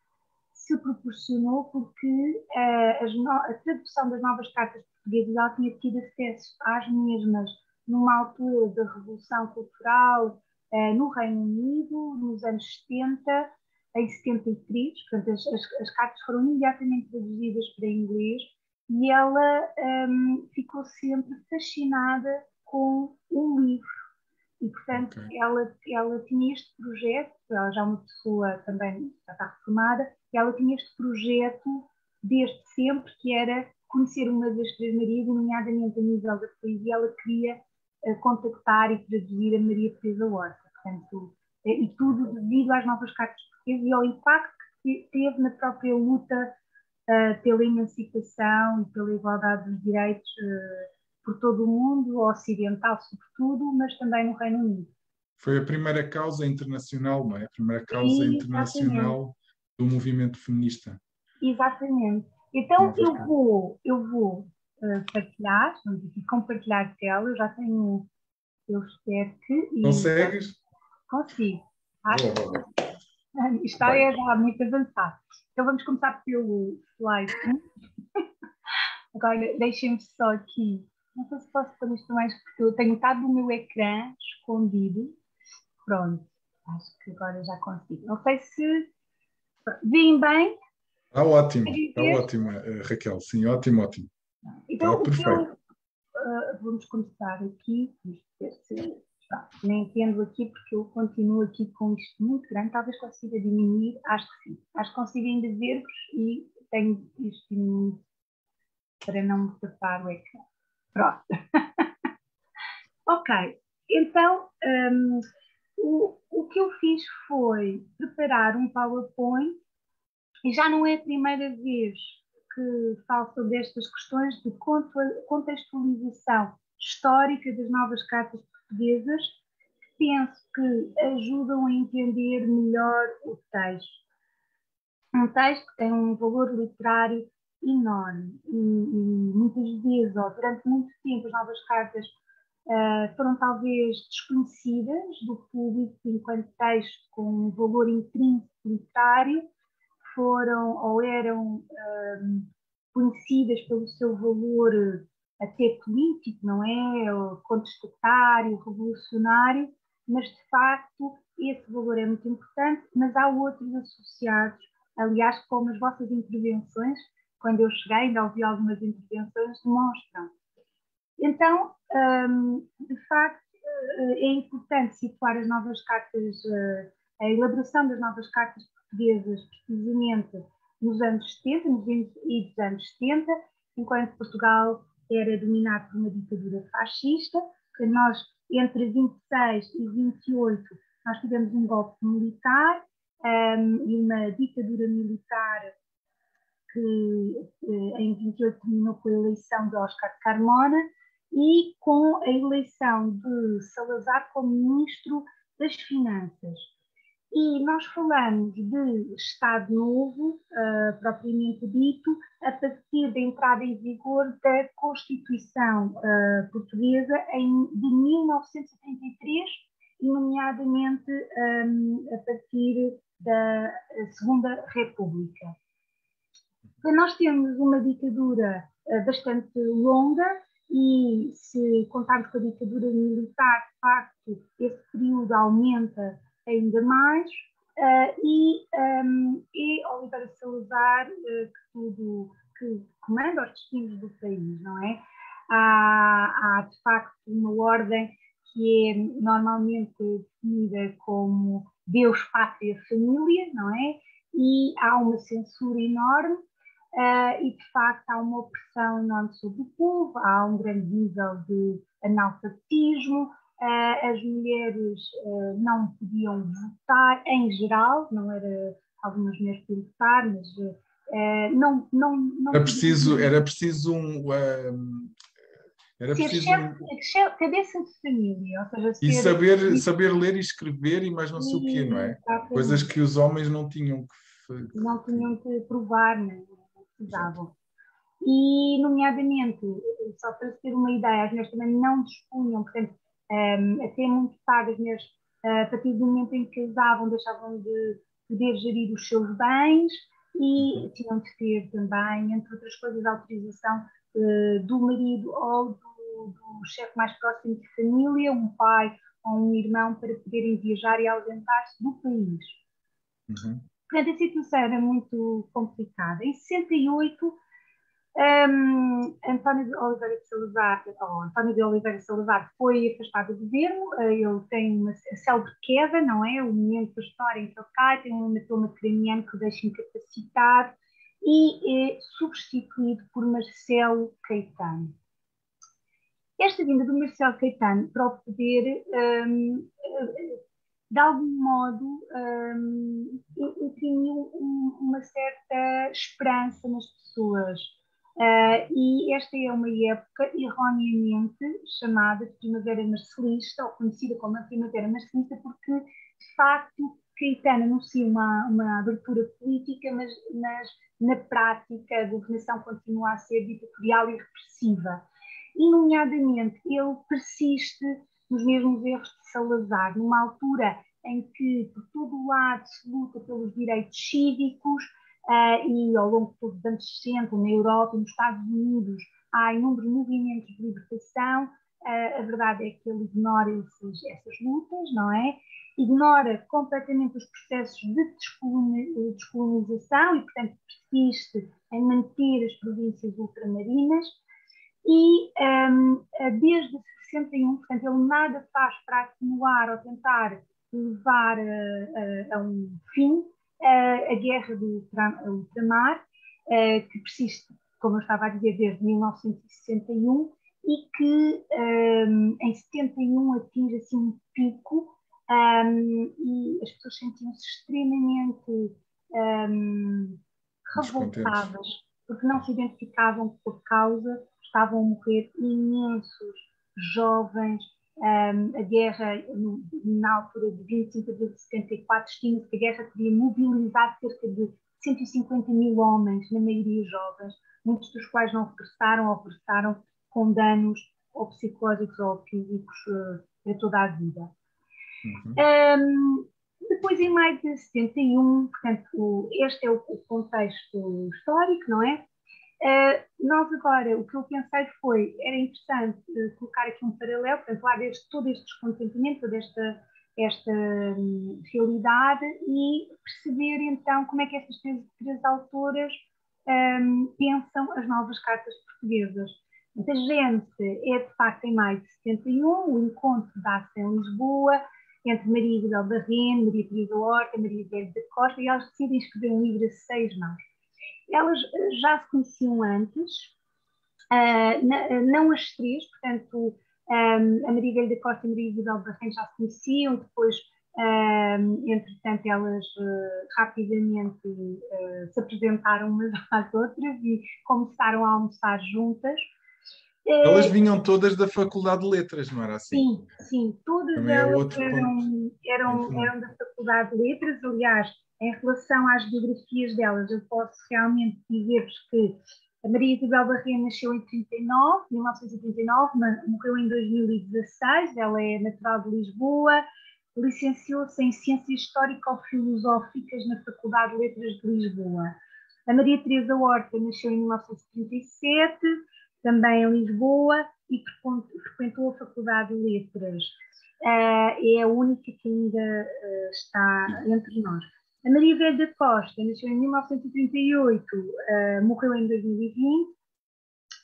se proporcionou porque as no- a tradução das novas cartas portuguesas ela tinha tido acesso às mesmas numa altura da Revolução Cultural eh, no Reino Unido, nos anos 70, em 73, portanto as, as- as cartas foram imediatamente traduzidas para inglês e ela ehm, ficou sempre fascinada com um livro. E, portanto, ela, ela tinha este projeto, ela já é uma pessoa também, já está reformada, e ela tinha este projeto desde sempre, que era conhecer uma das Três Marias, nomeadamente a nível da poesia, ela queria contactar e traduzir a Maria Teresa Horta. Portanto, eh, e tudo devido às novas cartas portuguesas e ao impacto que te- teve na própria luta eh, pela emancipação e pela igualdade dos direitos eh, por todo o mundo, ocidental sobretudo, mas também no Reino Unido. Foi a primeira causa internacional, não é? A primeira causa Exatamente. internacional do movimento feminista. Exatamente. Então eu vou, eu vou eh, partilhar, vamos aqui compartilhar tela, eu já tenho, eu espero que. Consegues? Consigo. Acho que a história é já muito avançada. Então vamos começar pelo slide 1. Agora deixem-me só aqui. Não sei se posso pôr isto mais, porque eu tenho estado no meu ecrã escondido. Pronto, acho que agora já consigo. Não sei se vim bem. Está ótimo, está ótimo, eh, Raquel. Sim, ótimo, ótimo. Então, Está o que eu, ah, vamos começar aqui. Se- pá, nem entendo aqui porque eu continuo aqui com isto muito grande. Talvez consiga diminuir. Acho que sim. Acho que consigo ainda ver-vos e tenho isto diminuído para não me tapar o ecrã. Pronto. ok. Então, hum, o, o que eu fiz foi preparar um PowerPoint e já não é a primeira vez que falo sobre estas questões de contextualização histórica das novas cartas portuguesas, que penso que ajudam a entender melhor o texto. Um texto que tem um valor literário enorme e, e muitas vezes, ou durante muito tempo, as novas cartas ah, foram talvez desconhecidas do público enquanto texto com um valor intrínseco literário, foram ou eram ahm, conhecidas pelo seu valor eh, até político, não é? Ou contestatário, revolucionário, mas de facto esse valor é muito importante, mas há outros associados, aliás, como as vossas intervenções, quando eu cheguei, ainda ouvi algumas intervenções, demonstram. Então, hum, de facto, eh, é importante situar as novas cartas, eh, a elaboração das novas cartas portuguesas, precisamente nos anos 70, nos 20 dos anos 70, enquanto Portugal era dominado por uma ditadura fascista, que nós, entre 26 e 28, nós tivemos um golpe militar hum, e uma ditadura militar que eh, em 28 terminou com a eleição de Oscar Carmona e com a eleição de Salazar como ministro das Finanças. E nós falamos de Estado Novo, ah, propriamente dito, a partir da entrada em vigor da Constituição ah, Portuguesa em, de 1933, e nomeadamente ah, a partir da Segunda República. Então, nós temos uma ditadura ah, bastante longa e se contarmos com a ditadura militar, de facto, esse período aumenta ainda mais. ah, e, um, e Oliveira Salazar, ah, que tudo que comanda os destinos do país, não é? Há, há de facto uma ordem que é normalmente definida como Deus, Pátria, Família, não é? E há uma censura enorme ah, e, de facto, há uma opressão enorme sobre o povo, há um grande nível de analfabetismo, as mulheres ah, não podiam votar em geral, não era algumas mulheres podiam votar, mas ah, não, não, não Era preciso, era preciso um. um, era ser preciso chefe, cabeça de família, ou seja, e ser- saber, saber ler e escrever e mais não sei o quê, não é? Exatamente. Coisas que os homens não tinham que. não tinham que provar, não não precisavam. E, nomeadamente, só para ter uma ideia, as mulheres também não dispunham, portanto, ehm, até muito tarde, as mulheres, eh, a partir do momento em que casavam, deixavam de poder gerir os seus bens e tinham de ter também, entre outras coisas, a autorização eh, do marido ou do, do chefe mais próximo de família, um pai ou um irmão, para poderem viajar e ausentar-se do país. Uhum. Portanto, a situação era muito complicada. Em 68, um, António de Oliveira Salazar, António de Oliveira Salazar foi afastado do governo, eh, ele tem uma célebre queda, não é? O momento da história em que ele cai, tem um hematoma craniano que o deixa incapacitado e é substituído por Marcelo Caetano. Esta vinda do Marcelo Caetano para o poder, um, de algum modo, imprimiu um, uma certa esperança nas pessoas. Uh, e esta é uma época erroneamente chamada de Primavera Marcelista, ou conhecida como a Primavera Marcelista, porque, de facto, Caetano anuncia uma, uma abertura política, mas, mas na prática a governação continua a ser ditatorial e repressiva. E, nomeadamente, ele persiste nos mesmos erros de Salazar, numa altura em que por todo o lado se luta pelos direitos cívicos uh, e ao longo de todos os anos 60, na Europa nos Estados Unidos, há inúmeros movimentos de libertação. Uh, a verdade é que ele ignora esses, essas lutas, não é? Ignora completamente os processos de descolonização e, portanto, persiste em manter as províncias ultramarinas e um, desde 61, portanto, ele nada faz para atenuar ou tentar levar a, a, a um fim a, guerra do ultramar, que persiste, como eu estava a dizer, desde 1961 e que um, em 71 atinge assim um pico um, e as pessoas sentiam-se extremamente um, revoltadas porque não se identificavam por causa, estavam a morrer imensos jovens. Um, a guerra, na altura de 25 de 74, estima-se que a guerra teria mobilizado cerca de 150 mil homens, na maioria jovens, muitos dos quais não regressaram ou regressaram com danos ou psicológicos ou físicos uh, para toda a vida. Uhum. Um, depois, em maio de 71, portanto, este é o contexto histórico, não é? Uh, nós agora, o que eu pensei foi, era interessante uh, colocar aqui um paralelo, portanto, lá deste, todo este descontentamento, toda esta, esta um, realidade e perceber então como é que estas três, três autoras um, pensam as novas cartas portuguesas. A gente é de facto em maio de 71, o encontro dá-se em Lisboa, entre Maria Isabel Barreno, Maria Teresa Horta, Maria Isabel da Costa, e elas decidem escrever um livro a seis mãos. Elas eh, já se conheciam antes, uh, não as três, portanto, um, a Maria da Costa e a Maria Isabel Barreno já se conheciam, depois, um, entretanto, elas rapidamente se apresentaram umas às outras e começaram a almoçar juntas. Elas vinham todas da Faculdade de Letras, não era assim? Sim, sim, todas Também é elas eram, eram, eram da Faculdade de Letras. Aliás, em relação às biografias delas, eu posso realmente dizer-vos que a Maria Isabel Barreira nasceu em 39, 1939, morreu em 2016. Ela é natural de Lisboa, licenciou-se em Ciências Histórico-Filosóficas na Faculdade de Letras de Lisboa. A Maria Teresa Horta nasceu em 1937 também em Lisboa e frequentou a Faculdade de Letras. Uh, é a única que ainda uh, está entre nós. A Maria Velha Costa nasceu em 1938, uh, eh, morreu em 2020,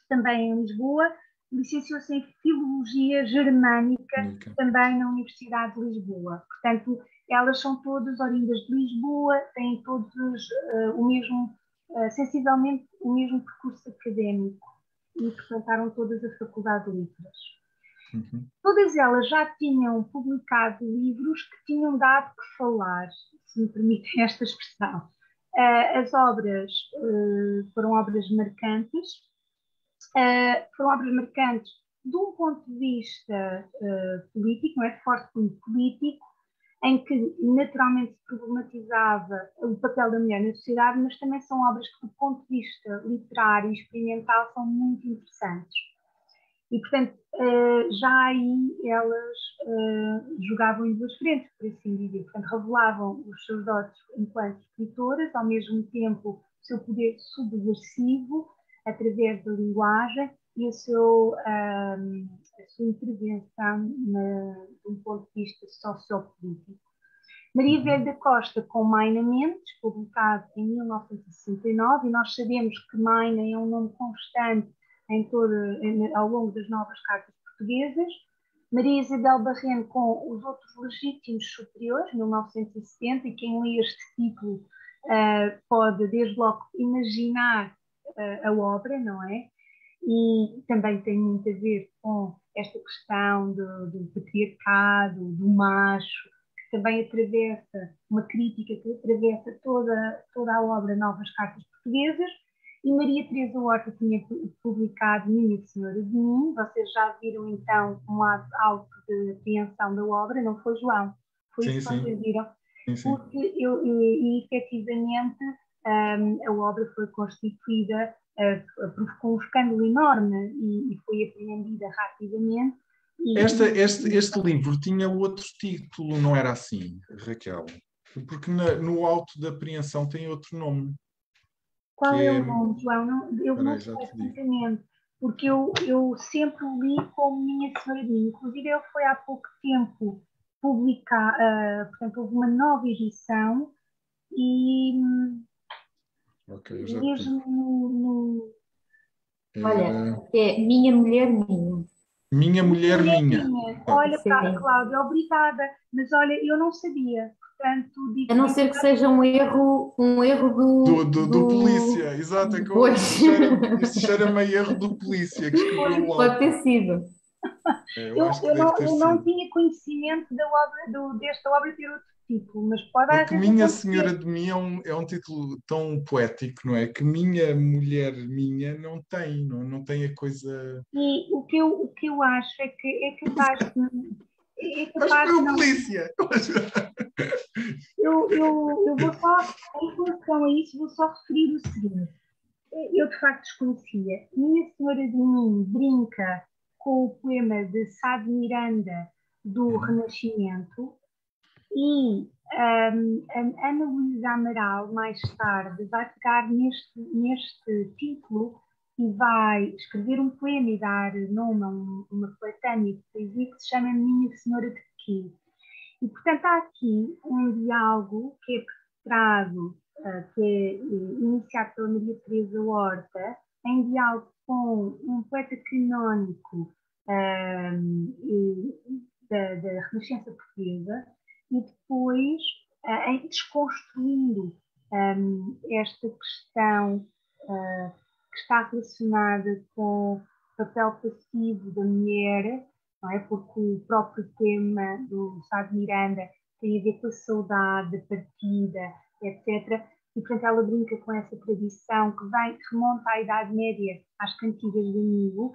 também em Lisboa, licenciou-se em Filologia Germânica, também na Universidade de Lisboa. Portanto, elas são todas oriundas de Lisboa, têm todos o mesmo, sensivelmente o mesmo percurso académico e frequentaram todas a Faculdade de Letras. Uhum. Todas elas já tinham publicado livros que tinham dado que falar, se me permitem esta expressão. Uh, as obras uh, foram obras marcantes, uh, foram obras marcantes de um ponto de vista político, não é? Forte político, em que naturalmente se problematizava o papel da mulher na sociedade, mas também são obras que, do ponto de vista literário e experimental, são muito interessantes. E, portanto, eh, já aí elas eh, jogavam em duas frentes, por assim dizer. Portanto, revelavam os seus dotes enquanto escritoras, ao mesmo tempo o seu poder subversivo, através da linguagem, e o seu, um, a sua intervenção na, de um ponto de vista sociopolítico. Maria uhum. Velha da Costa com Maina Mendes, publicado em 1969, e nós sabemos que Maina é um nome constante em toda, em, ao longo das novas cartas portuguesas. Maria Isabel Barreno com Os Outros Legítimos Superiores, 1970, e quem lê este título uh, pode, desde logo, imaginar uh, a obra, não é? e também tem muito a ver com esta questão do, do patriarcado, do macho, que também atravessa uma crítica que atravessa toda, toda a obra Novas Cartas Portuguesas. E Maria Teresa Horta tinha publicado Minha Senhora de Mim. Vocês já viram então um lado alto de apreensão da obra, não foi João? Foi sim, isso que vocês viram? Sim, sim. Porque eu, e, e efetivamente um, a obra foi constituída uh, provocou um escândalo enorme e, e, foi apreendida rapidamente E- Esta, este, este livro tinha outro título, não era assim, Raquel? Porque na- no Alto da Apreensão tem outro nome. Qual que é o nome, João? Não, eu Espera não sei exatamente, porque eu, eu sempre o li como Minha Senhoradinha. Inclusive, ele foi há pouco tempo publicar, ah, portanto, houve uma nova edição e Ok, eu já te digo. mesmo no, no- Olha, Eh, é Minha Mulher Minha. Minha Mulher Minha. Minha. Olha, Sim. Clá- Cláudia, obrigada, mas olha, eu não sabia, portanto, digo A não ser que seja um erro, um erro do, Do, do, do polícia, exato. É que eu- Pois. isto cheira- isto cheira-me a erro do polícia que escreveu o Pode ter sido. É, Eu Eu, eu não, eu não tinha conhecimento da obra, do, desta obra ter outro título, mas pode vezes Minha. Senhora de Mim é um, é um título tão poético, não é? Que Minha Mulher Minha não tem, não, não tem a coisa. E o que eu, o que eu acho é que é capaz de. É Mas capaz o não. polícia! Eu, eu, eu vou só, em relação a isso, vou só referir o seguinte. Eu, de facto, desconhecia. Minha Senhora de Mim brinca com o poema de Sá de Miranda do Renascimento e hum, a Ana Luísa Amaral, mais tarde, vai pegar neste, neste título e vai escrever um poema e dar nome a um- uma coletânea de poesia que se chama Minha Senhora de Quê. E, portanto, há aqui um diálogo que é perpetrado, ah, que é eh, iniciado pela Maria Teresa Horta, em diálogo com um poeta canónico ah, e- da, da Renascença Portuguesa, e depois ah, em desconstruindo ah, esta questão ah, que está relacionada com o papel passivo da mulher não é? Porque o próprio tema do Sá de Miranda tem a ver com a saudade, a partida, etc. E, portanto, ela brinca com essa tradição que vem, que remonta à Idade Média, às cantigas de amigo,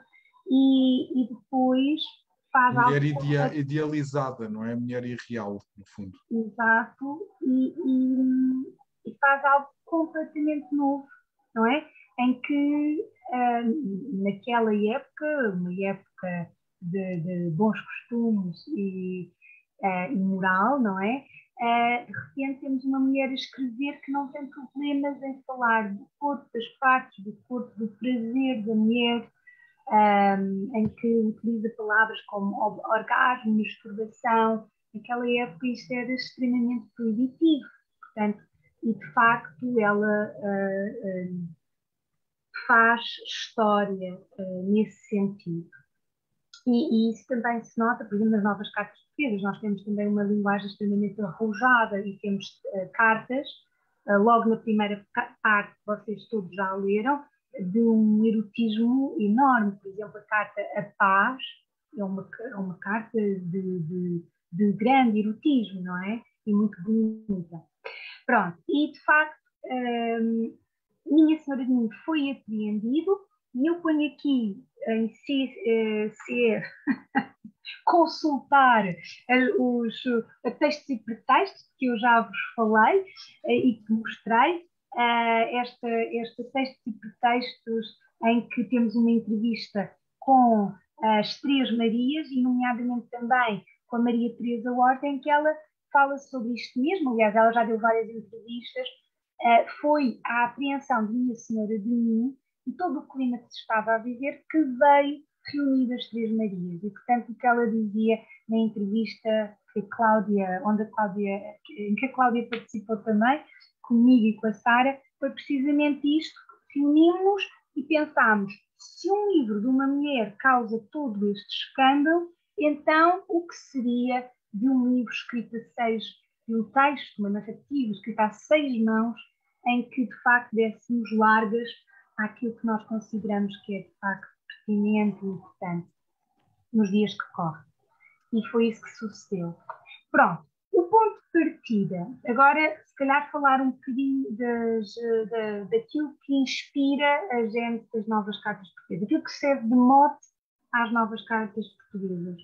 e, e depois faz Mulher algo idea- idealizada, não é? Mulher irreal, no fundo. Exato, e, e- e faz algo completamente novo, não é? Em que ah, naquela época, uma época de, de bons costumes e, ah, e moral, não é? Ah, de repente temos uma mulher a escrever que não tem problemas em falar do corpo, das partes do corpo, do prazer da mulher, um, em que utiliza palavras como or- orgasmo, masturbação. Naquela época isto era extremamente proibitivo. Portanto, e de facto ela ah, faz história ah, nesse sentido. E, e isso também se nota, por exemplo, nas novas cartas portuguesas. Nós temos também uma linguagem extremamente arrojada e temos cartas, logo na primeira parte, vocês todos já leram, de um erotismo enorme. Por exemplo, a carta A Paz é uma, é uma carta de, de, de grande erotismo, não é? E muito bonita. Pronto, e de facto, hum, Minha Senhora de Mim foi apreendido e eu ponho aqui em eh, CR consultar eh, os eh, textos e pretextos que eu já vos falei eh, e que mostrei, eh, esta, este textos e pretextos em que temos uma entrevista com as Três Marias e nomeadamente também com a Maria Teresa Horta, em que ela fala sobre isto mesmo, aliás, ela já deu várias entrevistas, eh, foi a apreensão de Minha Senhora de Mim e todo o clima que se estava a viver que veio reunir as Três Marias. E, portanto, o que ela dizia na entrevista que Cláudia, onde Cláudia, em que a Cláudia participou também, comigo e com a Sara, foi precisamente isto, reunimos e pensámos, se um livro de uma mulher causa todo este escândalo, então o que seria de um livro escrito a seis, de um texto, uma narrativa escrita a seis mãos, em que de facto dessemos largas àquilo que nós consideramos que é de facto pertinente e importante nos dias que correm. E foi isso que sucedeu. Pronto, agora se calhar falar um bocadinho das, da, daquilo que inspira a gente das novas cartas portuguesas, aquilo que serve de mote às novas cartas portuguesas.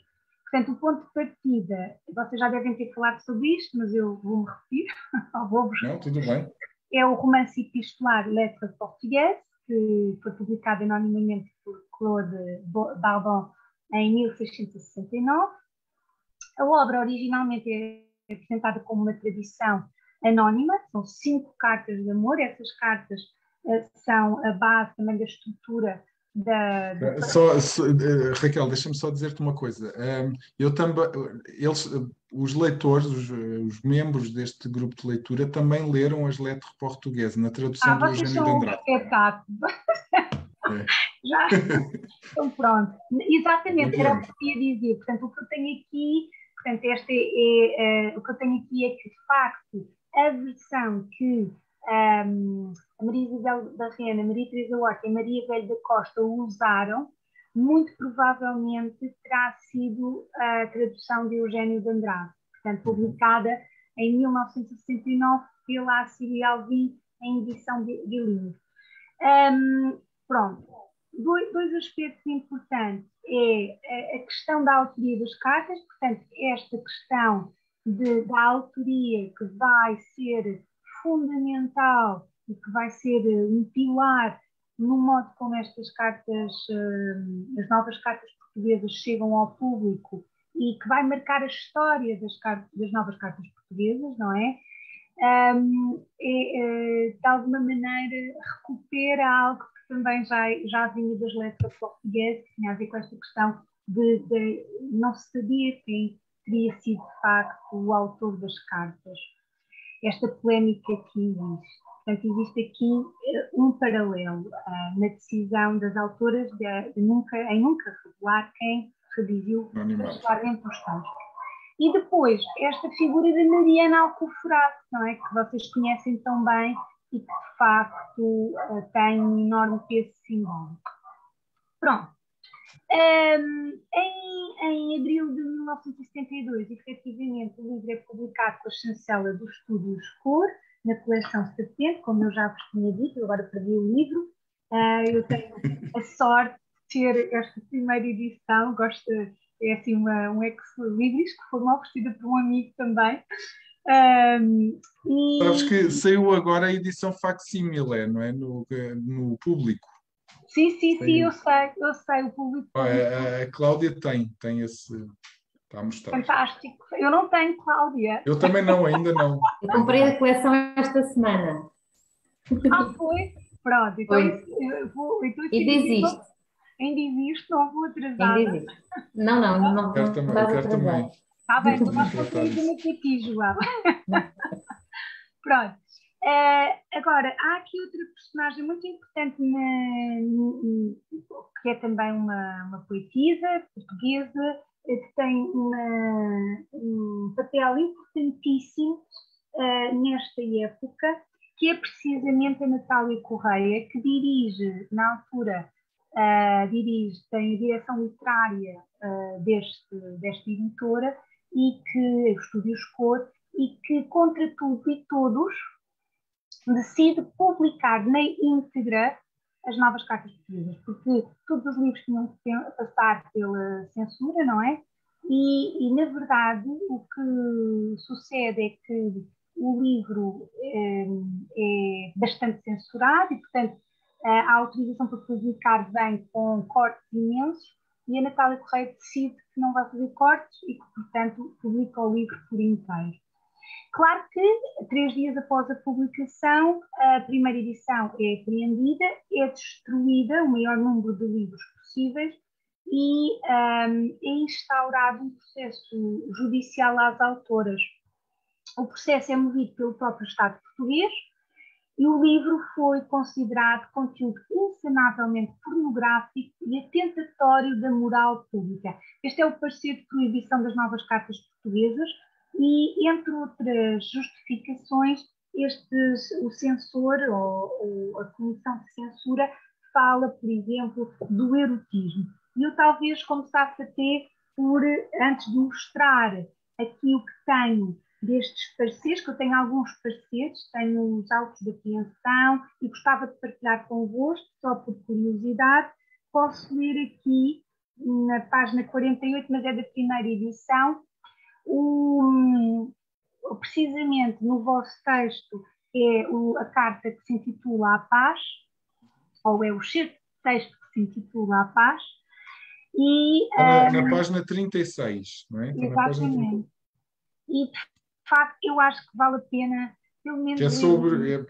Portanto, o ponto de partida, vocês já devem ter falado sobre isto, mas eu vou-me repetir, ou vou-vos Não, tudo bem. é o romance epistolar Lettre Portuguesa, que foi publicado anonimamente por Claude Bo- Barbon em 1669. A obra originalmente é apresentada como uma tradição anónima, são cinco cartas de amor, essas cartas uh, são a base também da estrutura da. da... Só, só, Raquel, deixa-me só dizer-te uma coisa. Um, eu também, eles, os leitores, os, os, membros deste grupo de leitura também leram as letras portuguesas na tradução ah, do Eugênio de Andrade. É. Já? então pronto. Exatamente, era o que eu ia dizer. Portanto, o que eu tenho aqui, portanto, este é, é, o que eu tenho aqui é que, de facto, a versão que um, a Maria Isabel da Rena, Maria Teresa Horta e Maria Velho da Costa usaram, muito provavelmente terá sido a tradução de Eugênio de Andrade, portanto, publicada em 1969 pela Assíria Alvim em edição bilingue. Um, pronto, dois, dois, aspectos importantes é a questão da autoria das cartas, portanto, esta questão de, da autoria que vai ser fundamental e que vai ser eh, um pilar no modo como estas cartas, eh, as novas cartas portuguesas chegam ao público e que vai marcar a história das, cartas, das novas cartas portuguesas, não é? Um, é, é, de alguma maneira recupera algo também já, já vinha das letras portuguesas, que tinha a ver com esta questão de, de não se sabia quem teria sido de facto o autor das cartas esta polémica que existe. Portanto, existe aqui eh, um paralelo uh, na decisão das autoras de, de, nunca, em nunca revelar quem redigiu particularmente os textos. E depois, esta figura da Mariana Alcoforado, não é? que vocês conhecem tão bem e que, de facto, uh, tem um enorme peso simbólico. Pronto. Um, em, em abril de 1972, efetivamente, o livro é publicado com a chancela dos Estúdios Cor, na coleção 70, como eu já vos tinha dito, agora perdi o livro. Uh, eu tenho a sorte de ter esta primeira edição, gosto, é assim uma, um ex-libris que foi mal vestida por um amigo também. Um, e... Sabes que saiu agora a edição facsimile, não é? No, no público. Sim, sim, sim, eu sei, eu sei, o público. A, a Cláudia tem, tem esse. Está a mostrar. Fantástico. Eu não tenho, Cláudia. Eu também não, ainda não. Eu comprei a coleção esta semana. Ah, foi? Pronto, então, foi. Eu vou, então e desiste. Ainda existe, não vou atrasar. Ainda existe. Não, não, não, não. Quero também, eu quero também. Está bem, então nós conseguimos aqui, João. Pronto. Uh, agora, há aqui outra personagem muito importante, na, no, que é também uma, uma poetisa portuguesa, eh, que tem uma, um papel importantíssimo uh, nesta época, que é precisamente a Natália Correia, que dirige, na altura, uh, dirige, tem a direção literária deste, desta editora e que, Estúdios Cor, e que, contra tudo e todos, decide publicar na íntegra as novas cartas portuguesas, porque todos os livros tinham que passar pela censura, não é? E, e, na verdade o que sucede é que o livro é, é bastante censurado e, portanto, a autorização para publicar vem com cortes imensos e a Natália Correia decide que não vai fazer cortes e que, portanto, publica o livro por inteiro. Claro que, três dias após a publicação, a primeira edição é apreendida, é destruída o maior número de livros possíveis e um, é instaurado um processo judicial às autoras. O processo é movido pelo próprio Estado português e o livro foi considerado conteúdo insanavelmente pornográfico e atentatório da moral pública. Este é o parecer de proibição das novas cartas portuguesas, e, entre outras justificações, estes, o censor ou, ou, a comissão de censura fala, por exemplo, do erotismo. E eu talvez começasse a ter por, antes de mostrar aqui o que tenho destes pareceres, que eu tenho alguns pareceres, tenho os autos de apreensão e gostava de partilhar convosco, só por curiosidade, posso ler aqui na página 48, mas é da primeira edição, o, precisamente no vosso texto é o, a carta que se intitula A Paz, ou é o texto que se intitula A Paz, E, um, na página 36, não é? Na página 36. exatamente. E, de facto, eu acho que vale a pena, pelo menos. Que é sobre, é-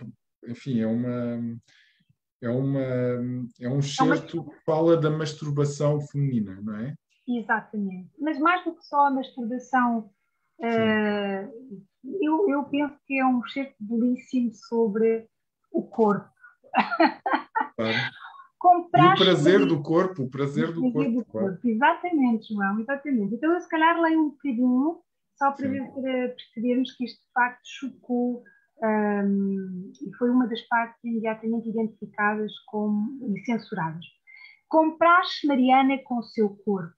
enfim, é uma é uma é um excerto que fala da masturbação feminina, não é? Exatamente. Mas mais do que só a masturbação, eh, eu, eu penso que é um excerto belíssimo sobre o corpo. Claro. O prazer de- do corpo, o prazer do prazer corpo, do claro. corpo. Exatamente, João, exatamente. Então eu se calhar leio um bocadinho, só para, para percebermos que isto de facto chocou hum, e foi uma das partes imediatamente identificadas como e censuradas. Com praxe Mariana com o seu corpo,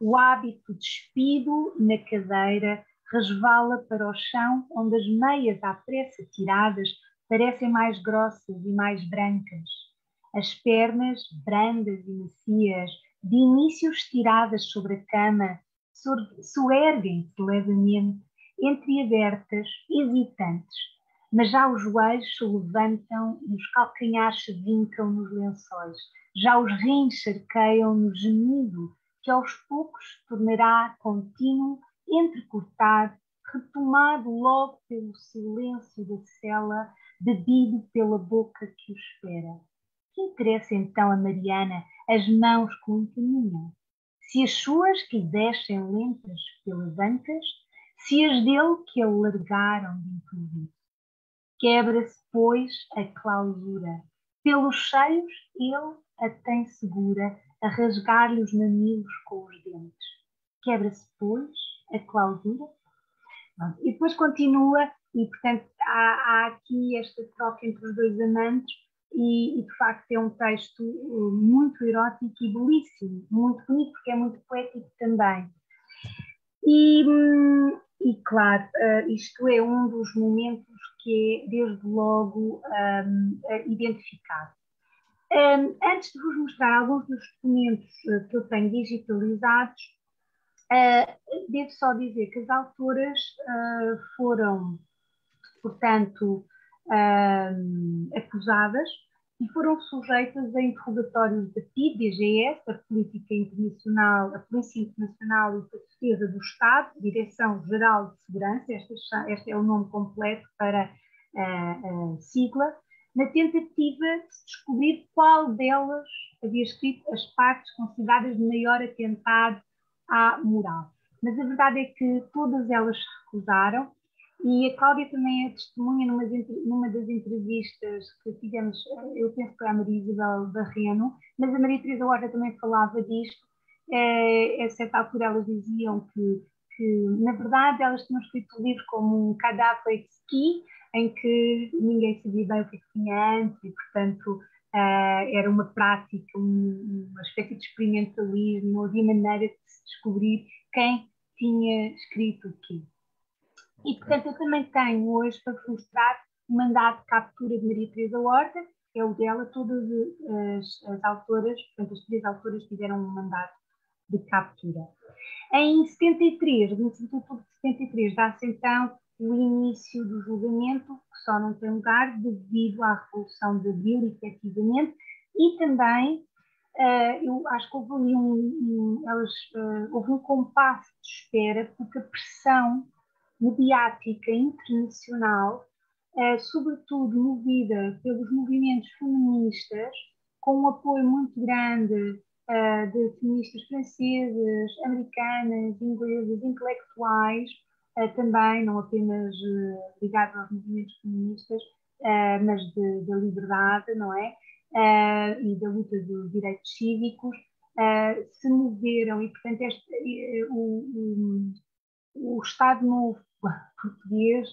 o hábito despido na cadeira resvala para o chão, onde as meias à pressa tiradas parecem mais grossas e mais brancas. As pernas, brandas e macias, de início estiradas sobre a cama, soerguem-se levemente, entreabertas, hesitantes, mas já os joelhos se levantam e os calcanhares se vincam nos lençóis, já os rins cerqueiam no gemido que aos poucos tornará contínuo, entrecortado, retomado logo pelo silêncio da cela, bebido pela boca que o espera. Que interessa então a Mariana as mãos que o encaminham? Se as suas que descem lentas pelas ancas, se as dele que alargaram de improviso. Quebra-se, pois, a clausura. Pelos seios ele a tem segura, a rasgar-lhe os mamilos com os dentes. Quebra-se, pois, a clausura. E depois continua, e portanto há, há aqui esta troca entre os dois amantes, e, e, de facto é um texto uh, muito erótico e belíssimo, muito bonito, porque é muito poético também. E, hum, e claro, uh, isto é um dos momentos que é desde logo um, uh, identificado. Um, antes de vos mostrar alguns dos documentos que eu tenho digitalizados, uh, devo só dizer que as autoras uh, foram, portanto, um, acusadas e foram sujeitas a interrogatórios da PID, DGS, a Política Internacional, a Polícia Internacional e a Defesa do Estado, Direção-Geral de Segurança, este, este, é o nome completo para a, sigla, na tentativa de descobrir qual delas havia escrito as partes consideradas de maior atentado à moral. Mas a verdade é que todas elas se recusaram e a Cláudia também é testemunha numa, numa das entrevistas que fizemos, eu penso foi a Maria Isabel Barreno, mas a Maria Teresa Horta também falava disto. É, a certa altura elas diziam que, que, na verdade, elas tinham escrito o livro como um cadáver ski, em que ninguém sabia bem o que, é tinha antes e, portanto, uh, era uma prática, um, uma espécie de experimentalismo, não havia maneira de se descobrir quem tinha escrito o quê. E, portanto, eu também tenho hoje para vos mostrar o mandato de captura de Maria Teresa Horta, que é o dela, todas as, as autoras, portanto, as três autoras tiveram um mandato de captura. Em 73, 25 de outubro de 73, dá-se então o início do julgamento, que só não tem lugar devido à Revolução de Abril, efetivamente, e também Uh, eu acho que houve ali um, um elas, uh, houve um compasso de espera, porque a pressão mediática internacional, uh, sobretudo movida pelos movimentos feministas, com um apoio muito grande de feministas francesas, americanas, inglesas, intelectuais, também, não apenas ligados aos movimentos feministas, mas da liberdade, não é? E da luta dos direitos cívicos se moveram e, portanto, este, o, o, o, Estado Novo português,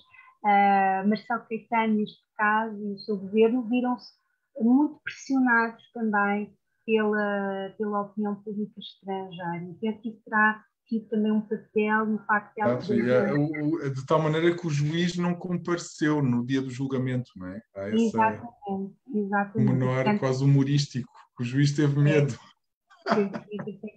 Marcelo Caetano, neste caso, e o seu governo, viram-se muito pressionados também pela, pela opinião pública estrangeira. E penso que isso terá tido também um papel no facto de ela. É, de tal maneira que o juiz não compareceu no dia do julgamento, não é? Há essa, exatamente, exatamente. Menor Portanto, quase humorístico, o juiz teve medo.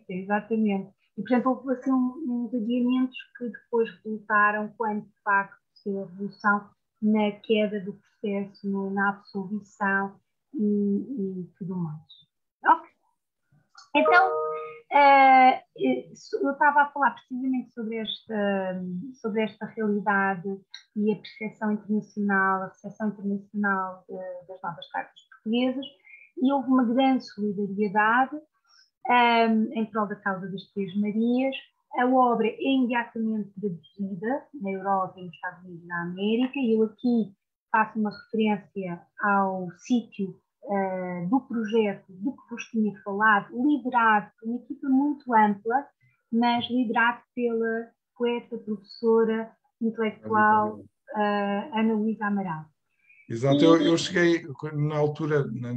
Exatamente. E, portanto, houve assim uns adiamentos que depois resultaram, quando de facto se a revolução, na queda do processo, na absolvição e, e tudo mais. Ok. Então, uh, eu estava a falar precisamente sobre esta, sobre esta realidade e a percepção internacional, a percepção internacional de, das novas cartas portuguesas, e houve uma grande solidariedade um, em prol da causa das Três Marias. A obra é imediatamente traduzida na Europa e nos Estados Unidos da América, e eu aqui faço uma referência ao sítio uh, do projeto do que vos tinha falado, liderado por uma equipa muito ampla, mas liderado pela poeta, professora, intelectual uh, Ana Luísa Amaral. Exato, eu, eu, cheguei, na altura, na,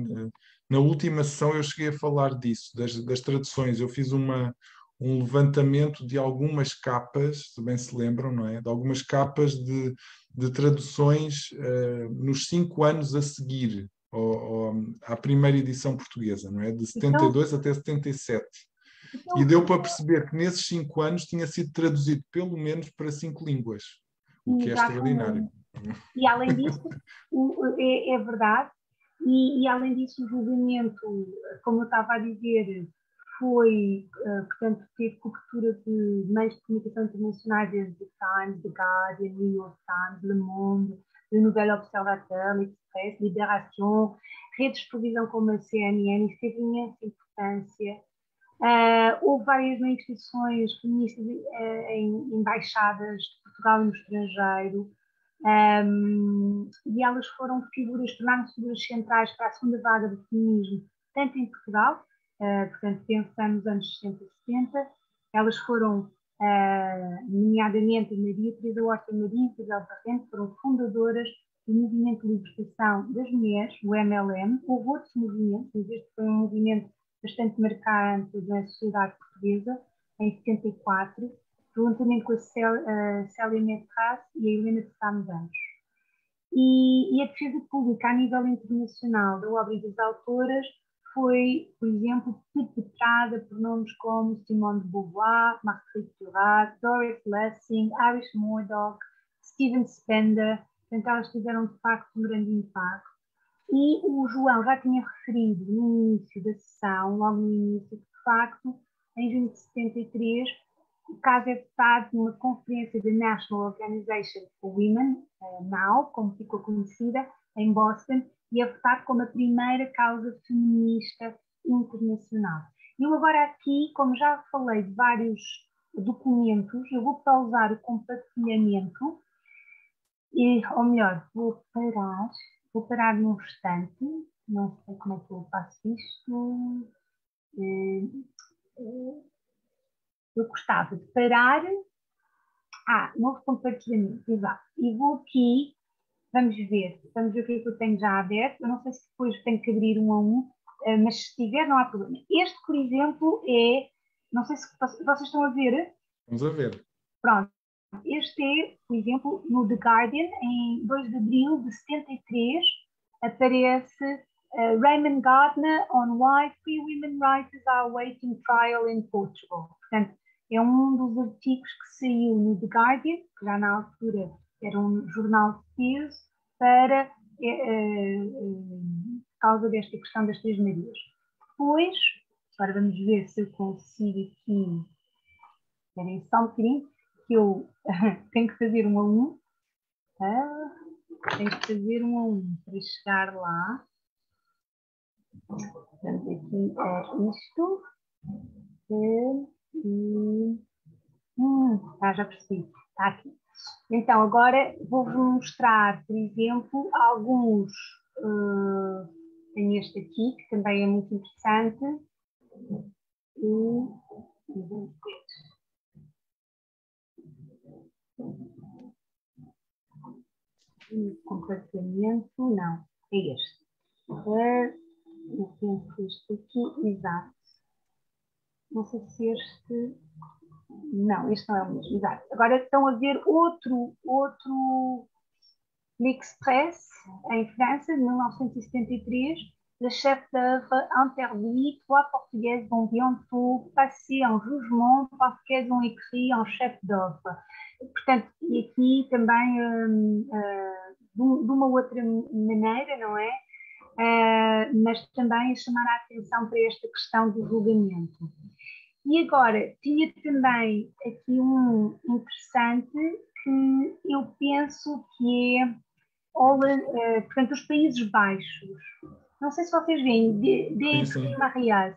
na, última sessão, eu cheguei a falar disso, das, das traduções. Eu fiz uma, um levantamento de algumas capas, se bem se lembram, não é? De algumas capas de, de traduções uh, nos cinco anos a seguir ao, ao, à primeira edição portuguesa, não é? De 72 então, até 77. Então, e deu para perceber que nesses cinco anos tinha sido traduzido pelo menos para cinco línguas, o que é extraordinário. E além disso, é, é verdade, e, e, além disso, o julgamento, como eu estava a dizer, foi, uh, portanto, teve cobertura de meios de comunicação internacionais, desde The Times, The Guardian, New York Times, Le Monde, Le Nouvel Observateur, L'Express, Libération, redes de televisão como a CNN, isso teve imensa importância. Uh, houve várias manifestações feministas uh, em embaixadas de Portugal no estrangeiro, um, e elas foram figuras, tornaram-se figuras centrais para a segunda vaga do feminismo, tanto em Portugal, uh, portanto, pensando nos anos 60 e 70, elas foram, uh, nomeadamente Maria Teresa Horta Maria e Isabel Barrente, foram fundadoras do Movimento de Libertação das Mulheres, o MLM. Houve outros movimentos, mas este foi um movimento bastante marcante na sociedade portuguesa, em 74, juntamente com a Célia Metras e a Helena de Sá. E, e, a defesa pública a nível internacional da obra das autoras foi, por exemplo, perpetrada por nomes como Simone de Beauvoir, Marguerite Duras, Doris Lessing, Iris Murdoch, Steven Spender, portanto elas tiveram de facto um grande impacto. E o João já tinha referido no início da sessão, logo no início, que de facto, em junho de 73, o caso é votado numa conferência da National Organization for Women, NOW, como ficou conhecida, em Boston, e é votado como a primeira causa feminista internacional. Eu agora aqui, como já falei de vários documentos, eu vou pausar o compartilhamento, e, ou melhor, vou parar, vou parar num instante, não sei como é que eu faço isto. Eh, eh, eu gostava de parar. Ah, novo compartilhamento, exato. E vou aqui, vamos ver, vamos ver o que é que eu tenho já aberto. Eu não sei se depois tenho que abrir um a um, eh, mas se tiver, não há problema. Este, por exemplo, é. Não sei se vocês estão a ver. Vamos a ver. Pronto. Este é, por exemplo, no The Guardian, em 2 de abril de 73, aparece uh, Raymond Gardner on why free women writers are awaiting trial in Portugal. Portanto, é um dos artigos que saiu no The Guardian, que já na altura era um jornal de peso, para é, é, é, causa desta questão das Três Marias. Depois, agora vamos ver se eu consigo aqui. Esperem só um bocadinho, que eu tenho que fazer um a um. Ah, tenho que fazer um a um para chegar lá. Vamos aqui é isto. É, e. Hum, ah, já percebi. Está aqui. Então, agora vou-vos mostrar, por exemplo, alguns. Uh, tem este aqui, que também é muito interessante. E. comportamento, não, é este. É, eu penso este aqui, exato. Não sei se este. Não, este não é o mesmo, exato. Agora estão a ver outro, outro L'Express, em França, de 1973. Le chef d'œuvre interdit trois Portugaises vont bientôt passer en jugement parce qu'elles ont écrit en chef d'œuvre. Portanto, e aqui também, hum, hum, de uma outra maneira, não é? uh, mas também chamar a atenção para esta questão do julgamento. E agora, tinha também aqui um interessante que eu penso que é, uh, portanto, os Países Baixos. Não sei se vocês veem, de, Marias.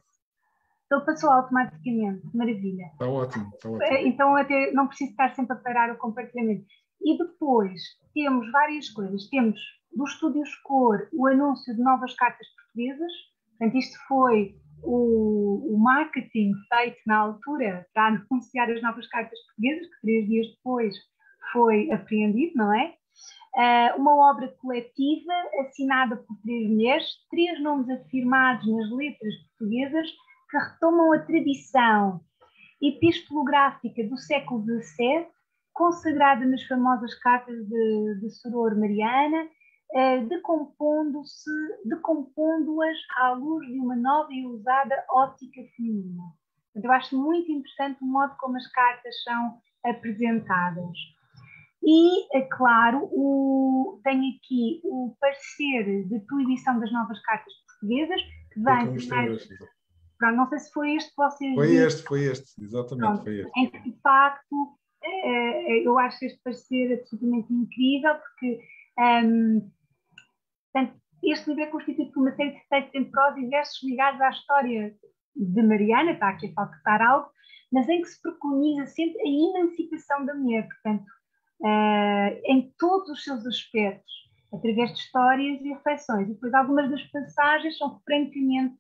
Ele passou automaticamente, maravilha. Está ótimo, está ótimo. Então até não preciso estar sempre a parar o compartilhamento. E depois temos várias coisas. Temos do Estúdios Cor o anúncio de novas cartas portuguesas. Portanto, isto foi o, o, marketing feito na altura para anunciar as novas cartas portuguesas, que três dias depois foi apreendido, não é? Uh, uma obra coletiva assinada por três mulheres, três nomes afirmados nas letras portuguesas que retomam a tradição epistolográfica do século XVII, consagrada nas famosas cartas de, de Soror Mariana, decompondo-se, decompondo-as à luz de uma nova e usada ótica feminina. Eu acho muito interessante o modo como as cartas são apresentadas. E, é claro, o, tenho aqui o parecer de proibição das novas cartas portuguesas, que vem mais, Pronto, não sei se foi este que vocês Foi este, foi este, exatamente, Pronto, foi este. Em que, de facto, eh, eu acho este parecer absolutamente incrível, porque um, portanto, este livro é constituído por uma série de textos em prosa e versos ligados à história de Mariana, está aqui a faltar algo, mas em que se preconiza sempre a emancipação da mulher, portanto, uh, em todos os seus aspectos, através de histórias e reflexões. E depois algumas das passagens são frequentemente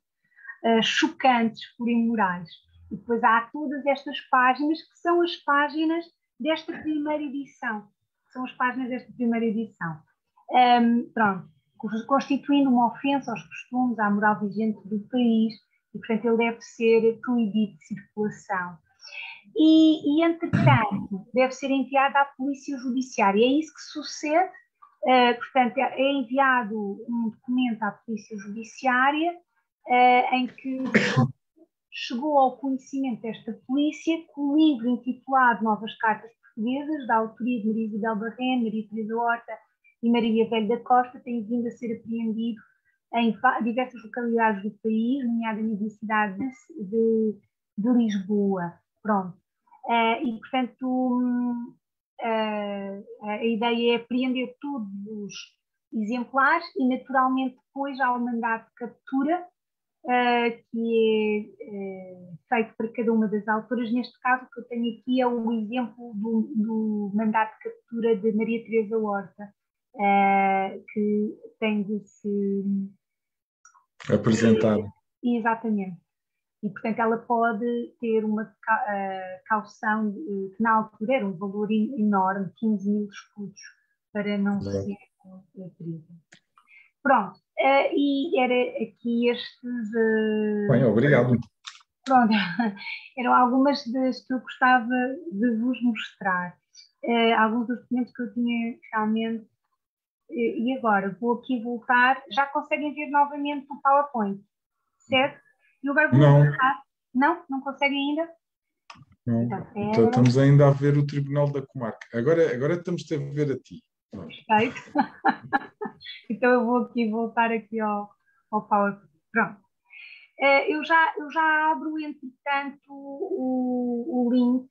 uh, chocantes por imorais. E depois há todas estas páginas que são as páginas desta primeira edição. São as páginas desta primeira edição. Um, pronto, constituindo uma ofensa aos costumes, à moral vigente do país, e portanto ele deve ser proibido de circulação. E, e entretanto, deve ser enviado à Polícia Judiciária. É isso que sucede. Uh, portanto, é enviado um documento à Polícia Judiciária uh, em que chegou ao conhecimento desta polícia que o livro intitulado Novas Cartas Portuguesas, da autoria de Maria Isabel Barreno, Maria Teresa Horta e Maria Velho da Costa, tem vindo a ser apreendido em diversas localidades do país, nomeadamente na cidade de, de Lisboa. Pronto. Uh, e, portanto, uh, a ideia é apreender todos os exemplares e, naturalmente, depois há o mandato de captura uh, que é feito para cada uma das autoras. Neste caso, o que eu tenho aqui é o exemplo do, do mandato de captura de Maria Teresa Horta, uh, que tem de se apresentar. exatamente. E, portanto, ela pode ter uma caução que, na altura, era um valor enorme 15 mil escudos para não ser presa. Pronto, Uh, e era aqui estes. Uh, Bem, obrigado. Pronto, eram algumas das que eu gostava de vos mostrar. Uh, alguns dos documentos que eu tinha realmente. E agora vou aqui voltar. Já conseguem ver novamente o PowerPoint, certo? E agora vou não. voltar. Não? Não conseguem ainda? Não. Então, então, estamos ainda a ver o Tribunal da Comarca. Agora, agora estamos a ver a ti. Perfeito. então eu vou aqui voltar aqui ao, ao PowerPoint. Pronto. Uh, eu, já, eu já abro, entretanto, o, o link.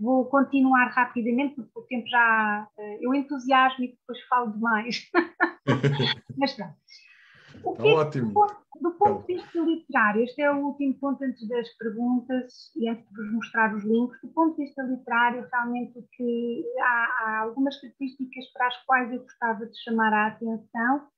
Vou continuar rapidamente, porque o tempo já. Uh, eu entusiasmo e depois falo demais. Mas pronto. O que, Ótimo. Do, do ponto de vista literário, este é o último ponto antes das perguntas e antes de vos mostrar os links. Do ponto de vista literário, realmente que há, há algumas características para as quais eu gostava de chamar a atenção.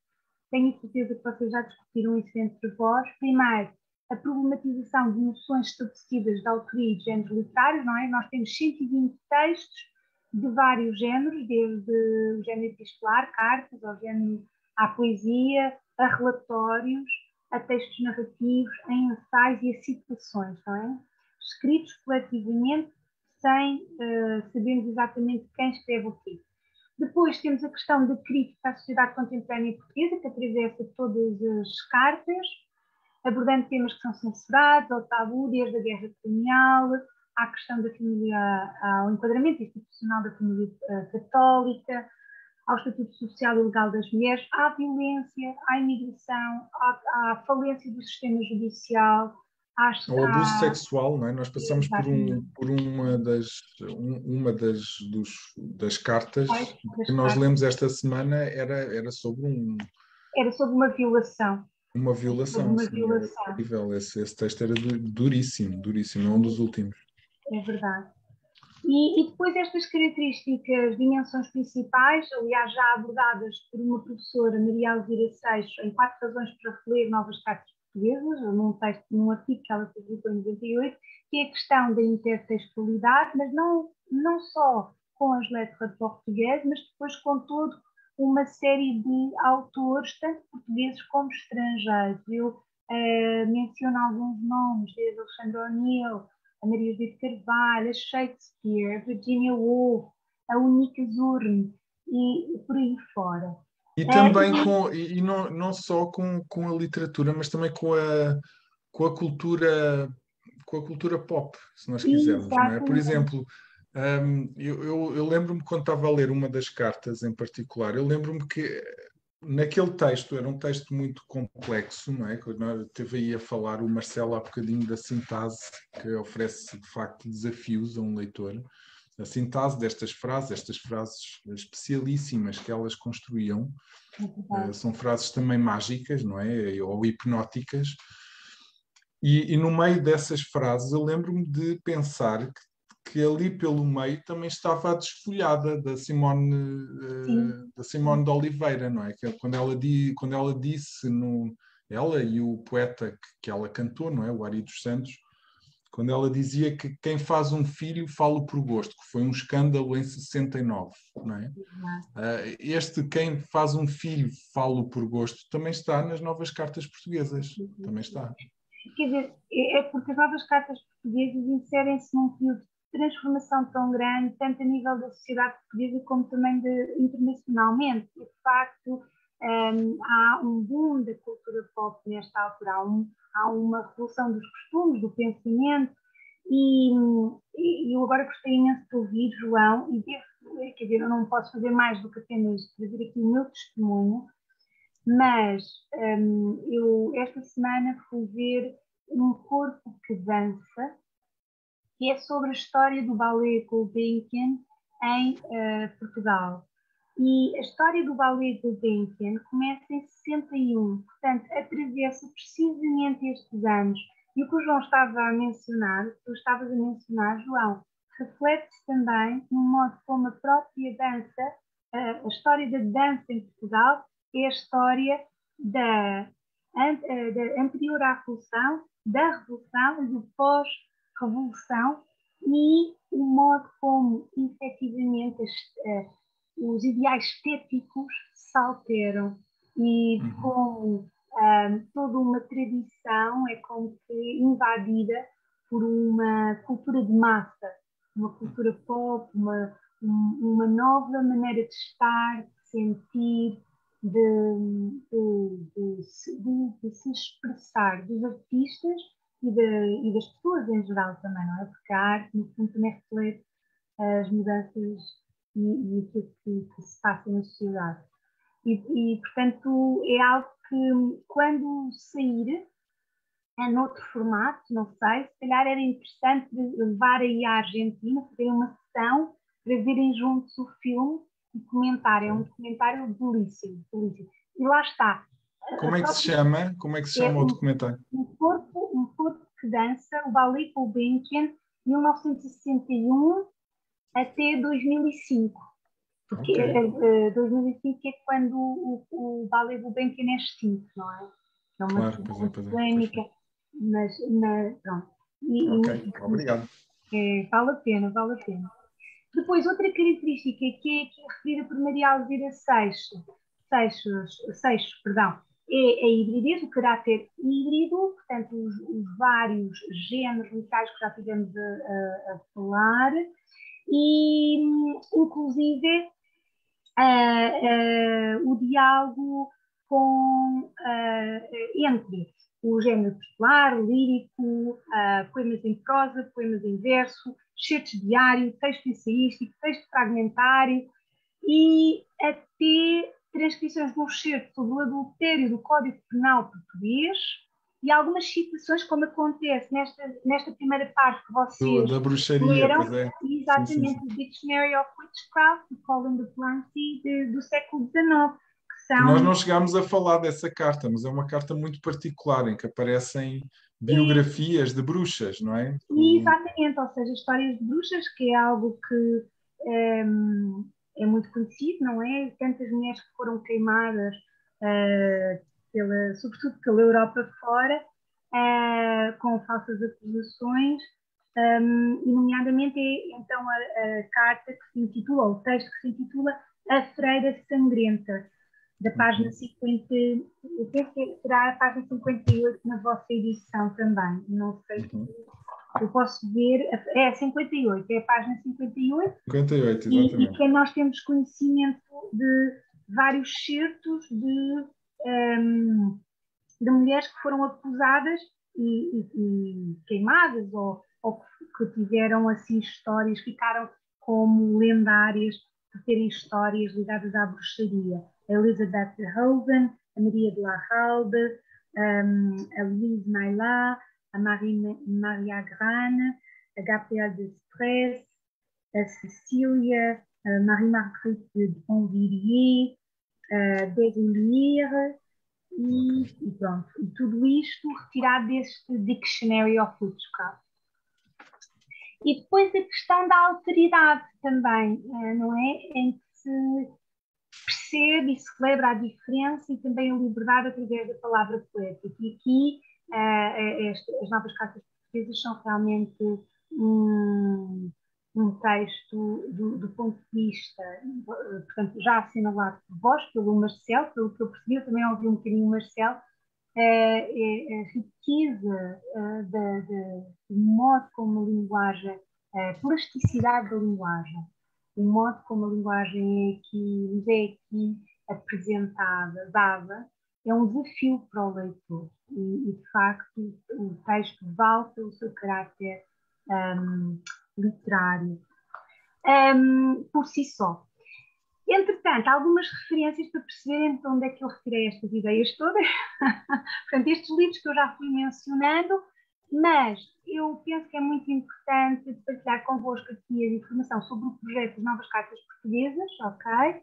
Tenho certeza que vocês já discutiram isso entre vós. Primeiro, a problematização de noções estabelecidas de autoria e de géneros literários, não é? Nós temos 120 textos de vários géneros, desde o género epistolar, cartas, ao género à poesia, a relatórios, a textos narrativos, a ensaios e a citações, não é? Escritos coletivamente sem uh, sabermos exatamente quem escreve o quê. Depois temos a questão da crítica à sociedade contemporânea portuguesa, que atravessa todas as cartas, abordando temas que são censurados ou tabu, desde a guerra colonial, à questão da família, ao enquadramento institucional da família uh, católica, ao estatuto social e legal das mulheres, à violência, à imigração, à, à falência do sistema judicial, às, ao abuso à... sexual, não é? Nós passamos por, um, por uma das um, uma das, dos, das cartas Ai, das que nós cartas. lemos esta semana era era sobre um era sobre uma violação. Uma violação. Uma sim, violação. Esse, esse texto era duríssimo, duríssimo, é um dos últimos. É verdade. E, e, depois estas características, dimensões principais, aliás já abordadas por uma professora, Maria Alvira Seixo, em quatro razões para reler novas cartas portuguesas, num texto, num artigo que ela publicou em 98, que é a questão da intertextualidade, mas não, não só com as letras portuguesas, mas depois com todo uma série de autores, tanto portugueses como estrangeiros. Eu uh, menciono alguns nomes, desde Alexandre O'Neill, a Maria Judith Carvalho, a Shakespeare, a Virginia Woolf, a Unica Zurn e por aí fora. E também é, com, e não, não só com, com a literatura, mas também com a, com a cultura com a cultura pop, se nós quisermos. É? Por exemplo, um, eu, eu, eu lembro-me quando estava a ler uma das cartas em particular, eu lembro-me que naquele texto, era um texto muito complexo, não é? Quando teve aí a falar o Marcelo há bocadinho da sintase, que oferece de facto desafios a um leitor. A sintase destas frases, estas frases especialíssimas que elas construíam, uh, são frases também mágicas, não é? Ou hipnóticas. E, e no meio dessas frases eu lembro-me de pensar que que ali pelo meio também estava a desfolhada da Simone, uh, da Simone de Oliveira, não é? Que é quando ela, di, quando ela disse, no, ela e o poeta que, que ela cantou, não é? O Ari dos Santos, quando ela dizia que quem faz um filho fala por gosto, que foi um escândalo em 69, não é? Uh, este quem faz um filho fala por gosto também está nas novas cartas portuguesas, também está. Quer dizer, é, é porque as novas cartas portuguesas inserem-se num período transformação tão grande, tanto a nível da sociedade portuguesa como também de, internacionalmente. E, de facto, um, há um boom da cultura pop nesta altura, há, um, há uma revolução dos costumes, do pensamento, e, e, eu agora gostaria imenso de ouvir, João, e devo, quer dizer, eu não posso fazer mais do que apenas trazer aqui o meu testemunho, mas um, eu esta semana fui ver um corpo que dança que é sobre a história do ballet Gulbenkian em uh, Portugal. E a história do ballet Gulbenkian começa em 61, portanto, atravessa precisamente estes anos. E o que o João estava a mencionar, tu estavas a mencionar, João, reflete-se também no modo como a própria dança, uh, a história da dança em Portugal, é a história da, uh, da anterior à Revolução, da Revolução e do pós revolução e o modo como, efetivamente, as, uh, os ideais estéticos se alteram e uhum. como um, toda uma tradição é como que invadida por uma cultura de massa, uma cultura pop, uma, uma nova maneira de estar, de sentir, de, de, de, de se expressar dos artistas e, de, e, das pessoas em geral também, não é? Porque a arte, no fundo, também reflete as mudanças e, e aquilo que, que, se passa na sociedade. E, e, portanto, é algo que, quando sair, é noutro formato, não sei, se calhar era interessante levar aí à Argentina, fazer uma sessão para verem juntos o filme e comentar. É um documentário belíssimo, belíssimo. E lá está, como é que se chama? Como é que se chama é o documentário? Um corpo, um corpo que dança, o Ballet Gulbenkian, 1961 até 2005. Porque okay. uh, 2005 é quando o, o Ballet Gulbenkian é extinto, não é? É uma claro, pois é, pois é, polémica, é. mas, pronto. E, ok, obrigado. É, vale a pena, vale a pena. Depois, outra característica que é, que é referida por Maria Alvira Seixo, Seixos, Seixo, perdão, é a hibridez, o caráter híbrido, portanto, os, os vários géneros musicais que já tivemos a, a, a falar, e inclusive o diálogo com, entre o género popular, lírico, poemas em prosa, poemas em verso, certos diário, texto ensaístico, texto fragmentário, e até transcrições um excerto sobre o adultério do Código Penal português e algumas citações, como acontece nesta, nesta primeira parte que vocês da bruxaria, leram, é. exatamente Sim, sim, sim. o Dictionary of Witchcraft, de Colin de Plancy, de- do século XIX, que são... Nós não chegámos a falar dessa carta, mas é uma carta muito particular em que aparecem biografias de bruxas, não é? Exatamente, ou seja, histórias de bruxas, que é algo que ehm, é muito conhecido, não é? Tantas mulheres que foram queimadas, eh, pela, sobretudo pela Europa fora, eh, com falsas acusações, ehm, e nomeadamente é então a, a carta que se intitula, ou o texto que se intitula A Freira Sangrenta, da página 50, eu penso que será a página 58 na vossa edição também, não sei se eu posso ver, é a 58, é a página 58, 58, e, e exatamente. que nós temos conhecimento de vários certos de, ehm, de mulheres que foram acusadas e, e- e queimadas ou, ou que tiveram assim histórias, ficaram como lendárias por terem histórias ligadas à bruxaria. A Elizabeth de Hoven, a Maria de la Halde, ehm, a Louise Maillard, a Marie, Maria Grane, a Gabrielle de Stress, a Cecília, a Marie-Marguerite de Bonvilliers, a Desilire e, e pronto. E tudo isto retirado deste Dictionary of Witchcraft. E depois a questão da alteridade também, eh, não é? Em que se percebe e celebra a diferença e também a liberdade através da palavra poética. E aqui as novas cartas portuguesas são realmente um, um texto do, do ponto de vista, portanto, já assinalado por vós, pelo Marcel, pelo que eu percebi, eu também ouvi um bocadinho o Marcel, é a riqueza do modo como a linguagem, a plasticidade da linguagem, o modo como a linguagem é aqui, é aqui apresentada, dada, é um desafio para o leitor. E, e, de facto, o texto vale pelo seu caráter hum, literário hum, por si só. Entretanto, algumas referências para perceberem de onde é que eu retirei estas ideias todas. Portanto, estes livros que eu já fui mencionando, mas eu penso que é muito importante partilhar convosco aqui a informação sobre o projeto das Novas Cartas Portuguesas, ok?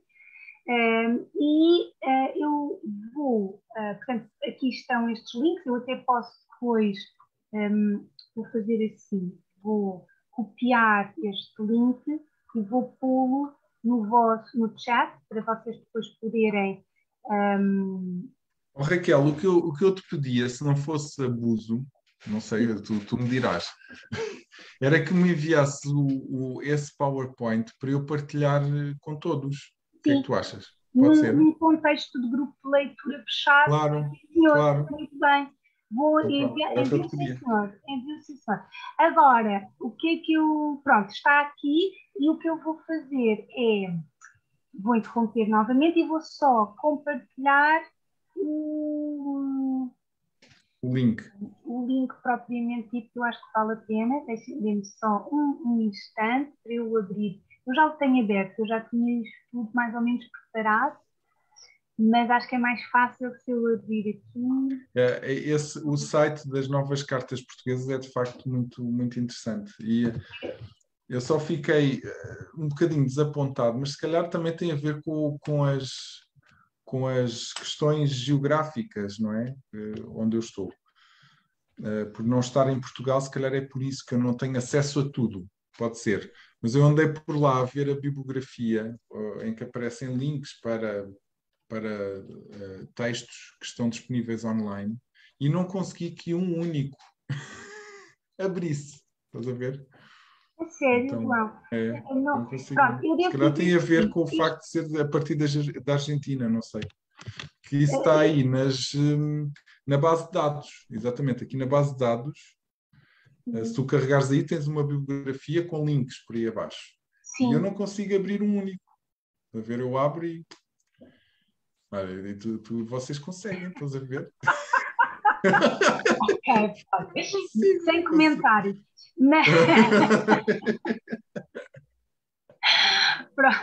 Um, e uh, eu vou, uh, portanto, aqui estão estes links, eu até posso depois, um, vou fazer assim, vou copiar este link e vou pô-lo no vosso, no chat, para vocês depois poderem um, Oh, Raquel, o que, eu, o que eu te pedia, se não fosse abuso, não sei, tu, tu me dirás, era que me enviasse o, o- esse PowerPoint para eu partilhar eh, com todos. O que é que tu achas? Pode num, ser? num contexto de grupo de leitura fechado. Claro, senhor, claro. muito bem. Vou enviar, envio, sim, senhor. Envio, sim, senhor. Agora, o que é que eu. Pronto, está aqui e o que eu vou fazer é. Vou interromper novamente e vou só compartilhar o, O link. o link propriamente dito, eu acho que vale a pena. Deixem-me só um, um instante para eu abrir. Eu já o tenho aberto, eu já tinha isto tudo mais ou menos preparado, mas acho que é mais fácil se eu abrir aqui. É, é esse, o site das novas cartas portuguesas é de facto muito, muito interessante. E eu só fiquei eh, um bocadinho desapontado, mas se calhar também tem a ver com, com, as, com as questões geográficas, não é? Eh, Onde eu estou. Eh, Por não estar em Portugal, se calhar é por isso que eu não tenho acesso a tudo. Pode ser. Mas eu andei por lá a ver a bibliografia eh, em que aparecem links para, para eh, textos que estão disponíveis online e não consegui que um único abrisse. Estás a ver? É sério, Então, João. É, não- não consigo. Pronto, eu Se devo calhar dizer tem a ver com o facto de ser a partir da, da Argentina, não sei. Que isso está aí nas, hum, na base de dados, exatamente, aqui na base de dados. Eh, Se tu carregares aí, tens uma bibliografia com links por aí abaixo. Sim. E eu não consigo abrir um único. A ver, eu abro e. Olha, e tu, tu- vocês conseguem, estás a ver? Ok, ok. Sem comentários. Mas... Pronto.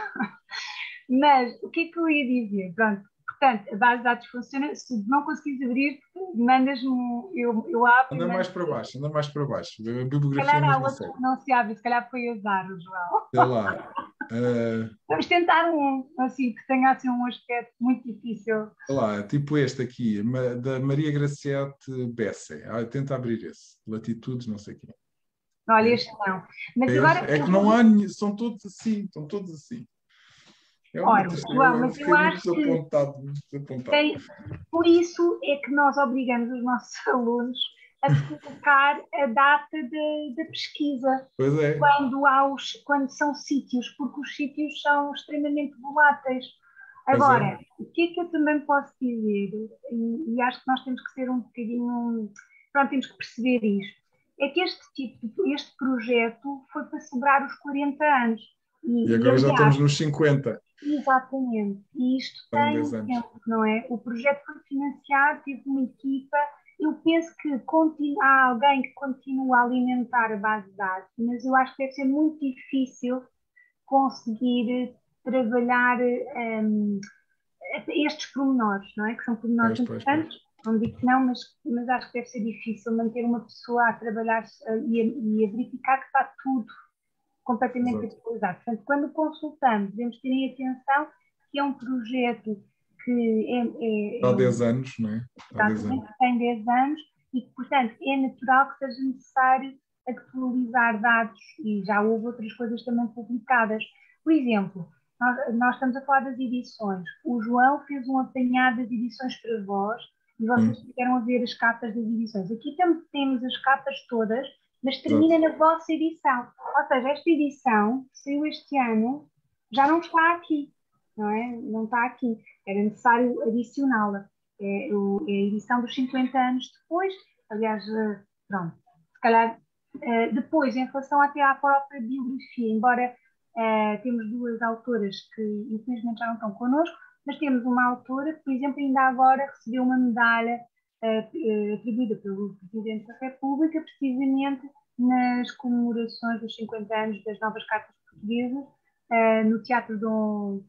Mas o que é que eu ia dizer? Pronto, portanto, a base de dados funciona. Se não conseguires abrir, mandas-me, eu, eu abro. Anda mais para baixo, anda mais para baixo. A Se bibliografia calhar mesmo outro segue. que não se abre, se calhar foi azar, João. Sei lá. eh, Vamos tentar um, assim, que tenha assim um aspecto muito difícil. sei lá, tipo este aqui, da Maria Graciete Besse. Ah, tenta abrir esse. Latitudes, não sei o quê. Olha, este não. Mas É, agora. é que não há, são todos assim, estão todos assim. É tristeza, João, mas fiquei eu acho que por isso é que nós obrigamos os nossos alunos a colocar a data da pesquisa Pois é. quando, há os, quando são sítios, porque os sítios são extremamente voláteis. É. Agora, o que é que eu também posso dizer, e, e acho que nós temos que ser um bocadinho, pronto, temos que perceber isto, é que este tipo, de- este projeto foi para celebrar os 40 anos. E agora já estamos nos 50. Exatamente, e isto São tem 10 um anos. tempo, não é? O projeto foi financiado, teve uma equipa. Eu penso que há alguém que continua a alimentar a base de dados, mas eu acho que deve ser muito difícil conseguir trabalhar hum, estes pormenores, não é? Que são pormenores Pois, pois, importantes. Não digo que não, mas, mas acho que deve ser difícil manter uma pessoa a trabalhar eh, e a, e a verificar que está tudo completamente Exato. atualizado. Portanto, quando consultamos, devemos ter em atenção que é um projeto que é, é, Há é- 10 anos, não é? Há 10 anos. tem 10 anos e que, portanto, é natural que seja necessário atualizar dados e já houve outras coisas também publicadas. Por exemplo, nós, nós estamos a falar das edições. O João fez um apanhado das edições para vós e vocês tiveram a ver as capas das edições. Aqui temos as capas todas, mas termina na vossa edição. Ou seja, esta edição que saiu este ano já não está aqui, não é? Não está aqui. Era necessário adicioná-la. É, é a edição dos 50 anos depois. Aliás, eh, pronto, se calhar eh, depois, em relação até à própria biografia, embora eh, temos duas autoras que infelizmente já não estão connosco, mas temos uma autora que, por exemplo, ainda agora recebeu uma medalha atribuída pelo Presidente da República, precisamente nas comemorações dos 50 anos das novas cartas portuguesas, eh, no Teatro Dom,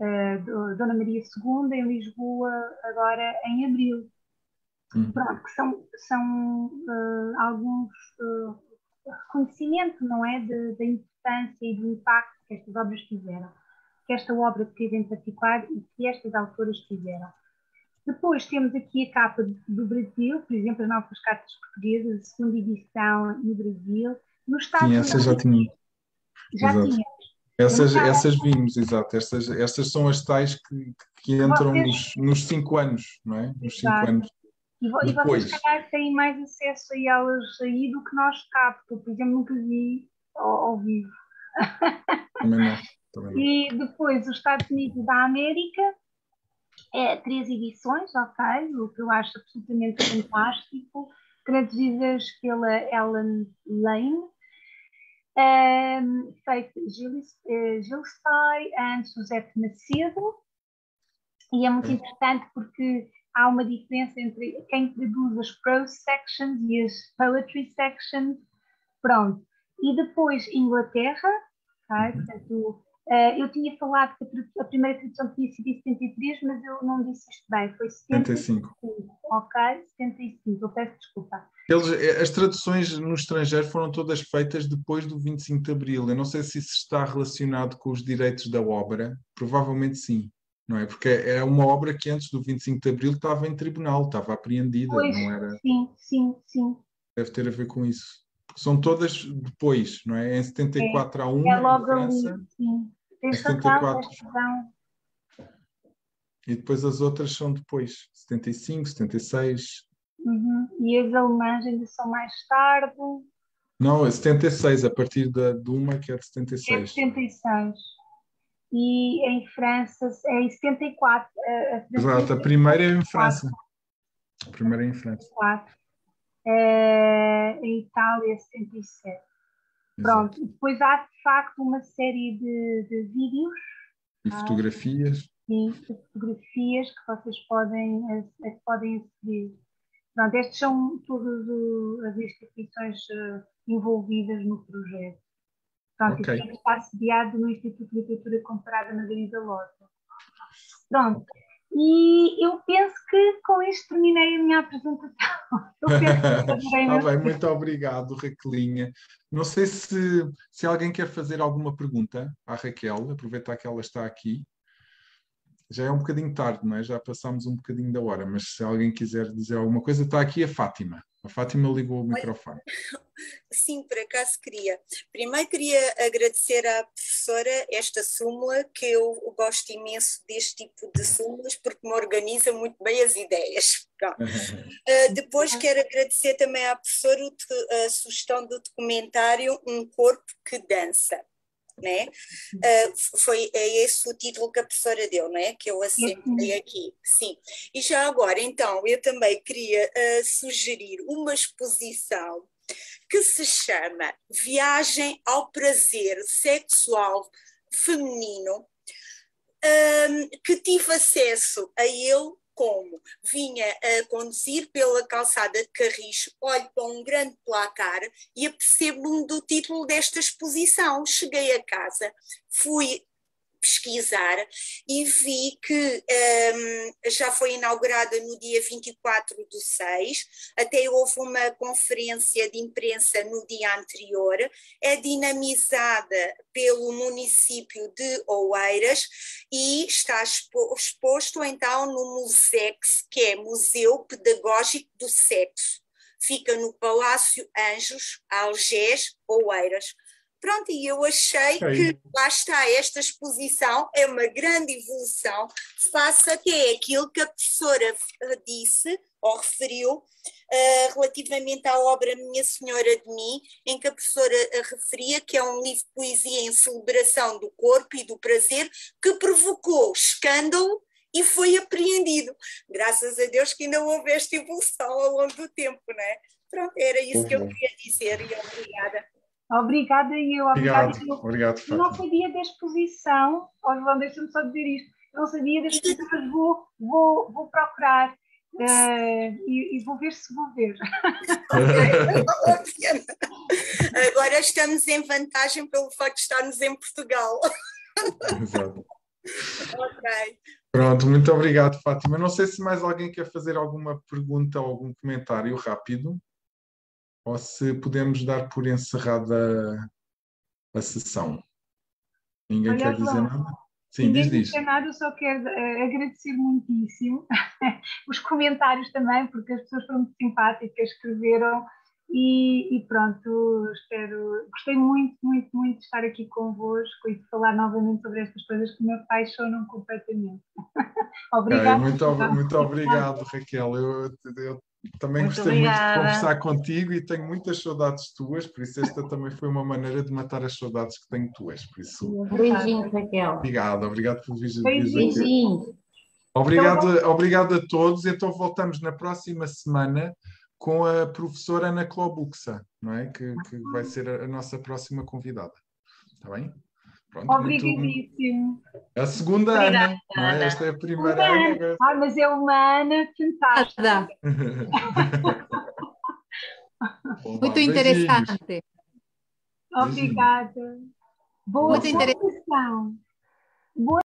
eh, do- Dona Maria II, em Lisboa, agora em abril. Uhum. Pronto, que são, são eh, alguns eh, reconhecimento, não é, da importância e do impacto que estas obras tiveram, que esta obra teve em particular e que estas autoras tiveram. Depois temos aqui a capa do Brasil, por exemplo, as novas cartas portuguesas, a segunda edição no Brasil. Nos Estados Sim, essas já tinha. já Exato. tinha. Essas, Eu não essas vimos, exato. Estas, estas são as tais que, que entram Vocês- nos, nos cinco anos, não é? Nos cinco anos. E, vo- e Depois. vocês, se calhar, têm mais acesso a elas aí do que nós cá, porque eu, por exemplo, nunca vi ao, ao vivo. Também não. Também não. E depois os Estados Unidos da América, é, três edições, ok, o que eu acho absolutamente fantástico, traduzidas pela Ellen Lane, um, Faith eh, Gilstein e Suzette Macedo, e é muito interessante porque há uma diferença entre quem traduz as prose sections e as poetry sections, pronto. E depois Inglaterra, ok? Portanto, eh, eu tinha falado que a a primeira tradução tinha sido em 73, mas eu não disse isto bem, foi 75, 75. ok? 75, eu peço desculpa. Eles, eh, as traduções no estrangeiro foram todas feitas depois do 25 de Abril. Eu não sei se isso está relacionado com os direitos da obra. Provavelmente sim, não é? Porque é uma obra que antes do 25 de Abril estava em tribunal, estava apreendida, Pois, não era? sim, sim, sim. Deve ter a ver com isso. São todas depois, não é? Em 74 há uma É logo em ali, França sim. Tens Em razão, 74. tens razão. e depois as outras são depois, 75, 76. Uhum. E as alemãs ainda são mais tarde, Não, é 76, a partir da, de uma que é de é 76. 76. E em França é em 74. A, a Exato, a primeira é em França. A primeira é em França. 74. Eh, em Itália, 77. Pronto, e depois há de facto uma série de, de vídeos E fotografias. sim, de fotografias que vocês podem, que podem aceder. Pronto, estas são todas o- as instituições eh, envolvidas no projeto. Pronto, Ok. okay. está sediado no Instituto de Literatura Comparada Margarida Lota. Pronto. E eu penso que com isto terminei a minha apresentação. Eu penso que imenso. bem, muito obrigado, Raquelinha. Não sei se, se alguém quer fazer alguma pergunta à Raquel, aproveitar que ela está aqui. Já é um bocadinho tarde, não é? Já passámos um bocadinho da hora, mas se alguém quiser dizer alguma coisa, está aqui a Fátima. A Fátima ligou o microfone. Sim, por acaso queria. Primeiro queria agradecer à professora esta súmula, que eu gosto imenso deste tipo de súmulas, porque me organiza muito bem as ideias. Uh, depois quero agradecer também à professora a sugestão do documentário Um Corpo que Dança. Né? Uh, foi é esse o título que a professora deu, né? que eu assentei aqui. Sim. E já agora, então, eu também queria uh, sugerir uma exposição que se chama Viagem ao Prazer Sexual Feminino, um, que tive acesso a ele como vinha a conduzir pela calçada de Carris, olho para um grande placar e apercebo-me do título desta exposição. Cheguei a casa, fui pesquisar e vi que um, já foi inaugurada no dia 24 do 6, até houve uma conferência de imprensa no dia anterior, é dinamizada pelo município de Oeiras e está expo exposto então no MUSEX, que é Museu Pedagógico do Sexo. Fica no Palácio Anjos, Algés, Oeiras. Pronto, e eu achei que lá está, esta exposição é uma grande evolução face até aquilo que a professora disse ou referiu uh, relativamente à obra Minha Senhora de Mim, em que a professora referia que é um livro de poesia em celebração do corpo e do prazer que provocou escândalo e foi apreendido. Graças a Deus que ainda houve esta evolução ao longo do tempo, não é? Pronto, era isso que eu queria dizer e obrigada. Obrigada e eu. Obrigado, obrigada, eu. obrigado, Eu não sabia da exposição, oh, João, deixa-me só dizer isto. Eu não sabia da exposição, mas vou, vou, vou procurar uh, e, e, vou ver se vou ver. Agora estamos em vantagem pelo facto de estarmos em Portugal. Exato. ok. Pronto, muito obrigado, Fátima. Não sei se mais alguém quer fazer alguma pergunta ou algum comentário rápido ou se podemos dar por encerrada a sessão. Ninguém Olha, quer dizer João, nada? Sim, Ninguém diz, diz. quer nada, eu só quero uh, agradecer muitíssimo os comentários também, porque as pessoas foram muito simpáticas, escreveram e, e, pronto, espero. Gostei muito, muito, muito de estar aqui convosco e de falar novamente sobre estas coisas que me apaixonam completamente. obrigado. É, muito, muito obrigado, Raquel. Eu, eu também Muito gostei obrigada. muito de conversar contigo e tenho muitas saudades tuas, por isso esta também foi uma maneira de matar as saudades que tenho tuas. Por isso, Beijinho, Raquel. obrigado, obrigado por vir Beijinho. aqui. Beijinho. Obrigado, obrigado a todos. Então voltamos na próxima semana com a professora Ana Clobuxa, não é? Que, que vai ser a, a nossa próxima convidada. Está bem? Pronto, Obrigadíssimo. a segunda Obrigada, Ana, não é? Ana. Esta é a primeira Ana. Ana. Ah, mas é uma Ana fantástica. Muito beijinhos. interessante. Obrigada. Boa Muito interessante. Boa